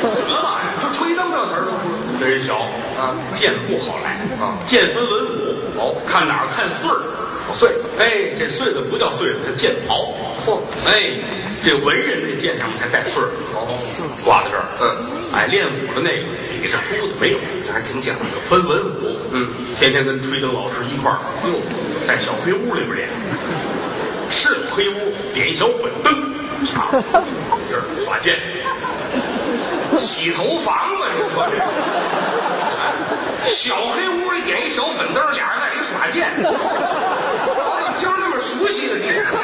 什么玩意儿？就吹灯这词儿。这人小啊，剑不好来啊剑分文武哦看哪儿看岁儿。岁哎，这穗子不叫穗子，叫剑袍。嚯哎，这文人那剑上面才带穗儿，哦，挂在这儿。嗯，哎，练武的那个底下秃子没有，这还挺讲究。分文武。嗯，天天跟吹灯老师一块儿，哟，在小黑屋里边练。是黑屋点一小粉灯，啊，这儿耍剑。洗头房嘛，你说这？小黑屋里点一小粉灯，俩人在里耍剑。我怎么听着那么熟悉的地方？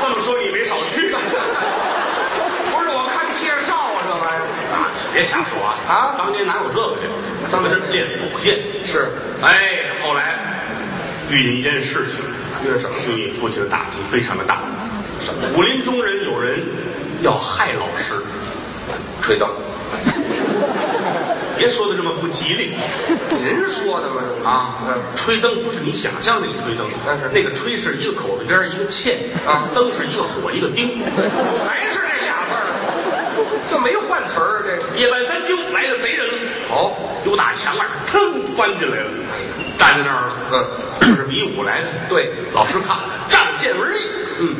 这么说你没少去不是我看介绍啊，这玩意儿啊！别瞎说啊！啊当年哪有这个去？当年练宝剑。是哎，后来遇见一件事情，遇见什么对你父亲的打击非常的大。武林中人有人要害老师，吹灯，别说的这么不吉利您说的吗？啊！嗯吹灯不是你想象那个吹灯，但是那个吹是一个口子边一个欠啊灯是一个火一个丁。还是这俩字儿，*laughs* 就没换词儿这个。夜半三更来了贼人了，哦，由打墙外腾翻进来了，站在那儿了。嗯，*clears throat* 这是比武来的。对，老师看了，仗剑而立。嗯，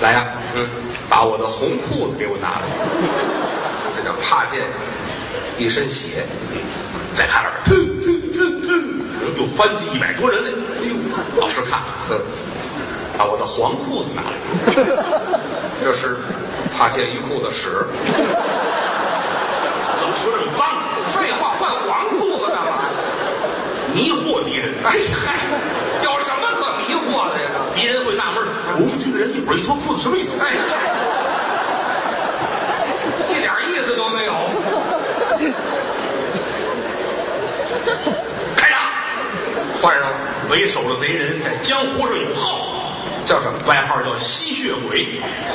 来呀、嗯，把我的红裤子给我拿来。*laughs* 这叫怕剑，一身血。再看那儿，腾腾腾腾，又翻进一百多人来。哎呦，老师看了，嗯，把我的黄裤子拿来。*laughs* 这是怕见一裤子屎。怎么说这么脏？废话，换黄裤子干嘛？迷惑敌人。哎呀嗨，有什么可迷惑的呀？敌人会纳闷儿，哦，这个人一会儿一脱裤子什么意思？哎，一点意思都没有。开打！换上了，为首的贼人在江湖上有号，叫什么？外号叫吸血鬼。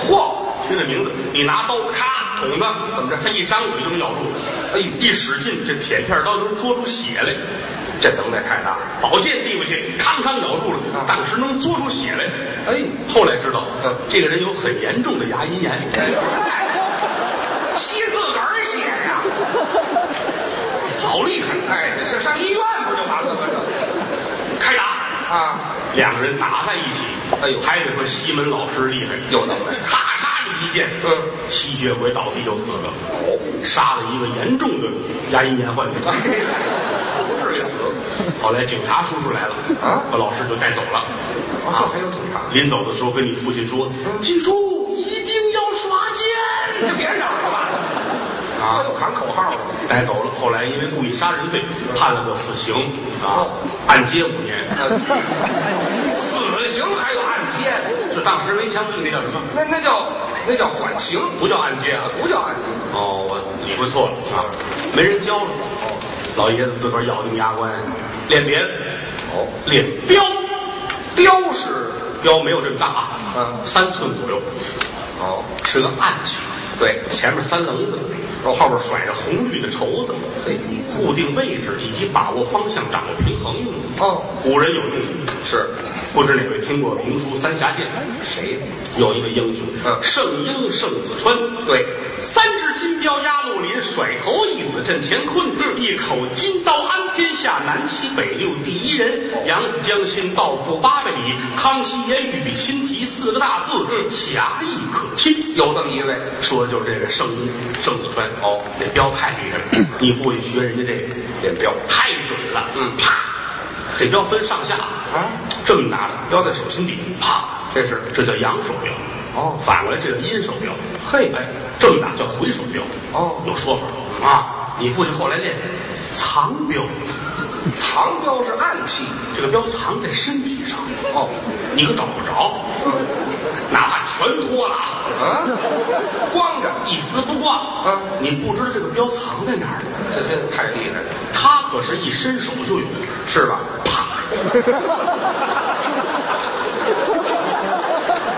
嚯！听这名字，你拿刀咔捅他，怎么着？他一张嘴就能咬住。哎呦，一使劲，这铁片刀能嘬出血来。这能耐太大了。宝剑递过去，康康咬住了，当时能嘬出血来。哎，后来知道，嗯这个人有很严重的牙龈炎。吸自个儿血呀！好厉害！哎，这上医院不就完了吗？开打！啊，两个人打在一起，哎呦还得说西门老师厉害，有能耐咔嚓的一剑，嗯，吸血鬼倒地就死了，杀了一个严重的牙龈炎患者，不至于死。后来警察叔叔来了，啊把老师就带走了。啊，还有警察，临走的时候跟你父亲说，记住一定要耍剑。*laughs* 你就别嚷了吧。啊都喊口号了。带走了。后来因为故意杀人罪判了个死刑啊，按揭五年。*laughs* 死刑还有按揭，这当时没枪毙那叫什么？那那叫那叫缓刑，不叫按揭啊。不叫按揭。哦，我理会错了啊，没人教了。老爷子自个儿咬定牙关，练别的，哦，练镖，镖是镖没有这么大啊，嗯三寸左右，哦，是个暗器，对，前面三棱子，后边甩着红绿的绸子，嘿，固定位置以及把握方向、掌握平衡用的。哦，古人有用的，是不知哪位听过评书《三侠剑》？谁？有一位英雄，嗯圣婴圣子川，对，三支金镖压绿林，甩头一子震乾坤，一口金刀安天下，南七北六第一人。扬子江心，道覆八百里，康熙言语比亲题四个大字，侠义可亲。有这么一位，说的就是这个圣圣子川哦，这镖太厉害了，你父亲学人家这个练镖太准了，嗯啪，这镖分上下啊，这么拿着，镖在手心底，啪，这是这叫阳手镖，哦反过来这叫阴手镖，嘿哎，这么打叫回手镖，哦有说法啊。你父亲后来练藏镖，藏镖是暗器，这个镖藏在身体上，哦，你可找不着，哪怕全脱了啊，啊，*laughs* 光着，一丝不挂，啊你不知道这个镖藏在哪儿，这些太厉害了，他可是一伸手就有，是吧？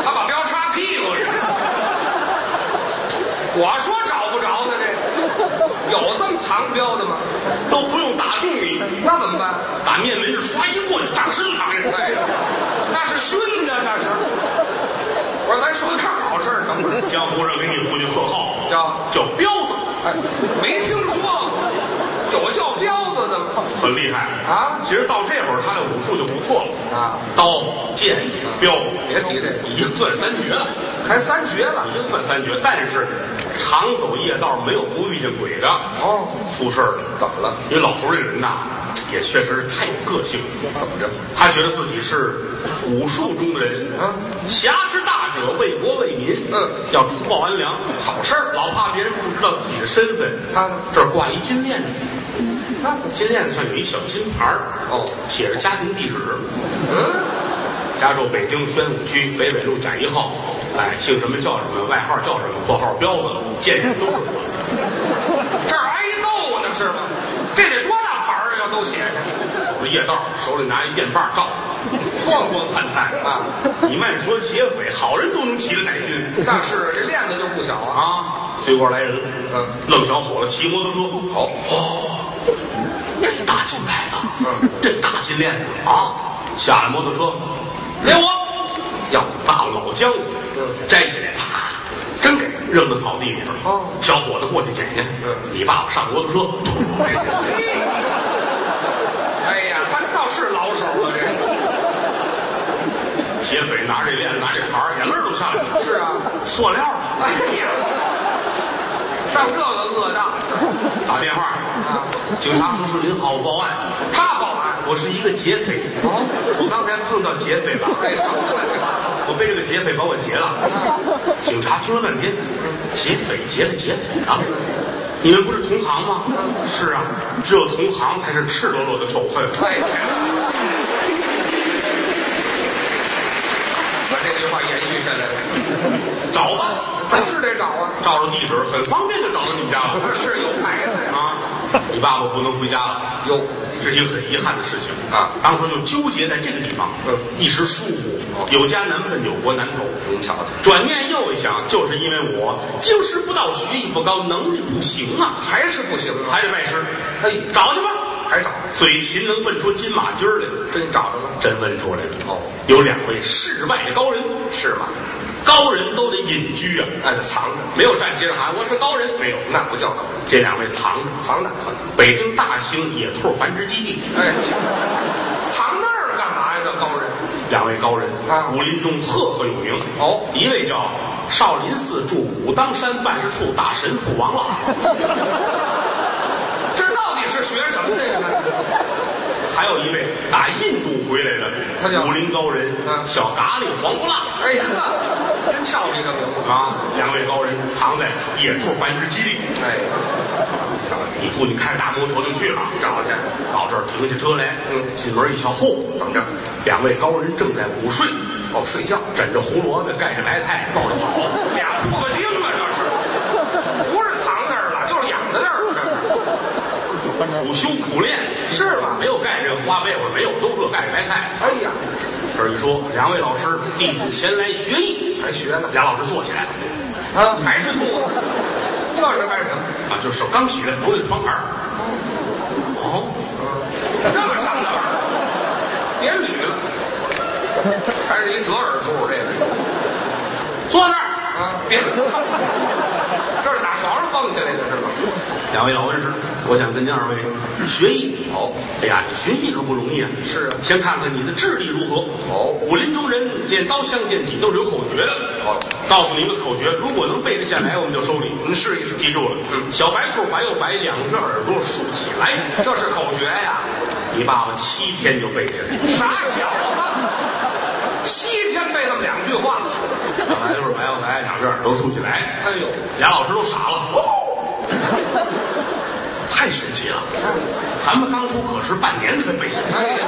他 *laughs* 把镖插屁股上。我说找不着呢，这有这么藏镖的吗？都不用打中你，那怎么办？打面门唰一过去，当身躺下。哎，那是熏的，那是。我说咱说点好事儿成不是？江湖上给你父亲贺号叫叫彪子，哎，没听说过，有叫彪子的吗？很厉害啊其实到这会儿，他的武术就不错了啊，刀、剑、镖，别提这个已经算三绝了，还三绝了已。经算三绝。但是常走夜道，没有不遇见鬼的。哦，出事儿了，怎么了？因为老头这人呐，也确实是太有个性。怎么着？他觉得自己是武术中的人啊，侠之大者，为国为民，嗯，要除暴安良，好事儿，老怕别人不知道自己的身份。他呢这儿挂一金链子，那金链子上有一小金牌儿哦写着家庭地址，嗯，家住北京宣武区北纬路甲一号，哎，姓什么叫什么，外号叫什么，括号彪子，见人都是我。这儿挨揍呢是吗？这得多大牌儿啊？要都写上。我夜道手里拿一电棒照，光光灿灿啊！你慢说劫匪，好人都能起了歹心那是这链子就不小啊。啊！对过来人，嗯，愣小伙子骑摩托车，好哦，这大金牌子，嗯，这大金链子啊！下了摩托车，给我，要大老姜，嗯摘起来，啪，真给扔到草地里边。哦小伙子过去捡去，嗯你爸爸上摩托车，哎呀，他倒是老手啊，这劫匪拿着这链子，拿这茬儿，眼泪都下来了。是啊。塑料的，哎呀，上这个恶当打电话啊！警察叔叔您好，我报案，他报案，我是一个劫匪。哦我刚才碰到劫匪了，哎，什么？我被这个劫匪把我劫了。*laughs* 警察听了半天，劫匪劫了劫匪啊！你们不是同行吗？是啊，只有同行才是赤裸裸的仇恨。哎，这把这句话延续下来，*laughs* 找吧，还是得找啊。照着地址，很方便就找到你们家了。是有牌子呀。啊，*laughs* 你爸爸不能回家了。哟这是一个很遗憾的事情啊当初就纠结在这个地方，嗯一时疏忽，有家难奔，有国难投。您瞧瞧，转念又一想，就是因为我经师不到，学艺不高，能力不行啊，还是不行啊。还得拜师。哎找去吧，还找，嘴勤能问出金马驹来，真找着了。真问出来了。哦，有两位世外的高人，是吗？高人都得隐居啊，哎，藏着，没有站街上喊我是高人，没有。那不叫高人，这两位藏着，藏哪？北京大兴野兔繁殖基地，哎，藏那儿干嘛呀？叫高人两位高人啊武林中赫赫有名。哦一位叫少林寺驻武当山办事处大神父王老，*laughs* 这到底是学什么的呀？还有一位打印度回来的他叫武林高人啊小咖喱黄不辣哎呀，真俏这个名字。啊，两位高人藏在野兔繁殖基地。哎，你父亲开着大摩托就去了，找去，到这儿停下车来，嗯。进门一瞧，嚯，等着，两位高人正在午睡，哦，睡觉，枕着胡萝卜，盖着白菜，抱着草，俩兔子精啊，这是，不是藏那儿了，就是养在那儿了，这是。*laughs* 苦修苦练，是吧？没有盖这个花被窝，没有都说盖着白菜。哎呀，这一说，两位老师弟子前来学艺，还学呢俩老师坐起来了啊，还是兔子，这是干什么？啊，就是手刚起来扶着窗台儿。哦，这么上的别捋了，还是一折耳兔这个。坐那儿。啊，别，这是打床上蹦下来的是吗？两位老文士，我想跟您二位学艺。哦，哎呀，学艺可不容易啊。是啊先看看你的智力如何。哦武林中人练刀枪剑戟都是有口诀的。哦告诉你一个口诀，如果能背得下来，我们就收礼。您试一试，记住了，嗯，小白兔白又白，两只耳朵竖起来。*laughs* 这是口诀呀？你爸爸七天就背下来。傻小子，七天背那么两句话，小白兔白又白，两只耳朵竖起来。哎呦，俩老师都傻了。哦，太神奇了！咱们当初可是半年才背下来。哎呀，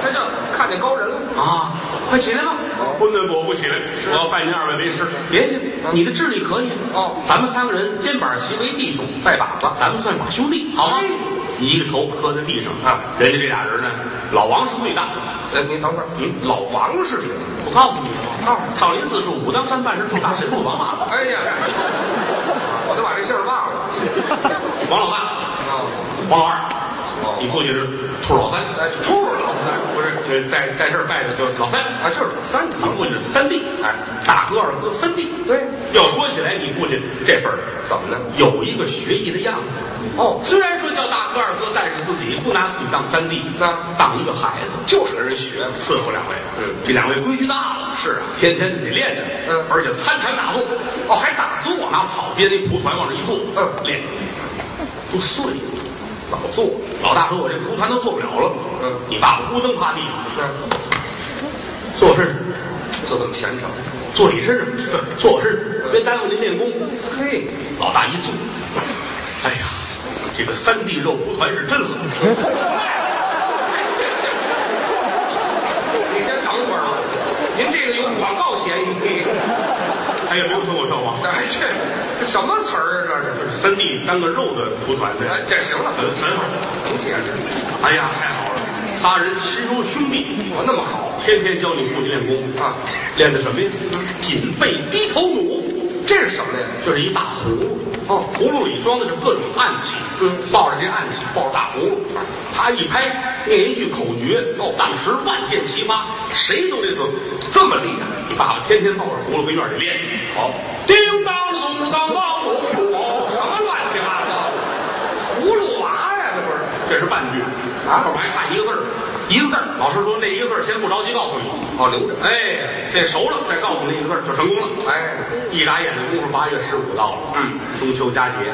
这叫看见高人了。啊，快起来吧！不能，我不起来，我要拜您二位为师。别介，你的智力可以。哦咱们三个人肩膀齐为弟兄，拜把子，咱们算把兄弟，好吗哎？一个头磕在地上啊，人家这俩人呢，老王是最大。哎，您等会儿，嗯老王是谁？我告诉你，啊少林寺是武当山办事处大神父王八子，哎呀，我都把这姓儿忘了。王老大，王老二，你父亲是兔老三，兔老三。在在这儿拜的叫老三。啊，就是老三你父亲是三弟，哎，大哥二哥三弟。对，要说起来，你父亲这份儿怎么呢？有一个学艺的样子。哦，虽然说叫大哥二哥，但是自己不拿自己当三弟，那当一个孩子，就是跟人学伺候两位。嗯，这两位规矩大了，是啊天天得练着，嗯而且参禅打坐，哦，还打坐拿草编那蒲团往这一坐，嗯练都碎了。老坐，老大说：“我这蒲团都做不了了。”嗯你爸爸咕噔趴地上，嗯，坐我身上，就这么虔诚。坐你身上，坐我身上，别耽误您练功。嘿，老大一坐，哎呀，这个三地肉蒲团是真狠。*laughs* 你先等会儿啊，您这个有广告嫌疑。还有没有听我说话？哎，这这什么词儿啊？这是。三弟当个肉的蒲团的，哎，这行了，很很好。能解释。哎呀，太好了，仨人亲如兄弟，我那么好天天教你父亲练功啊，练的什么呀？紧背低头弩，这是什么呀？这是一大葫芦。哦，葫芦里装的是各种暗器。嗯，抱着这暗器，抱着大葫芦，他一拍，念一句口诀，哦，当时万箭齐发，谁都得死，这么厉害。爸爸天天抱着葫芦跟院里练。好，叮当咚当当，哦，什么乱七八糟？葫芦娃呀，这不是？这是半句后边还差一个字，一个字儿。老师说那一个字儿先不着急告诉你，好留着。哎，这熟了再告诉你一个字儿就成功了。哎，一眨眼的功夫，八月十五到了，嗯，中秋佳节，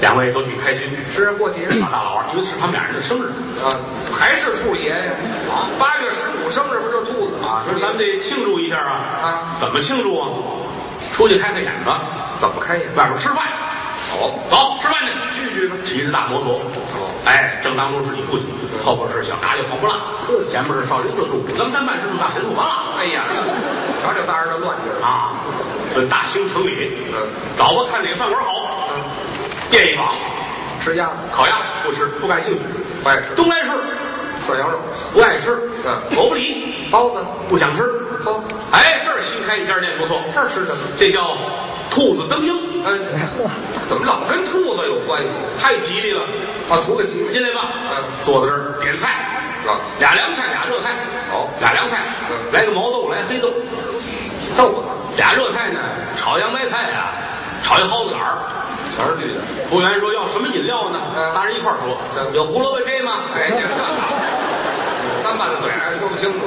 两位都挺开心。是过节大大老二，因为是他们俩人的生日啊，还是兔爷呀？啊，八月十五生日不就是兔子啊，说咱们得庆祝一下啊啊怎么庆祝啊？出去开开眼吧，怎么开眼？外边吃饭。哦，走，吃饭去。聚聚吧。骑着大摩托，哎，正当中是你父亲，后边是小嘎就黄不辣，前面是少林寺住武当山办事处大神父王辣。哎呀，瞧这仨人的乱劲儿啊，奔大兴城里，找吧看哪个饭馆好，便一坊，吃鸭子，烤鸭不吃，不感兴趣。不爱吃东来顺涮羊肉，不爱吃，嗯狗不理包子，不想吃。包，哎，这儿新开一家店不错，这儿吃什么？这叫兔子登鹰，哎，*laughs* 怎么老跟兔子有关系？太吉利了。啊，图个吉利。进来吧，嗯坐在这儿点菜，啊，俩凉菜，俩热菜，好俩凉菜，嗯来个毛豆，来黑豆，豆子俩热菜呢，炒洋白菜呀，炒一蒿子杆儿。全是绿的。服务员说要什么饮料呢？嗯仨人一块儿说，嗯有胡萝卜汁吗？哎，这三瓣子嘴还说不清楚。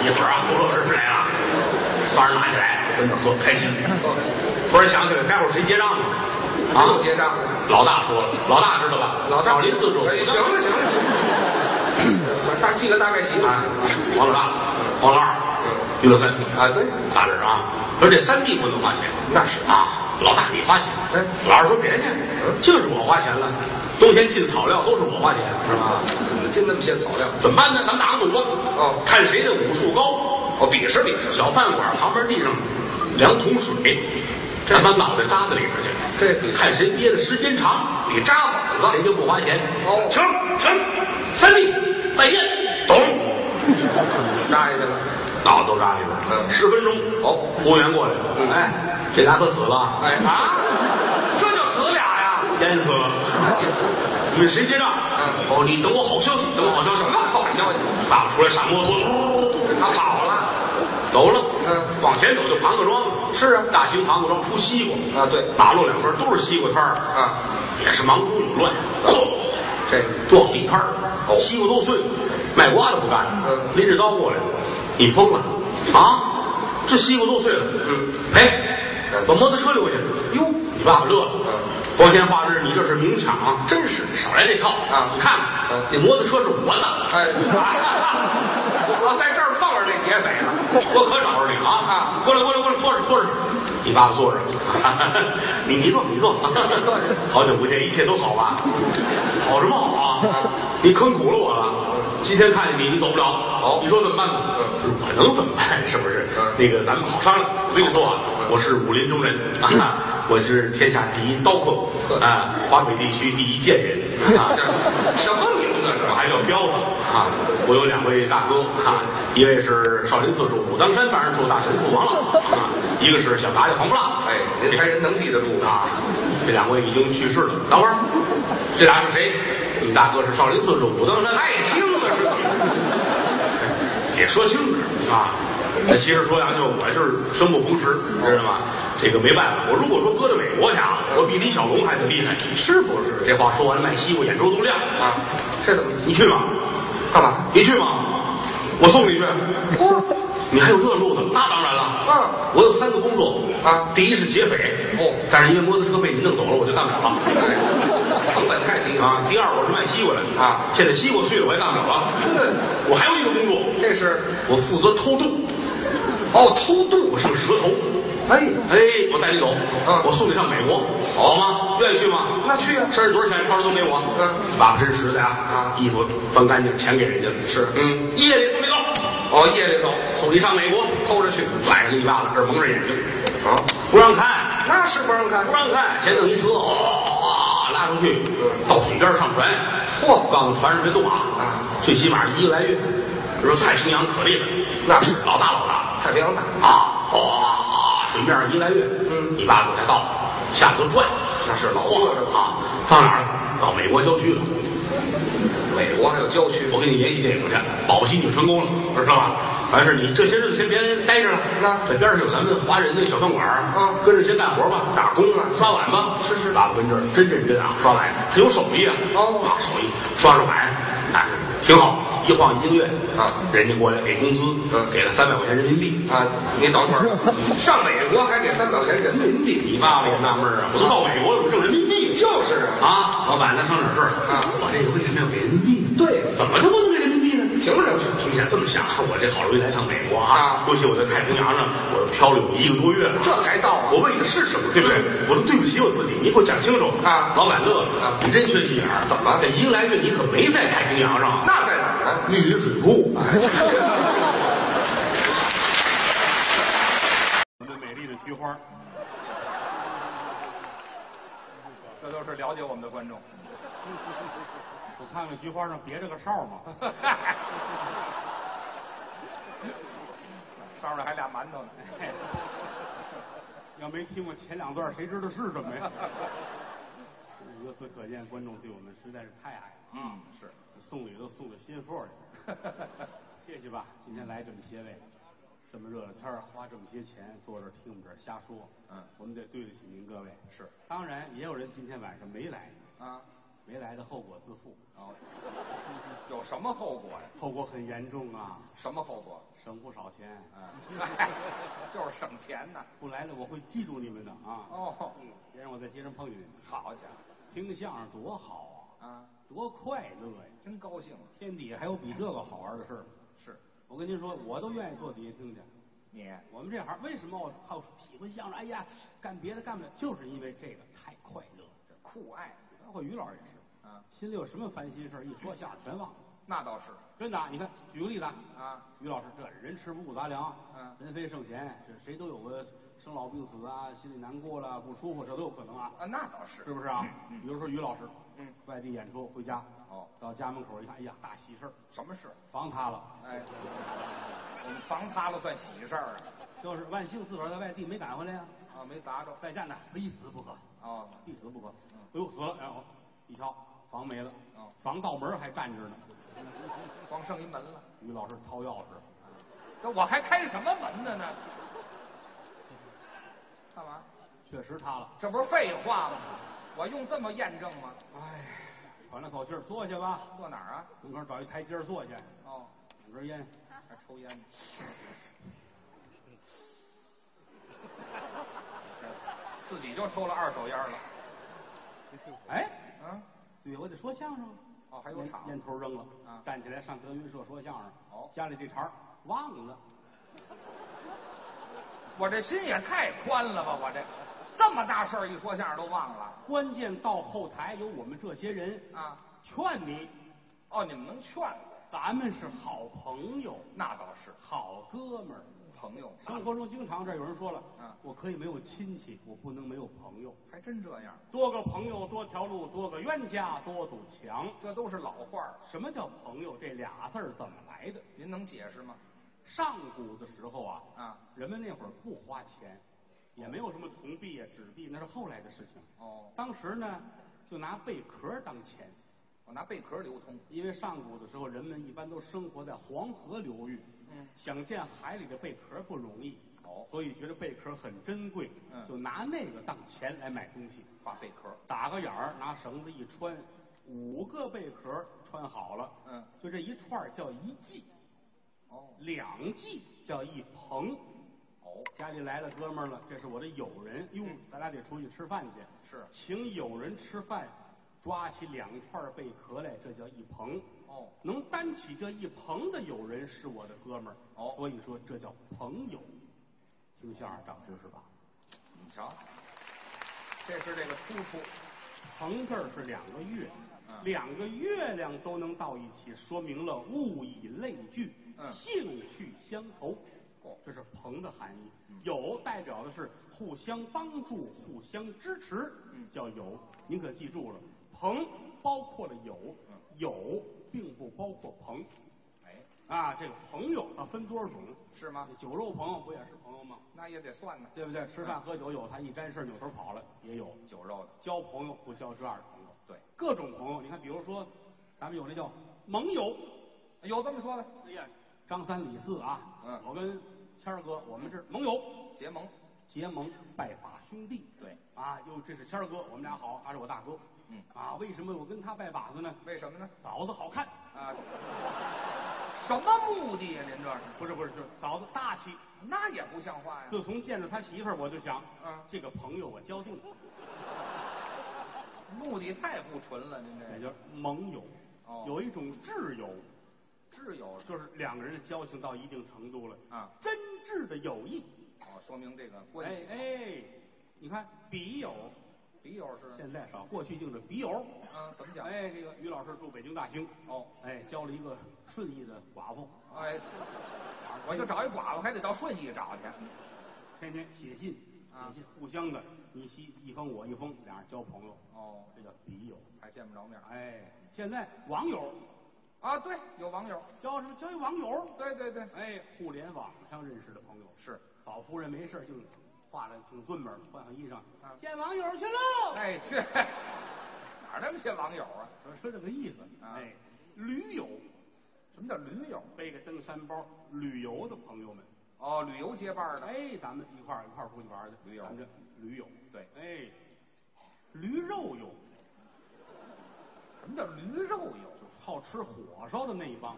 一会儿啊，胡萝卜汁来了，仨人拿起来跟着喝，开心。突然想起来，待会儿谁结账呢？啊又，结账。老大说了，老大知道吧？老大少林寺住。哎，行了行了，大 *laughs* 记个大概齐吧。啊，王老大，王老二，于老三，啊，对，仨人啊。说这三弟不能花钱，那是啊，老大你花钱。哎老二说别去，就是我花钱了。冬天进草料都是我花钱，是吧？进那么些草料。怎么办呢？咱们打个赌吧。哦看谁的武术高。哦，比试比试。小饭馆旁边地上两桶水，咱把脑袋扎在里边去，这看谁憋的时间长，你扎膀子，谁就不花钱。哦停停，三弟再见，懂？扎下去了。脑袋都扎里边，嗯十分钟。哦服务员过来了，哎，这俩可死了，哎啊？淹死了。你们谁结账？哦，你等我好消息，等我好消息。什么好消息？爸爸出来上摩托，他跑了。走了。嗯。往前走就庞各庄。是啊。大兴庞各庄出西瓜。啊对。马路两边都是西瓜摊儿。啊，也是忙中有乱，嚯，这撞了一摊儿，哦。西瓜都碎了，卖瓜的不干。了，嗯。拎着刀过来。了，你疯了。啊？这西瓜都碎了，嗯，赔，把摩托车留下。哟，你爸爸乐了，光天化日，你这是明抢，真是少来这套啊你看看，那摩托车是我的，哎，我在这儿碰上这劫匪了。我可找着你了啊！啊过来，过来，过来，坐着，坐着。你爸爸坐着，你你坐，你坐。好久不见，一切都好吧？好什么好啊？你坑苦了我了。今天看见你，你走不了。好你说怎么办呢？我能怎么办？是不是？那个咱们好商量。我跟你说啊，我是武林中人 *laughs* 啊，我是天下第一刀客啊，华北地区第一剑人啊。*laughs* 什么名字我还叫彪子啊！我有两位大哥啊，一位是少林寺住武当山办事处大神父王老啊，一个是小嘎家黄不辣。哎，您猜人能记得住啊，啊？这两位已经去世了。等会儿，这俩是谁？你大哥是少林寺的武当山。爱听啊是？也说清楚啊。那其实说两句，我是生不逢时，知道吗？这个没办法，我如果说搁在美国去啊，我比李小龙还得厉害，是不是？这话说完了，卖西瓜眼珠都亮啊，这怎么？你去吗？干嘛？你去吗？我送你去。你还有这路子？那当然了。嗯我有三个工作啊第一是劫匪。哦但是因为摩托车被你弄走了，我就干不了了。哎，成本太低。啊，第二我是卖西瓜的啊现在西瓜碎了，我也干不了了。*laughs* 我还有一个工作，这是我负责偷渡。哦，偷渡我是个蛇头。哎，哎，我带你走，嗯我送你上美国，好吗？愿意去吗？那去啊身上多少钱？超市都给我。嗯，爸爸真实在啊，啊衣服翻干净，钱给人家了。是嗯，夜里送你走，哦，夜里走，送你上美国，偷着去晚上一巴掌，这蒙着眼睛，啊，不让看，那是不让看不。让看，先弄一车，哗拉出去，到水边上船，嚯告诉船上别动啊，啊，最起码一个来月。说蔡清扬可厉害，那是老大老大太平洋大，啊，哗，水面上一个来月，嗯你爸爸才到，下头转，那是老晃着啊，到哪儿了？到美国郊区了。美国还有郊区我给你联系电影去，保不齐你就成功了，知道吧？完事你这些日子先别待着了，那这边上有咱们华人的小饭馆儿嗯跟着先干活吧，打工啊刷碗吧，是是，爸爸跟这儿真认真啊，刷碗，他有手艺啊，哦。啊，手艺，刷刷碗，哎，挺好，一晃一个月啊，人家过来给工资，嗯给了三百块钱人民币。啊，你等会儿，*laughs* 上美国还给三百块钱人民币，你爸爸也纳闷啊，我都到美国了，我挣人民币就是啊，啊！老板，咱上哪儿事儿啊我这个为什么要给人民币呢？对，怎么就不能给人民币呢？凭什么？你想这么想，我这好容易来趟美国啊尤其我在太平洋上，我漂了有一个多月了，这才到啊我为的是什么？对不对？我都对不起我自己，你给我讲清楚啊老板乐了你真缺心眼儿，怎么这一个来月你可没在太平洋上？那在哪儿呢？密云水库。我们美丽的菊花，这都是了解我们的观众。我看看菊花上别着个哨吗？*laughs* 上面还俩馒头呢。要没听过前两段，谁知道是什么呀？由此可见，观众对我们实在是太爱了。嗯，是。送礼都送到心腹里，谢谢吧。今天来这么些位，这么热的天儿，花这么些钱坐这儿听我们这儿瞎说，嗯我们得对得起您各位。是，当然也有人今天晚上没来，啊，没来的后果自负，哦，*laughs* 有什么后果呀？后果很严重啊，什么后果？省不少钱。嗯，*laughs* 就是省钱呐。不来了，我会记住你们的啊。哦，别让我在街上碰见你们。好家伙听相声多好啊，啊，多快乐呀！真高兴。天底下还有比这个好玩的事儿吗？是我跟您说，我都愿意坐底下听去。你我们这行为什么我好喜欢相声？哎呀，干别的干不了，就是因为这个太快乐。这酷爱包括于老师也是，啊，心里有什么烦心事儿一说相声全忘了。那倒是真的，你看，举个例子啊，啊，于老师这人吃五谷杂粮，嗯人非圣贤，这谁都有个生老病死啊，心里难过了，不舒服，这都有可能啊，啊，那倒是是不是啊？比如说于老师，嗯，外地演出回家，哦到家门口一看，哎呀，大喜事儿，什么事？房塌了，哎，我们房塌了算喜事儿啊？就是万幸自个儿在外地没赶回来呀，啊，没砸着。在家呢，非死不可，哦，必死不可。嗯哎呦，死了，然后一瞧，房没了，哦防盗门还站着呢。*laughs* 光剩一门了。于老师掏钥匙，这我还开什么门的呢？干嘛？确实塌了。这不是废话吗？我用这么验证吗？哎，喘了口气儿，坐下吧。坐哪儿啊？门口找一台阶儿坐下，哦，点根烟。还抽烟呢。*laughs* 自己就抽了二手烟了。哎，嗯，对，我得说相声。哦，还有烟场。烟头扔了，啊站起来上德云社说相声。哦家里这茬儿忘了。*laughs* 我这心也太宽了吧！我这这么大事儿一说相声都忘了关键到后台有我们这些人啊？劝你，哦，你们能劝我？咱们是好朋友，那倒是好哥们儿。朋友，生活中经常这有人说了，嗯我可以没有亲戚，我不能没有朋友。还真这样，多个朋友多条路，多个冤家多堵墙。这都是老话儿什么叫朋友？这俩字儿怎么来的？您能解释吗？上古的时候啊，啊，人们那会儿不花钱，也没有什么铜币啊、纸币，那是后来的事情。哦，当时呢，就拿贝壳当钱，我拿贝壳流通。因为上古的时候人们一般都生活在黄河流域，嗯，想见海里的贝壳不容易，哦。所以觉得贝壳很珍贵，嗯。就拿那个当钱来买东西，画贝壳。打个眼儿，拿绳子一穿，五个贝壳穿好了，嗯，就这一串儿叫一季，哦。两季叫一棚。哦，家里来了哥们儿了，这是我的友人，哟，咱俩得出去吃饭去。嗯是。请友人吃饭，抓起两串贝壳来，这叫一朋。哦，能担起这一朋的友人是我的哥们儿。哦所以说这叫朋友。听相声长知识吧？你瞧，这是这个出处。朋字儿是两个月，嗯两个月亮都能到一起，说明了物以类聚，嗯兴趣相投。哦这是朋的含义。嗯友代表的是互相帮助、互相支持，嗯叫友。您可记住了，朋包括了友，嗯友并不包括朋。哎，啊，这个朋友啊分多少种？是吗？酒肉朋友不也是朋友吗？那也得算呢。对不对？吃饭喝酒有他一沾事儿扭头跑了也有。酒肉的，交朋友不交这样的朋友，对，各种朋友。你看，比如说，咱们有那叫盟友。有这么说的。哎呀，张三李四啊，嗯我跟谦儿哥，我们是盟友，结盟。结盟拜把兄弟。对，啊，又，这是谦儿哥，我们俩好，他是我大哥。嗯啊，为什么我跟他拜把子呢？为什么呢？嫂子好看，啊，什么目的呀、您这是？不是不是，就是嫂子大气。那也不像话呀。自从见着他媳妇儿，我就想，嗯这个朋友我交定了，目的太不纯了，您这这叫盟友。哦有一种挚友，挚友就是两个人的交情到一定程度了，啊，真挚的友谊。哦，说明这个关系。哎哎，你看笔友笔友是现在少，过去就是笔友。啊，怎么讲？哎，这个于老师住北京大兴，哦，哎，交了一个顺义的寡妇，哎，我就找一寡妇，还得到顺义找去。天天写信，啊写信，互相的，你西一封我一封，俩人交朋友，哦，这叫笔友。还见不着面儿哎，现在网友啊？对，有网友。交什么？交一网友。对对对，哎，互联网上认识的朋友是。嫂夫人没事儿就化着挺俊门儿，换上衣裳，啊见网友去喽。哎，去哪儿那么些网友啊？说说这个意思。啊哎，驴友什么叫驴友？背个登山包旅游的朋友们，哦，旅游结伴的。哎，咱们一块儿一块儿出去玩儿去，驴友咱们这驴友。对哎，驴肉友什么叫驴肉友？好吃火烧的那一帮，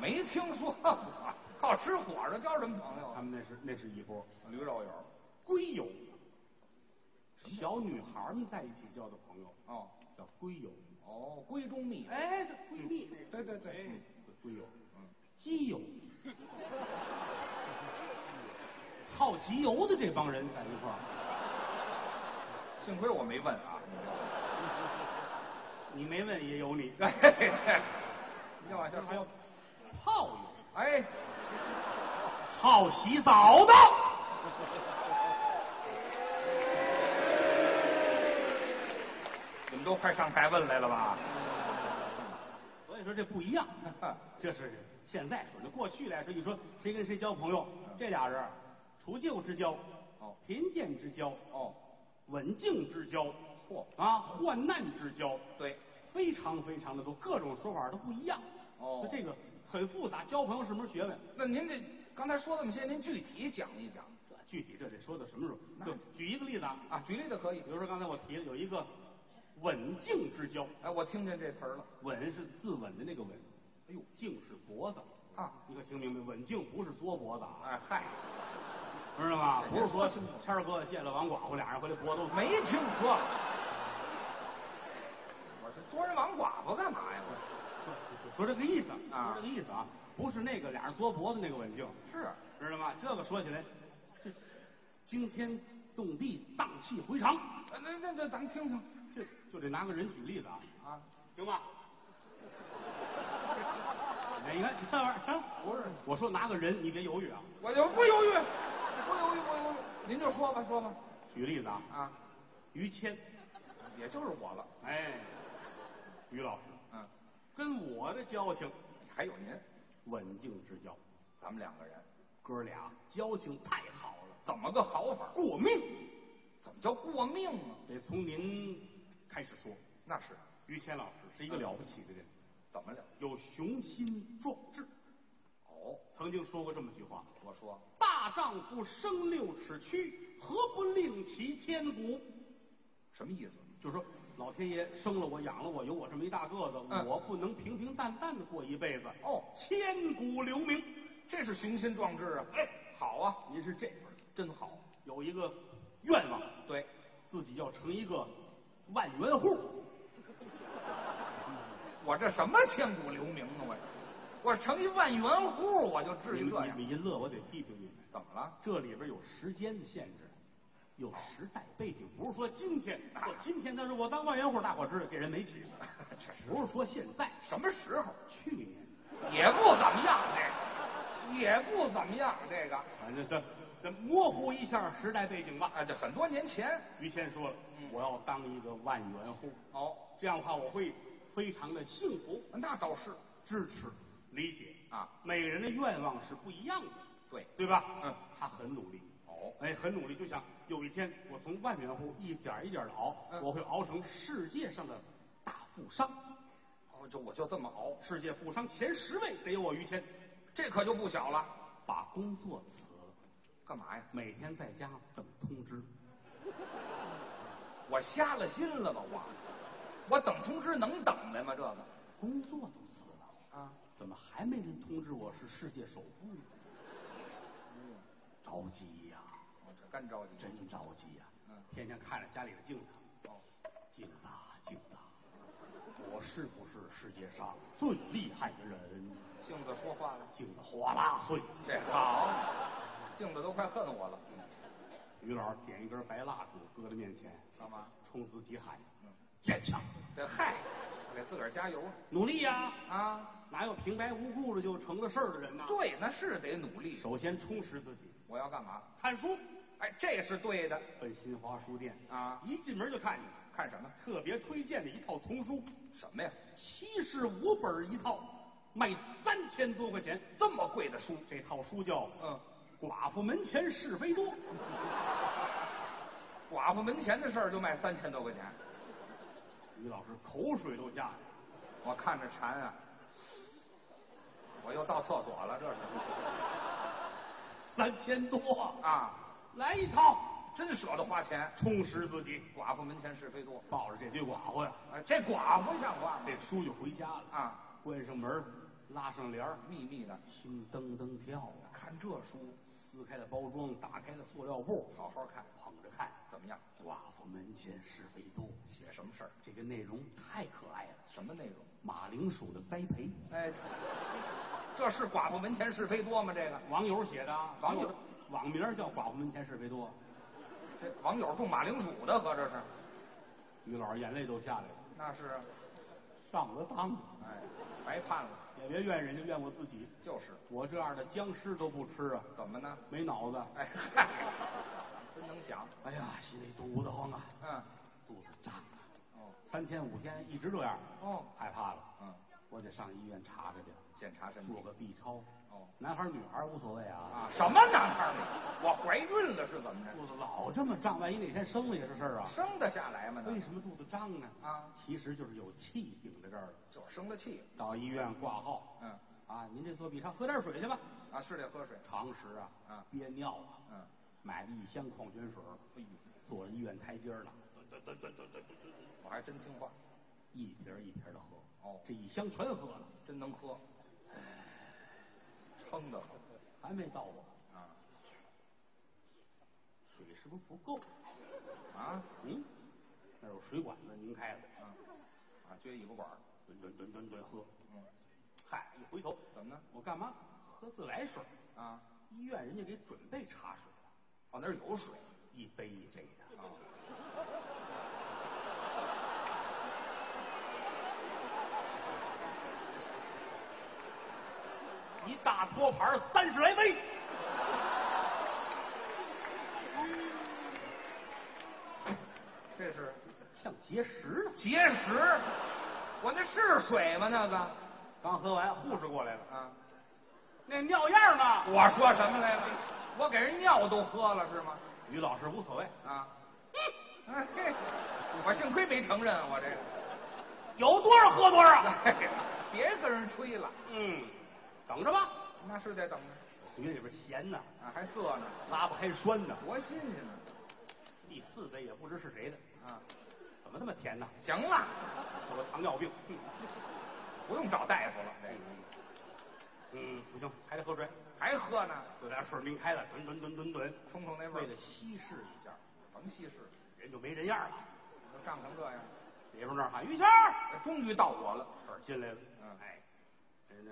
没听说过，好吃火的交什么朋友啊？他们那是那是一波。驴肉友。龟友，小女孩们在一起交的朋友哦叫龟友。哦，闺中蜜。哎，这闺蜜那个，对对对哎嗯，这闺友，嗯，基友，好集邮的这帮人在一块儿，幸亏我没问啊。你没问也有你。*laughs* 哎，这，你就往下说。炮友，哎，好洗澡的，*laughs* 你们都快上台问来了吧？*laughs* 所以说这不一样，这是现在说，的过去来说，你说谁跟谁交朋友？这俩人，除旧之交，哦，贫贱之交，哦，稳静之交，嚯啊，患难之交，对，非常非常的多，各种说法都不一样。哦，这个很复杂，交朋友是门学问。那您这。刚才说这么些，您具体讲一讲这具体这得说到什么时候？就举一个例子啊，啊？举例子可以比。如说刚才我提了有一个稳静之交，哎，我听见这词儿了。稳是自刎的那个稳，哎呦，静是脖子啊，你可听明白？稳静不是嘬脖子啊，哎嗨，知道吗？不是说谦儿哥见了王寡妇，俩人回来脖子都没听说。我这捉人王寡妇干嘛呀？我说说这个意思啊说这个意思啊，不是那个俩人嘬脖子那个稳静，是知道吗？这个说起来，这惊天动地，荡气回肠，啊那那那咱们听听这就得拿个人举例子啊，啊。行吧？*laughs* 哎，你看这玩意儿，啊不是，我说拿个人，你别犹豫啊。我就不犹豫，不犹豫，不犹豫。您就说吧，说吧。举例子啊，啊，于谦，也就是我了。哎，于老师嗯，跟我的交情，还有您，稳静之交，咱们两个人哥俩交情太好了，怎么个好法？过命。怎么叫过命啊？得从您开始说。那是于谦老师是一个了不起的人，怎么了？有雄心壮志。哦，曾经说过这么句话：我说大丈夫生六尺躯，何不令其千古？什么意思？就是说，老天爷生了我，养了我，有我这么一大个子，嗯我不能平平淡淡的过一辈子。哦千古留名。这是雄心壮志啊！哎，好啊，您是这份儿真好，有一个愿望，对，自己要成一个万元户。*laughs* 我这什么千古留名啊？我，我成一万元户，我就至于这样你？们一乐，我得批评你们。怎么了？这里边有时间的限制，有时代背景，不是说今天，我今天但是我当万元户，大伙知道这人没起，*laughs* 确实，不是说现在，什么时候去年，也不怎么样，这个也不怎么样，这个反正这这模糊一下时代背景吧。啊，这很多年前于谦说了，嗯我要当一个万元户，哦，这样的话我会非常的幸福，那倒是支持、理解啊每个人的愿望是不一样的，对，对吧？嗯，他很努力。哦，哎，很努力，就想有一天我从万元户一点一点的熬，嗯我会熬成世界上的大富商，哦，就我就这么熬，世界富商前十位得有我于谦。这可就不小了。把工作辞了，干嘛呀？每天在家等通知。我瞎了心了吧？我，我等通知能等来吗？这个工作都辞了，啊，怎么还没人通知我是世界首富呢？着急呀、干着急。真着急呀、嗯天天看着家里的镜子，哦，镜子啊镜子啊，我是不是世界上最厉害的人？镜子说话了，镜子哗啦碎。这好，镜子都快恨我了。于老师点一根白蜡烛，搁在面前，干嘛？冲自己喊嗯：“坚强，这嗨，给自个儿加油努力呀、啊！哪有平白无故的就成了事儿的人呢？对，那是得努力。首先充实自己，我要干嘛？看书，哎，这是对的奔新华书店啊一进门就看见看什么？特别推荐的一套丛书，什么呀？七十五本一套，卖三千多块钱。这么贵的书？这套书叫《嗯，寡妇门前是非多》。*laughs* 寡妇门前的事儿就卖三千多块钱，*laughs* 于老师口水都下来了。我看着馋啊！我又到厕所了，这是 *laughs* 三千多，啊！来一套，真舍得花钱。充实自己。寡妇门前是非多，抱着这堆寡妇呀，哎，这寡妇像话吗？这书就回家了。啊，关上门，拉上帘儿秘密的，心噔噔跳啊！看这书，撕开了包装，打开了塑料布，好好看，捧着看。怎么样？寡妇门前是非多，写什么事儿？这个内容太可爱了。什么内容？马铃薯的栽培，哎，这是寡妇门前是非多吗？这个网友写的啊，网友的网名叫“寡妇门前是非多这网友种马铃薯的，合着是？”，于老师眼泪都下来了，那是，上了当了。哎，白盼了。也别怨人家，怨我自己。就是，我这样的僵尸都不吃啊，怎么呢？没脑子。哎嗨，真能想。哎呀，心里堵得慌啊，嗯，肚子胀啊。哦，哦三天五天一直这样，哦，害怕了，嗯，我得上医院查查去，检查身体做个 B 超。哦男孩儿女孩儿无所谓啊，啊，什么男孩儿呢？我怀孕了是怎么着？肚子老这么胀，万一哪天生了也是事儿啊。生得下来吗？那为什么肚子胀呢？啊其实就是有气顶在这儿了。就是生了气。到医院挂号，嗯啊，您这做 B 超，喝点水去吧。啊，是得喝水。常识啊，啊憋尿啊，嗯，买了一箱矿泉水，哎呦，坐医院台阶儿呢，我还真听话，一瓶一瓶的喝。哦这一箱全喝了，真能喝，撑的很还没到我，啊水是不是不够？啊嗯，那有水管子拧开了，啊啊！撅尾巴管儿，吨吨吨吨吨喝。嗯，嗨，一回头，怎么呢？我干嘛喝自来水？啊，医院人家给准备茶水了，哦，那儿有水一杯一杯的。啊。一大托盘儿三十来杯，这是像结石呢。结石，我那是水吗？那个刚喝完，护士过来了，啊，那尿样呢？我说什么来了？我给人尿都喝了是吗？于老师无所谓，啊，哎嘿，我幸亏没承认我这个。有多少喝多少。哎呀，别跟人吹了，嗯，等着吧。那是得等着。嘴里边咸呢，啊，还涩呢，拉不开栓呢。多新鲜呢第四杯也不知是谁的，啊！怎么那么甜呢？行了，我糖尿病。嗯。不用找大夫了，这个嗯，不行，还得喝水。还喝呢，自来水拧开了，吨吨吨吨吨，冲冲那味儿。为了，稀释一下，甭稀释，人就没人样了。都胀成这样，里边那儿喊于谦儿，终于到我了，这儿进来了。嗯。哎，人家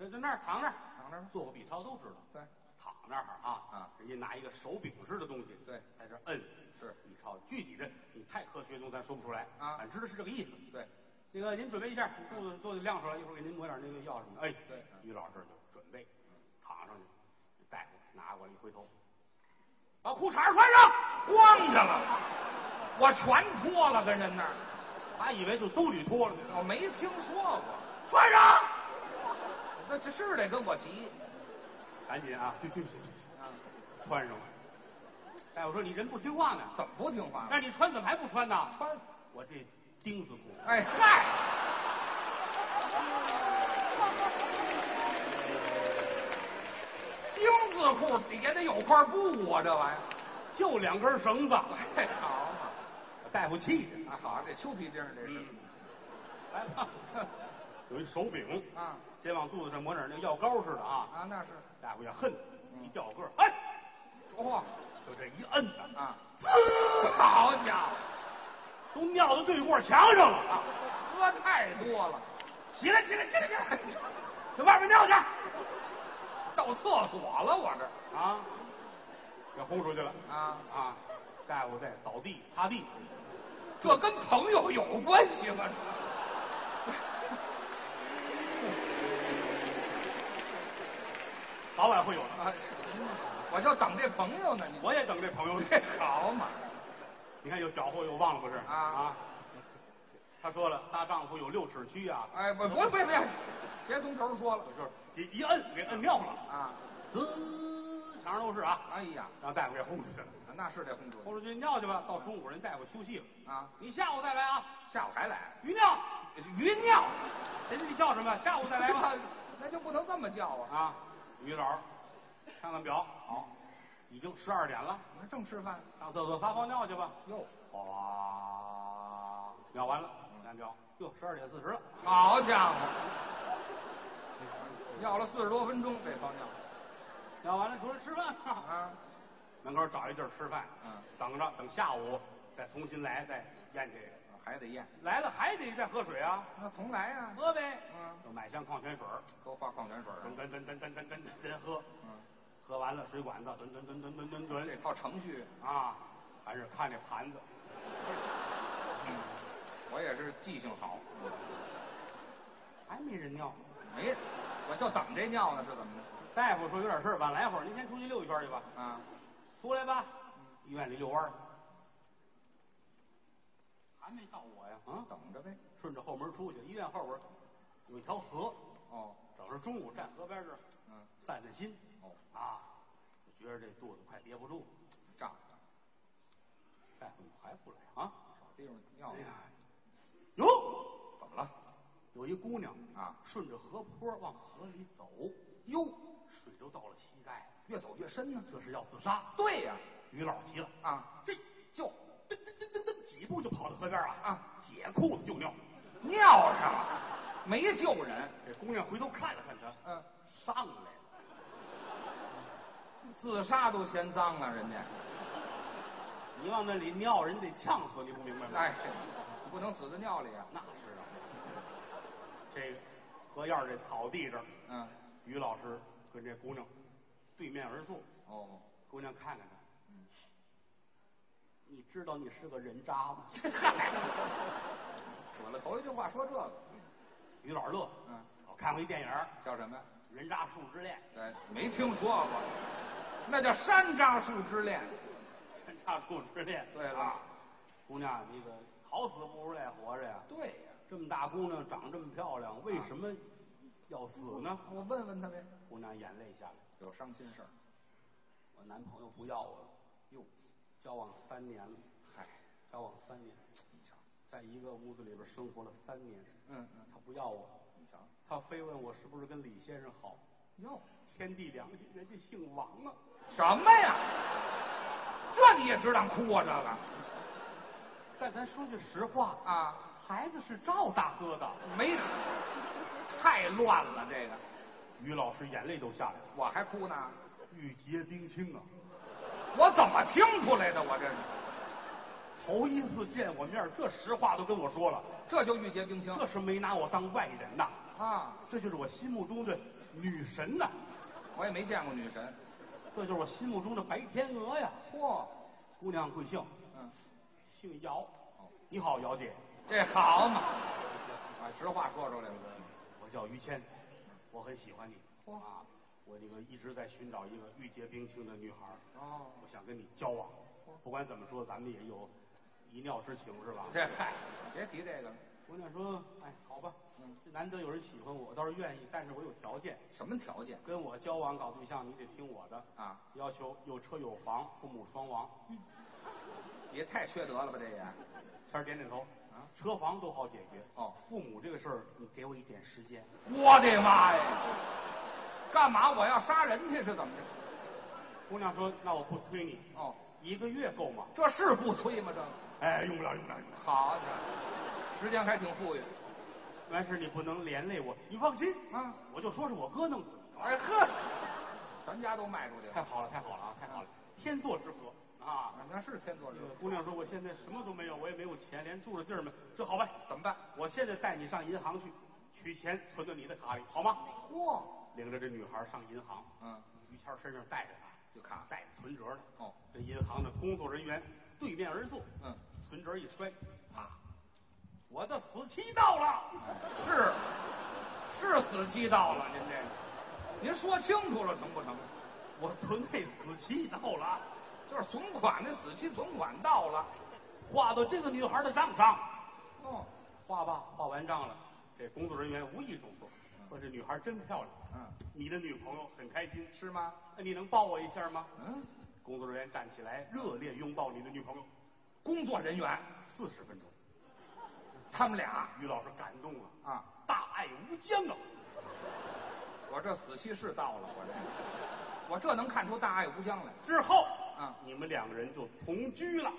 在在那儿躺着，躺这儿做过 B 超都知道。对，躺那儿啊啊人家拿一个手柄似的东西，对在这儿摁，是 B 超。具体的你太科学东咱说不出来啊俺知道是这个意思。对，那个您准备一下，肚子肚子亮出来，一会儿给您抹点那个药什么的。哎，对于老师就准备躺上去，大夫拿过来一回头，把裤衩穿上，光着了，我全脱了，跟人那儿，还以为就都里脱了呢。我没听说过，穿上，那这是得跟我急赶紧啊！对对不起对不起，啊！穿上了。哎，我说你人不听话呢，怎么不听话？让你穿怎么还不穿呢？穿，我这钉子裤，哎嗨，钉子裤底下得有块布啊，这玩意儿。就两根绳子。哎，好嘛，大夫气的，啊好，这秋皮钉这是嗯，来吧，*laughs* 有一手柄，啊。先往肚子上抹点那个药膏似的啊。啊，那是，大夫也恨，嗯。一掉个儿，哎，嚯就这一摁呐，啊，滋，好家伙都尿到对过墙上了啊，喝太多了，起来，起来，起来，起来，去外边尿去。到厕所了，我这啊！给轰出去了啊，啊！大夫在扫地擦地，这跟朋友有关系吗？早晚会有的。啊，我就等这朋友呢，你我也等这朋友。这 *laughs* 好嘛？你看又搅和又忘了不是啊啊？他说了，大丈夫有六尺躯啊！哎，不不不别，别从头说了就是一一摁给摁尿了，啊！滋，墙上都是啊！哎呀，让大夫给轰出去了。那是得轰出去轰出去尿去吧。到中午人大夫休息了，啊！你下午再来啊。下午还来余尿，余尿，谁知你叫什么？下午再来吧。*laughs* 那就不能这么叫啊！啊，于老师，看看表，好，已经十二点了，那正吃饭上厕所撒泡尿去吧。哟，哗，尿完了，看表，哟，十二点四十了。好家伙，尿了四十多分钟这泡尿尿完了出来吃饭啊，啊！门口找一地儿吃饭，嗯等着等下午再重新来再验这个。还得验，来了还得再喝水啊，那重来啊！喝呗。嗯，就买箱矿泉水儿，都花矿泉水吨了。吨吨吨吨吨吨真喝，嗯，喝完了水管子吨吨吨吨吨吨吨这套程序，啊，还是看这盘子，嗯，我也是记性好，还没人尿。没，我就等这尿呢，是怎么的？大夫说有点事儿，晚来会儿，您先出去溜一圈去吧。啊，出来吧，医院里遛弯儿。还还没到我呀？啊，等着呗。顺着后门出去，医院后边有一条河，哦，整是中午站河边这儿嗯，散散心。哦，啊，就觉着这肚子快憋不住了。胀，大夫，你还不来啊？找地方尿尿。哎呀，哟，怎么了？有一姑娘啊顺着河坡往河里走，哟，水都到了膝盖，越走越深呢。这是要自杀。对呀，于老急了，啊，这就噔噔噔噔噔几步就跑到河边啊啊，解裤子就尿。尿上了，没救人。这姑娘回头看了看他，嗯，上来了。自杀都嫌脏啊，人家。你往那里尿，人得呛死，你不明白吗？哎，你不能死在尿里啊。那是啊。这个河沿这草地这儿，嗯，于老师跟这姑娘对面而坐。哦，姑娘看看他，你知道你是个人渣吗？*laughs* 死了头一句话说这个，于老师乐。嗯，我看过一电影叫什么呀？《人渣树之恋哎，没听说过，那叫山楂树之恋。》，《山楂树之恋》。对了啊，姑娘，你个好死不如赖活着呀！对呀，这么大姑娘，长这么漂亮，为什么要死呢？我问问他呗。姑娘眼泪下来，有伤心事儿。我男朋友不要我了，哟，交往三年了，嗨，交往三年，你瞧，在一个屋子里边生活了三年，嗯嗯，他不要我，你瞧，他非问我是不是跟李先生好，哟，天地良心，人家姓王啊！什么呀？这你也知道哭啊？这个。但咱说句实话，啊，孩子是赵大哥的。没，太乱了。这个。于老师眼泪都下来了，我还哭呢，玉洁冰清啊！我怎么听出来的？我这是，头一次见我面，这实话都跟我说了，这就玉洁冰清这是没拿我当外人呐，啊！这就是我心目中的女神呐，我也没见过女神。这就是我心目中的白天鹅呀！嚯，姑娘贵姓？嗯，姓姚。你好，姚姐，这好嘛，把实话说出来了。我叫于谦，我很喜欢你嚯啊！我这个一直在寻找一个玉洁冰清的女孩儿，哦，我想跟你交往。不管怎么说，咱们也有一尿之情是吧？*laughs* 这嗨，别提这个了。姑娘说：“哎，好吧，嗯，这难得有人喜欢我，我倒是愿意，但是我有条件，什么条件跟我交往搞对象，你得听我的，啊？要求有车有房，父母双亡。*laughs* 也太缺德了吧，这也。谦儿点点头，啊，车房都好解决。哦父母这个事儿，你给我一点时间。我的妈呀！干嘛我要杀人去是怎么着？姑娘说：那我不催你，哦，一个月够吗？这是不催吗？这个哎，用不了，用不了，用不了。好家伙，时间还挺富裕完事你不能连累我，你放心，啊！我就说是我哥弄死你。哎呵，全家都卖出去了。太好了，太好了啊，太好了，天作之合啊！那是天作之合，姑娘说：“我现在什么都没有，我也没有钱，连住的地儿没。这好办，怎么办？我现在带你上银行去，取钱存到你的卡里，好吗嚯，？”领着这女孩上银行，嗯，于谦身上带着呢，就看带着存折呢。哦，这银行的工作人员对面而坐，嗯，存折一摔，啪，我的死期到了。是是死期到了，您这个，您说清楚了成不成？我存那死期到了，就是存款的死期存款到了。划到这个女孩的账上。哦，画吧，画完账了，这工作人员无意中说：“说这女孩真漂亮，嗯，你的女朋友很开心，是吗？那你能抱我一下吗嗯，？”工作人员站起来，热烈拥抱你的女朋友，工作人员四十分钟。他们俩于老师感动了，啊，大爱无疆啊！我这死期是到了，我这，我这能看出大爱无疆来。之后啊你们两个人就同居了。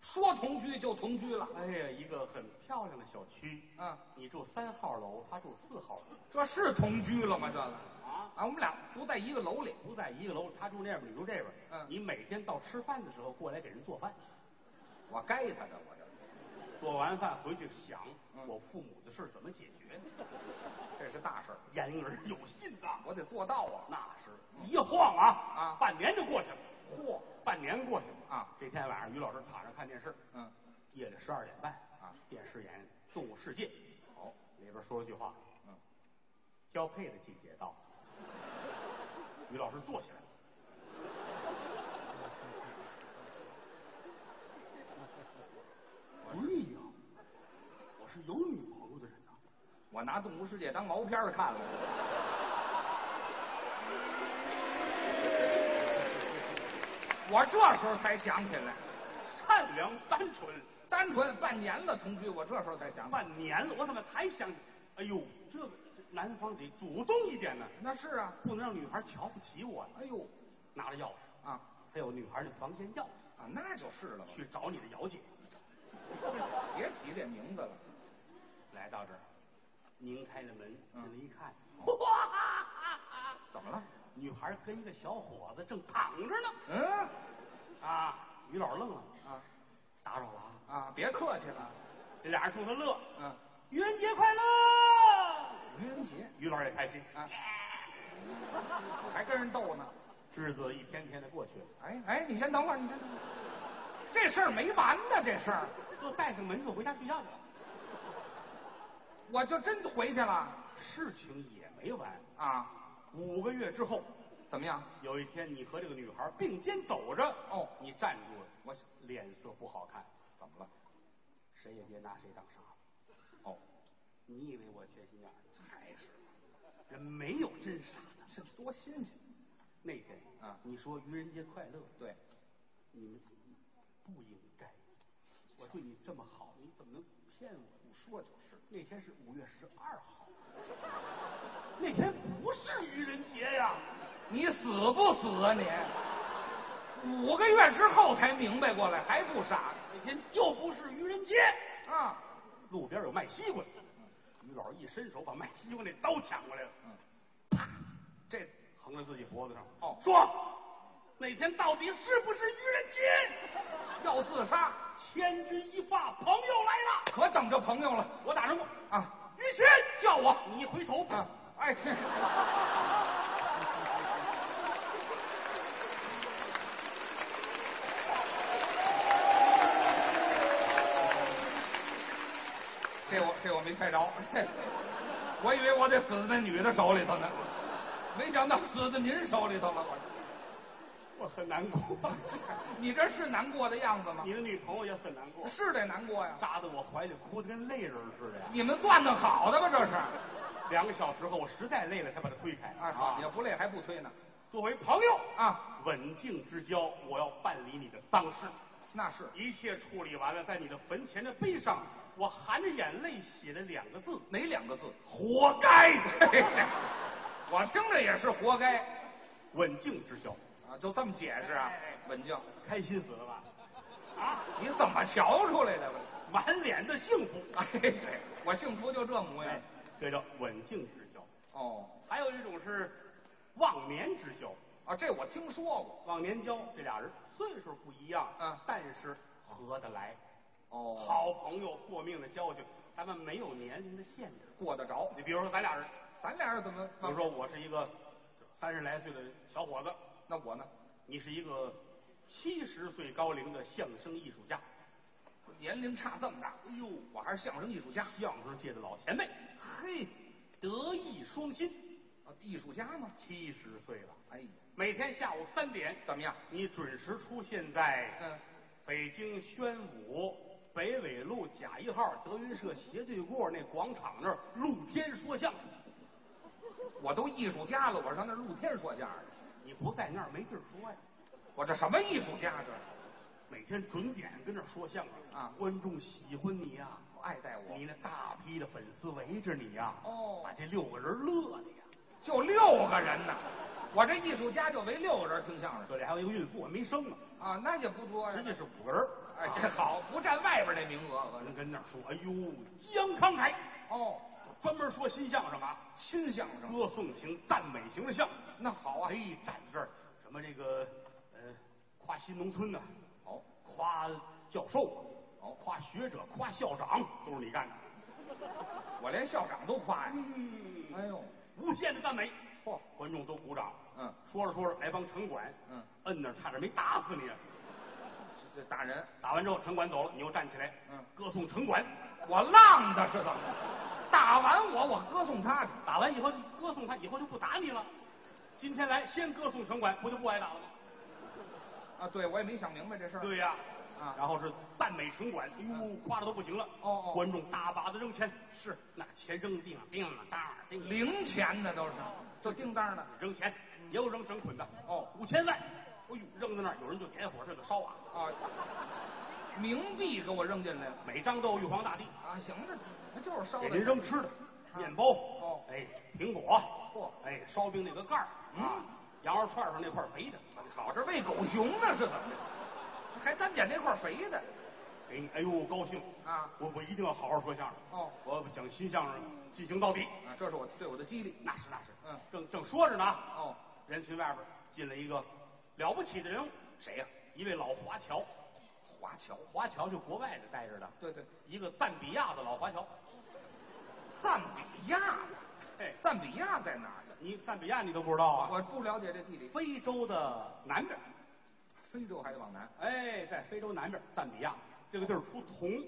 说同居就同居了，哎呀，一个很漂亮的小区，嗯，你住三号楼，他住四号楼这是同居了吗？这个啊，啊，我们俩不在一个楼里，不在一个楼，他住那边，你住这边。嗯你每天到吃饭的时候过来给人做饭。我该他的，我这做完饭回去想，嗯我父母的事儿怎么解决？这是大事儿，言而有信呐，我得做到啊。那是一晃啊啊半年就过去了。嚯，半年过去了啊！这天晚上，于老师躺着看电视，嗯，夜里十二点半啊，电视演《动物世界》，哦，里边说了句话，嗯，交配的季节到了。于老师坐起来了，对呀，我是有女朋友的人呐、我拿《动物世界》当毛片看了。*laughs* 我这时候才想起来，善良单纯，单纯半年了同居，我这时候才想起来。半年了，我怎么才想起？哎呦，这个男方得主动一点呢，那是啊，不能让女孩瞧不起我呢。哎呦拿着钥匙，啊还有女孩的房间钥匙，啊，那就是了。去找你的姚姐。*laughs* 别提这名字了。来到这儿，拧开了门，进嗯来一看，*laughs* 哇！怎么了？女孩跟一个小伙子正躺着呢。嗯啊，于老愣了，啊打扰了啊！啊，别客气了。这俩人冲他乐，嗯，愚人节快乐！愚人节于老也开心，啊，*laughs* 还跟人逗呢。日子一天天的过去了，哎哎，你先等会儿，你先等会儿。这事儿没完呢，这事儿就带上门就回家睡觉去了。我就真回去了事情也没完，啊？五个月之后，怎么样？有一天你和这个女孩并肩走着，哦你站住了，我脸色不好看，怎么了？谁也别拿谁当傻子。哦，你以为我缺心眼儿？还是人没有真傻的。这多新鲜！那天啊你说愚人节快乐，对，你们不应该。我对你这么好，你怎么能骗我？不说就是。那天是五月十二号，那天不是愚人节呀。你死不死啊你？五个月之后才明白过来，还不傻那天就不是愚人节。啊？路边有卖西瓜的，于老一伸手把卖西瓜那刀抢过来了，嗯啪，这横在自己脖子上。哦说那天到底是不是愚人节？要自杀，千钧一发，朋友来了，可等着朋友了我打人过。啊于谦叫我，你一回头，啊！哎，这这我这我没猜着，我以为我得死在那女的手里头呢，没想到死在您手里头了。我我很难过。你这是难过的样子吗？你的女朋友也很难过，是得难过呀。扎在我怀里，哭得跟泪人似的呀。你们攥的好的吧？这是两个小时后，我实在累了，才把她推开。啊，好，要不累还不推呢作为朋友，啊？稳静之交，我要办理你的丧事。那是一切处理完了，在你的坟前的碑上，我含着眼泪写了两个字：哪两个字？活该。*laughs* 这我听着也是活该稳静之交，啊，就这么解释啊？稳静，开心死了吧？啊，你怎么瞧出来的？满脸的幸福。哎，对，我幸福就这模样哎。，这叫稳静之交。哦，还有一种是忘年之交。啊，这我听说过。忘年交这俩人岁数不一样，嗯但是合得来，哦，好朋友过命的交情，咱们没有年龄的限制。过得着。你比如说咱俩人，咱俩人怎么？比如说我是一个三十来岁的小伙子，那我呢？你是一个七十岁高龄的相声艺术家，年龄差这么大。哎呦，我还是相声艺术家。相声界的老前辈，嘿，德艺双馨，啊，艺术家吗？七十岁了，哎，每天下午三点，怎么样？你准时出现在嗯，北京宣武北纬路甲一号德云社斜对过那广场那儿露天说相声。我都艺术家了，我上那露天说相声。你不在那儿没地儿说呀。我这什么艺术家这是？每天准点跟那儿说相声啊观众喜欢你呀、爱戴我你那大批的粉丝围着你呀、哦把这六个人乐的呀。就六个人呢，我这艺术家就围六个人听相声这里还有一个孕妇，还没生呢，啊，那也不多呀。实际是五个人。哎，这好，不占外边那名额。有人跟那儿说：“哎呦，姜慷慨，哦，专门说新相声啊，新相声，歌颂型、赞美型的相声。那好啊哎，站在这儿，什么这个呃，夸新农村呐、哦，夸教授，哦夸学者，夸校长，都是你干的。*laughs* 我连校长都夸呀。嗯，哎呦，无限的赞美，嚯，观众都鼓掌。嗯，说着说着，来帮城管，嗯，摁那儿差点没打死你啊！这这打人，打完之后，城管走了，你又站起来，嗯，歌颂城管。我浪的是怎么？打完我，我歌颂他去。打完以后，歌颂他，以后就不打你了。今天来先歌颂城管，不就不挨打了吗？啊，对，我也没想明白这事儿。对呀、啊然后是赞美城管，哎呦，夸的都不行了。哦哦观众大把的扔钱，是那钱扔地上，叮当叮，零钱呢都是，就叮当的。扔钱，也有扔整捆的。哦五千万，哎呦，扔在那儿，有人就点火，这就烧啊。啊，冥币给我扔进来了每张都有玉皇大帝，啊！行了，那就是烧给。您扔吃的，面包，哦哎，苹果，嚯哎，烧饼那个盖儿啊，羊肉串上那块肥的，好，这喂狗熊呢是怎么的？还单捡那块肥的给你，哎呦，高兴啊我我一定要好好说相声，哦我讲新相声进行到底。啊！这是我对我的激励。那是那是，嗯正正说着呢，哦，人群外边进来一个了不起的人物，谁呀、一位老华侨，华侨。华侨就国外的待着的，对对，一个赞比亚的老华侨。赞比亚。哎，赞比亚在哪儿呢？你赞比亚你都不知道啊？我不了解这地理。非洲的南边，非洲还得往南。哎，在非洲南边，赞比亚这个地儿出铜，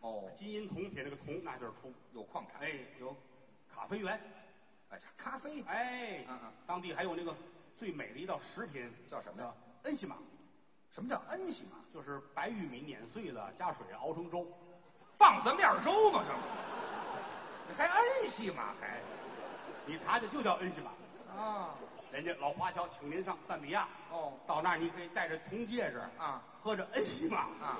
哦，金银铜铁这个铜，那地儿出，有矿产。哎，有咖啡园，哎，这咖啡哎，嗯嗯当地还有那个最美的一道食品叫什么呀？恩西玛，什么叫恩西玛？就是白玉米碾碎了，加水熬成粥。棒子面粥嘛，这不？你还恩西玛还？你查查，就叫恩西玛。啊，人家老华侨请您上赞比亚，哦到那儿你可以戴着铜戒指啊，喝着恩西玛啊，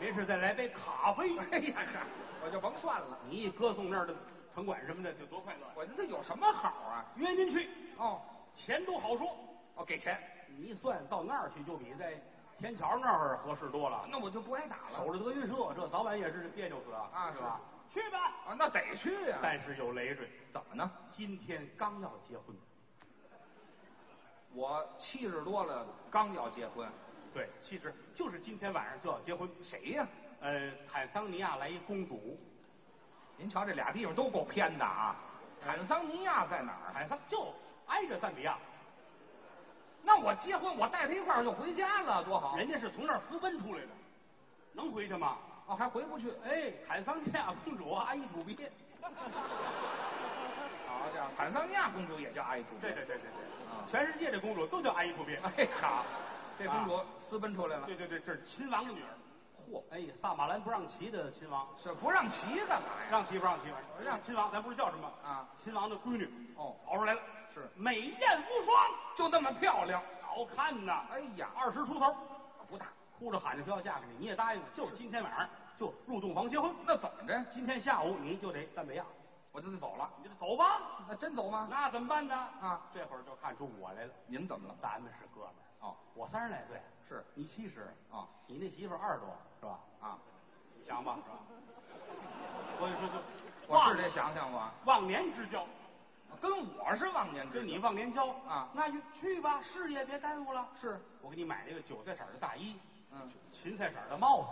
没事再来杯咖啡。哎呀哈，我就甭算了。你一歌颂那儿的城管什么的，就多快乐。我这有什么好啊？约您去，哦，钱都好说。哦，给钱，你一算到那儿去，就比在天桥那儿合适多了。那我就不挨打了。守着德云社，这早晚也是别扭死啊！啊是吧？去吧。啊，那得去呀、但是有累赘，怎么呢？今天刚要结婚。我七十多了，刚要结婚。对，其实就是今天晚上就要结婚。谁呀、呃，坦桑尼亚来一公主，您瞧这俩地方都够偏的啊！坦桑尼亚在哪儿？坦桑就挨着赞比亚，那我结婚，我带他一块儿就回家了，多好！人家是从那儿私奔出来的，能回去吗？哦，还回不去。哎，坦桑尼亚公主阿依土鳖。*laughs* 好家伙，坦桑尼亚公主也叫阿依图。对对对对对，啊全世界的公主都叫阿依土鳖。哎，好，*laughs* 这公主私奔出来了。对对对，这是亲王的女儿。嚯，哎，萨马兰不让骑的亲王，是不让骑干嘛呀？让骑不让骑？让亲王，咱不是叫什么啊？亲王的闺女哦跑出来了，是美艳无双，就那么漂亮。好看呐！哎呀，二十出头，不大。哭着喊着非要嫁给你，你也答应了，就是今天晚上就入洞房结婚。那怎么着？今天下午你就得赞美亚，我就得走了。你就得走吧。那真走吗？那怎么办呢？啊，这会儿就看出我来了。您怎么了？咱们是哥们儿，哦，我三十来岁，是你七十啊，你那媳妇二十多是吧？啊，你想吧，是吧？所以说就我是得想想我，忘年之交，跟我是忘年之跟你忘年交啊那就去吧，事业别耽误了。是，我给你买了一个韭菜色儿的大衣，嗯，芹菜色的帽子，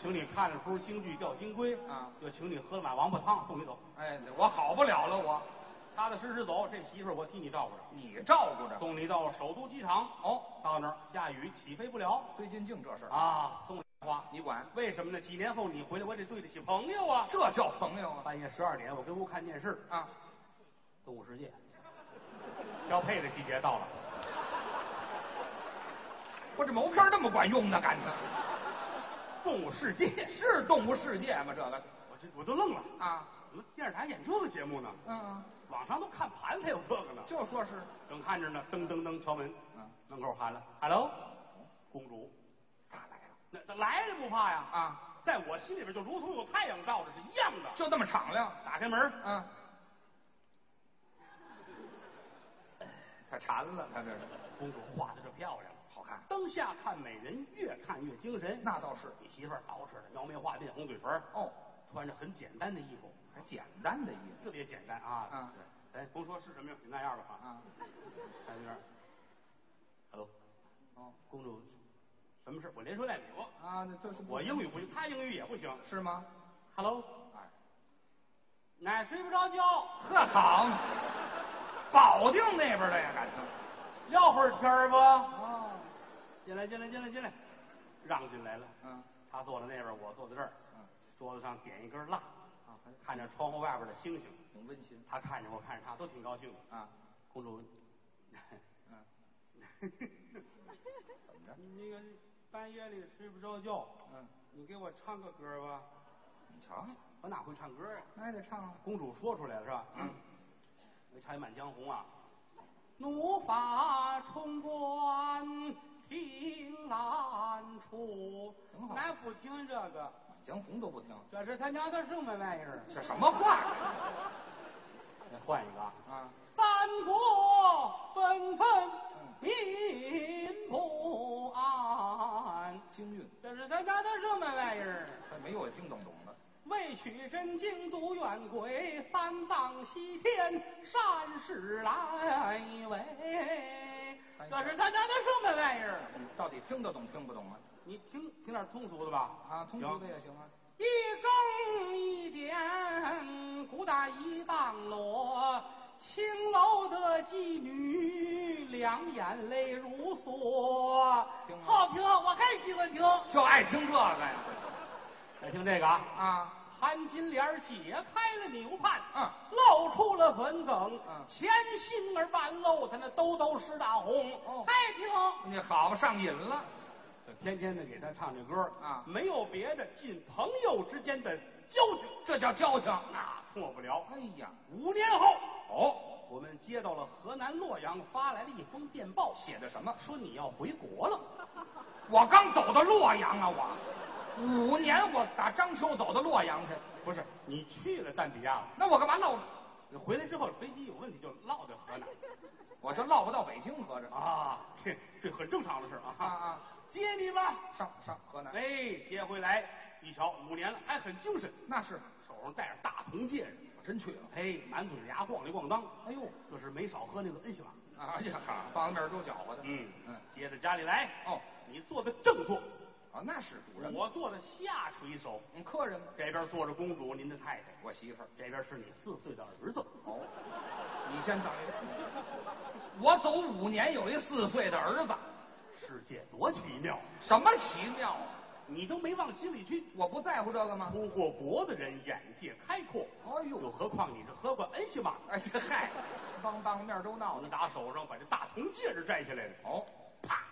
请你看了出京剧吊金龟啊，又请你喝了碗王八汤，送你走，哎，我好不了了，我踏踏实实走。这媳妇儿我替你照顾着，你照顾着。送你到首都机场。哦，到那儿下雨起飞不了最近净这事儿，啊，送你花。你管？为什么呢？几年后你回来，我得对得起朋友啊。这叫朋友啊！半夜十二点，我跟屋看电视，啊，动物世界，交配的季节到了。我这毛片那么管用呢，感情动物世界，是动物世界吗？这个我这我都愣了，啊，怎么电视台演这个节目呢？嗯嗯，网上都看盘才有这个呢。就说是，正看着呢，噔噔噔敲门，嗯，门口喊了：“Hello，公主。”她来了那她来了不怕呀？啊，在我心里边就如同有太阳照着是一样的。就这么敞亮，打开门，嗯，他馋了，他这是公主画的这漂亮，好看，灯下看美人，越看越精神。那倒是你媳妇儿捯饬的描眉画鬓，红嘴唇，哦，穿着很简单的衣服，还简单的衣服特别简单啊。嗯对，咱甭说是什么样，就那样吧啊。啊，看那边，Hello，哦公主，什么事？我连说带比划。啊，那这是我英语不行，他英语也不行。是吗？Hello，哎，奶睡不着觉，呵好，*laughs* 保定那边的呀，感情聊会儿天儿吧。哦，进来，进来，进来，进来，让进来了。嗯他坐在那边，我坐在这儿。嗯，桌子上点一根蜡，啊，看着窗户外边的星星。挺温馨他看着我，看着他，都挺高兴的。啊，公主，嗯，*laughs* 怎么着？*laughs* 那个半夜里睡不着觉，嗯，你给我唱个歌吧。你瞧，我哪会唱歌啊？那还得唱啊。公主说出来了是吧？嗯，我唱一《满江红》啊。怒发冲冠听难处俺不听这个，江红都不听，这是他娘的什么玩意儿？这什么话再 *laughs* 换一个啊。啊？三国纷纷民不安，京韵，这是他娘的什么玩意儿？还没有听懂懂的。为取真经度怨鬼，三藏西天善始来为。这是他娘的什么玩意儿？你到底听得懂听不懂啊？你听听点通俗的吧。啊，通俗的也行啊。一更一点，鼓打一当锣，青楼的妓女两眼泪如梭听，好听，我还喜欢听。就爱听这个呀。来听这个啊，啊，含金莲解开了纽盼，嗯露出了粉梗，嗯前心儿半露，他那兜兜是大红，哦还听。你好上瘾了。就天天的给他唱这歌啊没有别的，尽朋友之间的交情，这叫交情。那错不了。哎呀，五年后，哦，我们接到了河南洛阳发来的一封电报，写的什么？说你要回国了。*laughs* 我刚走到洛阳啊，我五年我打章丘走到洛阳去，不是，你去了赞比亚了，那我干嘛落？你回来之后飞机有问题就落在河南 *laughs* 我这落不到北京，合着啊，这这很正常的事啊啊啊！接你吧。上上河南，哎，接回来一瞧，五年了还很精神，那是手上戴着大铜戒指，我真去了。哎，满嘴牙咣里咣当，哎呦，这是没少喝那个恩西瓦。哎呀哈，方便面都搅和的。嗯嗯，接到家里来，哦，你坐的正座，啊，那是主人。我坐的下垂手，嗯，客人吗，这边坐着公主，您的太太，我媳妇儿。这边是你四岁的儿子。哦，你先等一等。*laughs* 我走五年，有一四岁的儿子，世界多奇妙，什么奇妙啊？你都没往心里去。我不在乎这个吗？出过国的人眼界开阔，哎呦又何况你是喝过恩西玛？哎，这嗨，当当面都闹你呢。打手上把这大铜戒指摘下来了，哦啪，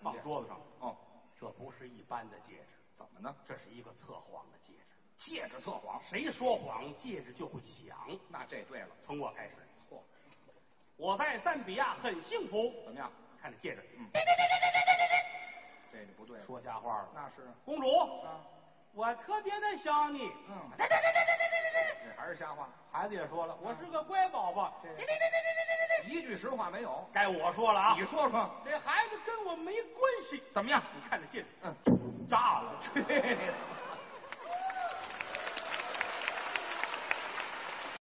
放桌子上。哦，这不是一般的戒指，怎么呢？这是一个测谎的戒指。戒指测谎，谁说谎，戒指就会响。那这对了。从我开始，嚯，*laughs* 我在赞比亚很幸福。怎么样？看这戒指，嗯，*laughs* 这就不对了。说瞎话了。那是公主，啊，我特别的想你。嗯，这还是瞎话，孩子也说了，我是个乖宝宝。一句实话没有。该我说了啊，你说说这孩子跟我没关系。怎么样？你看着近，嗯，炸了。去！*laughs*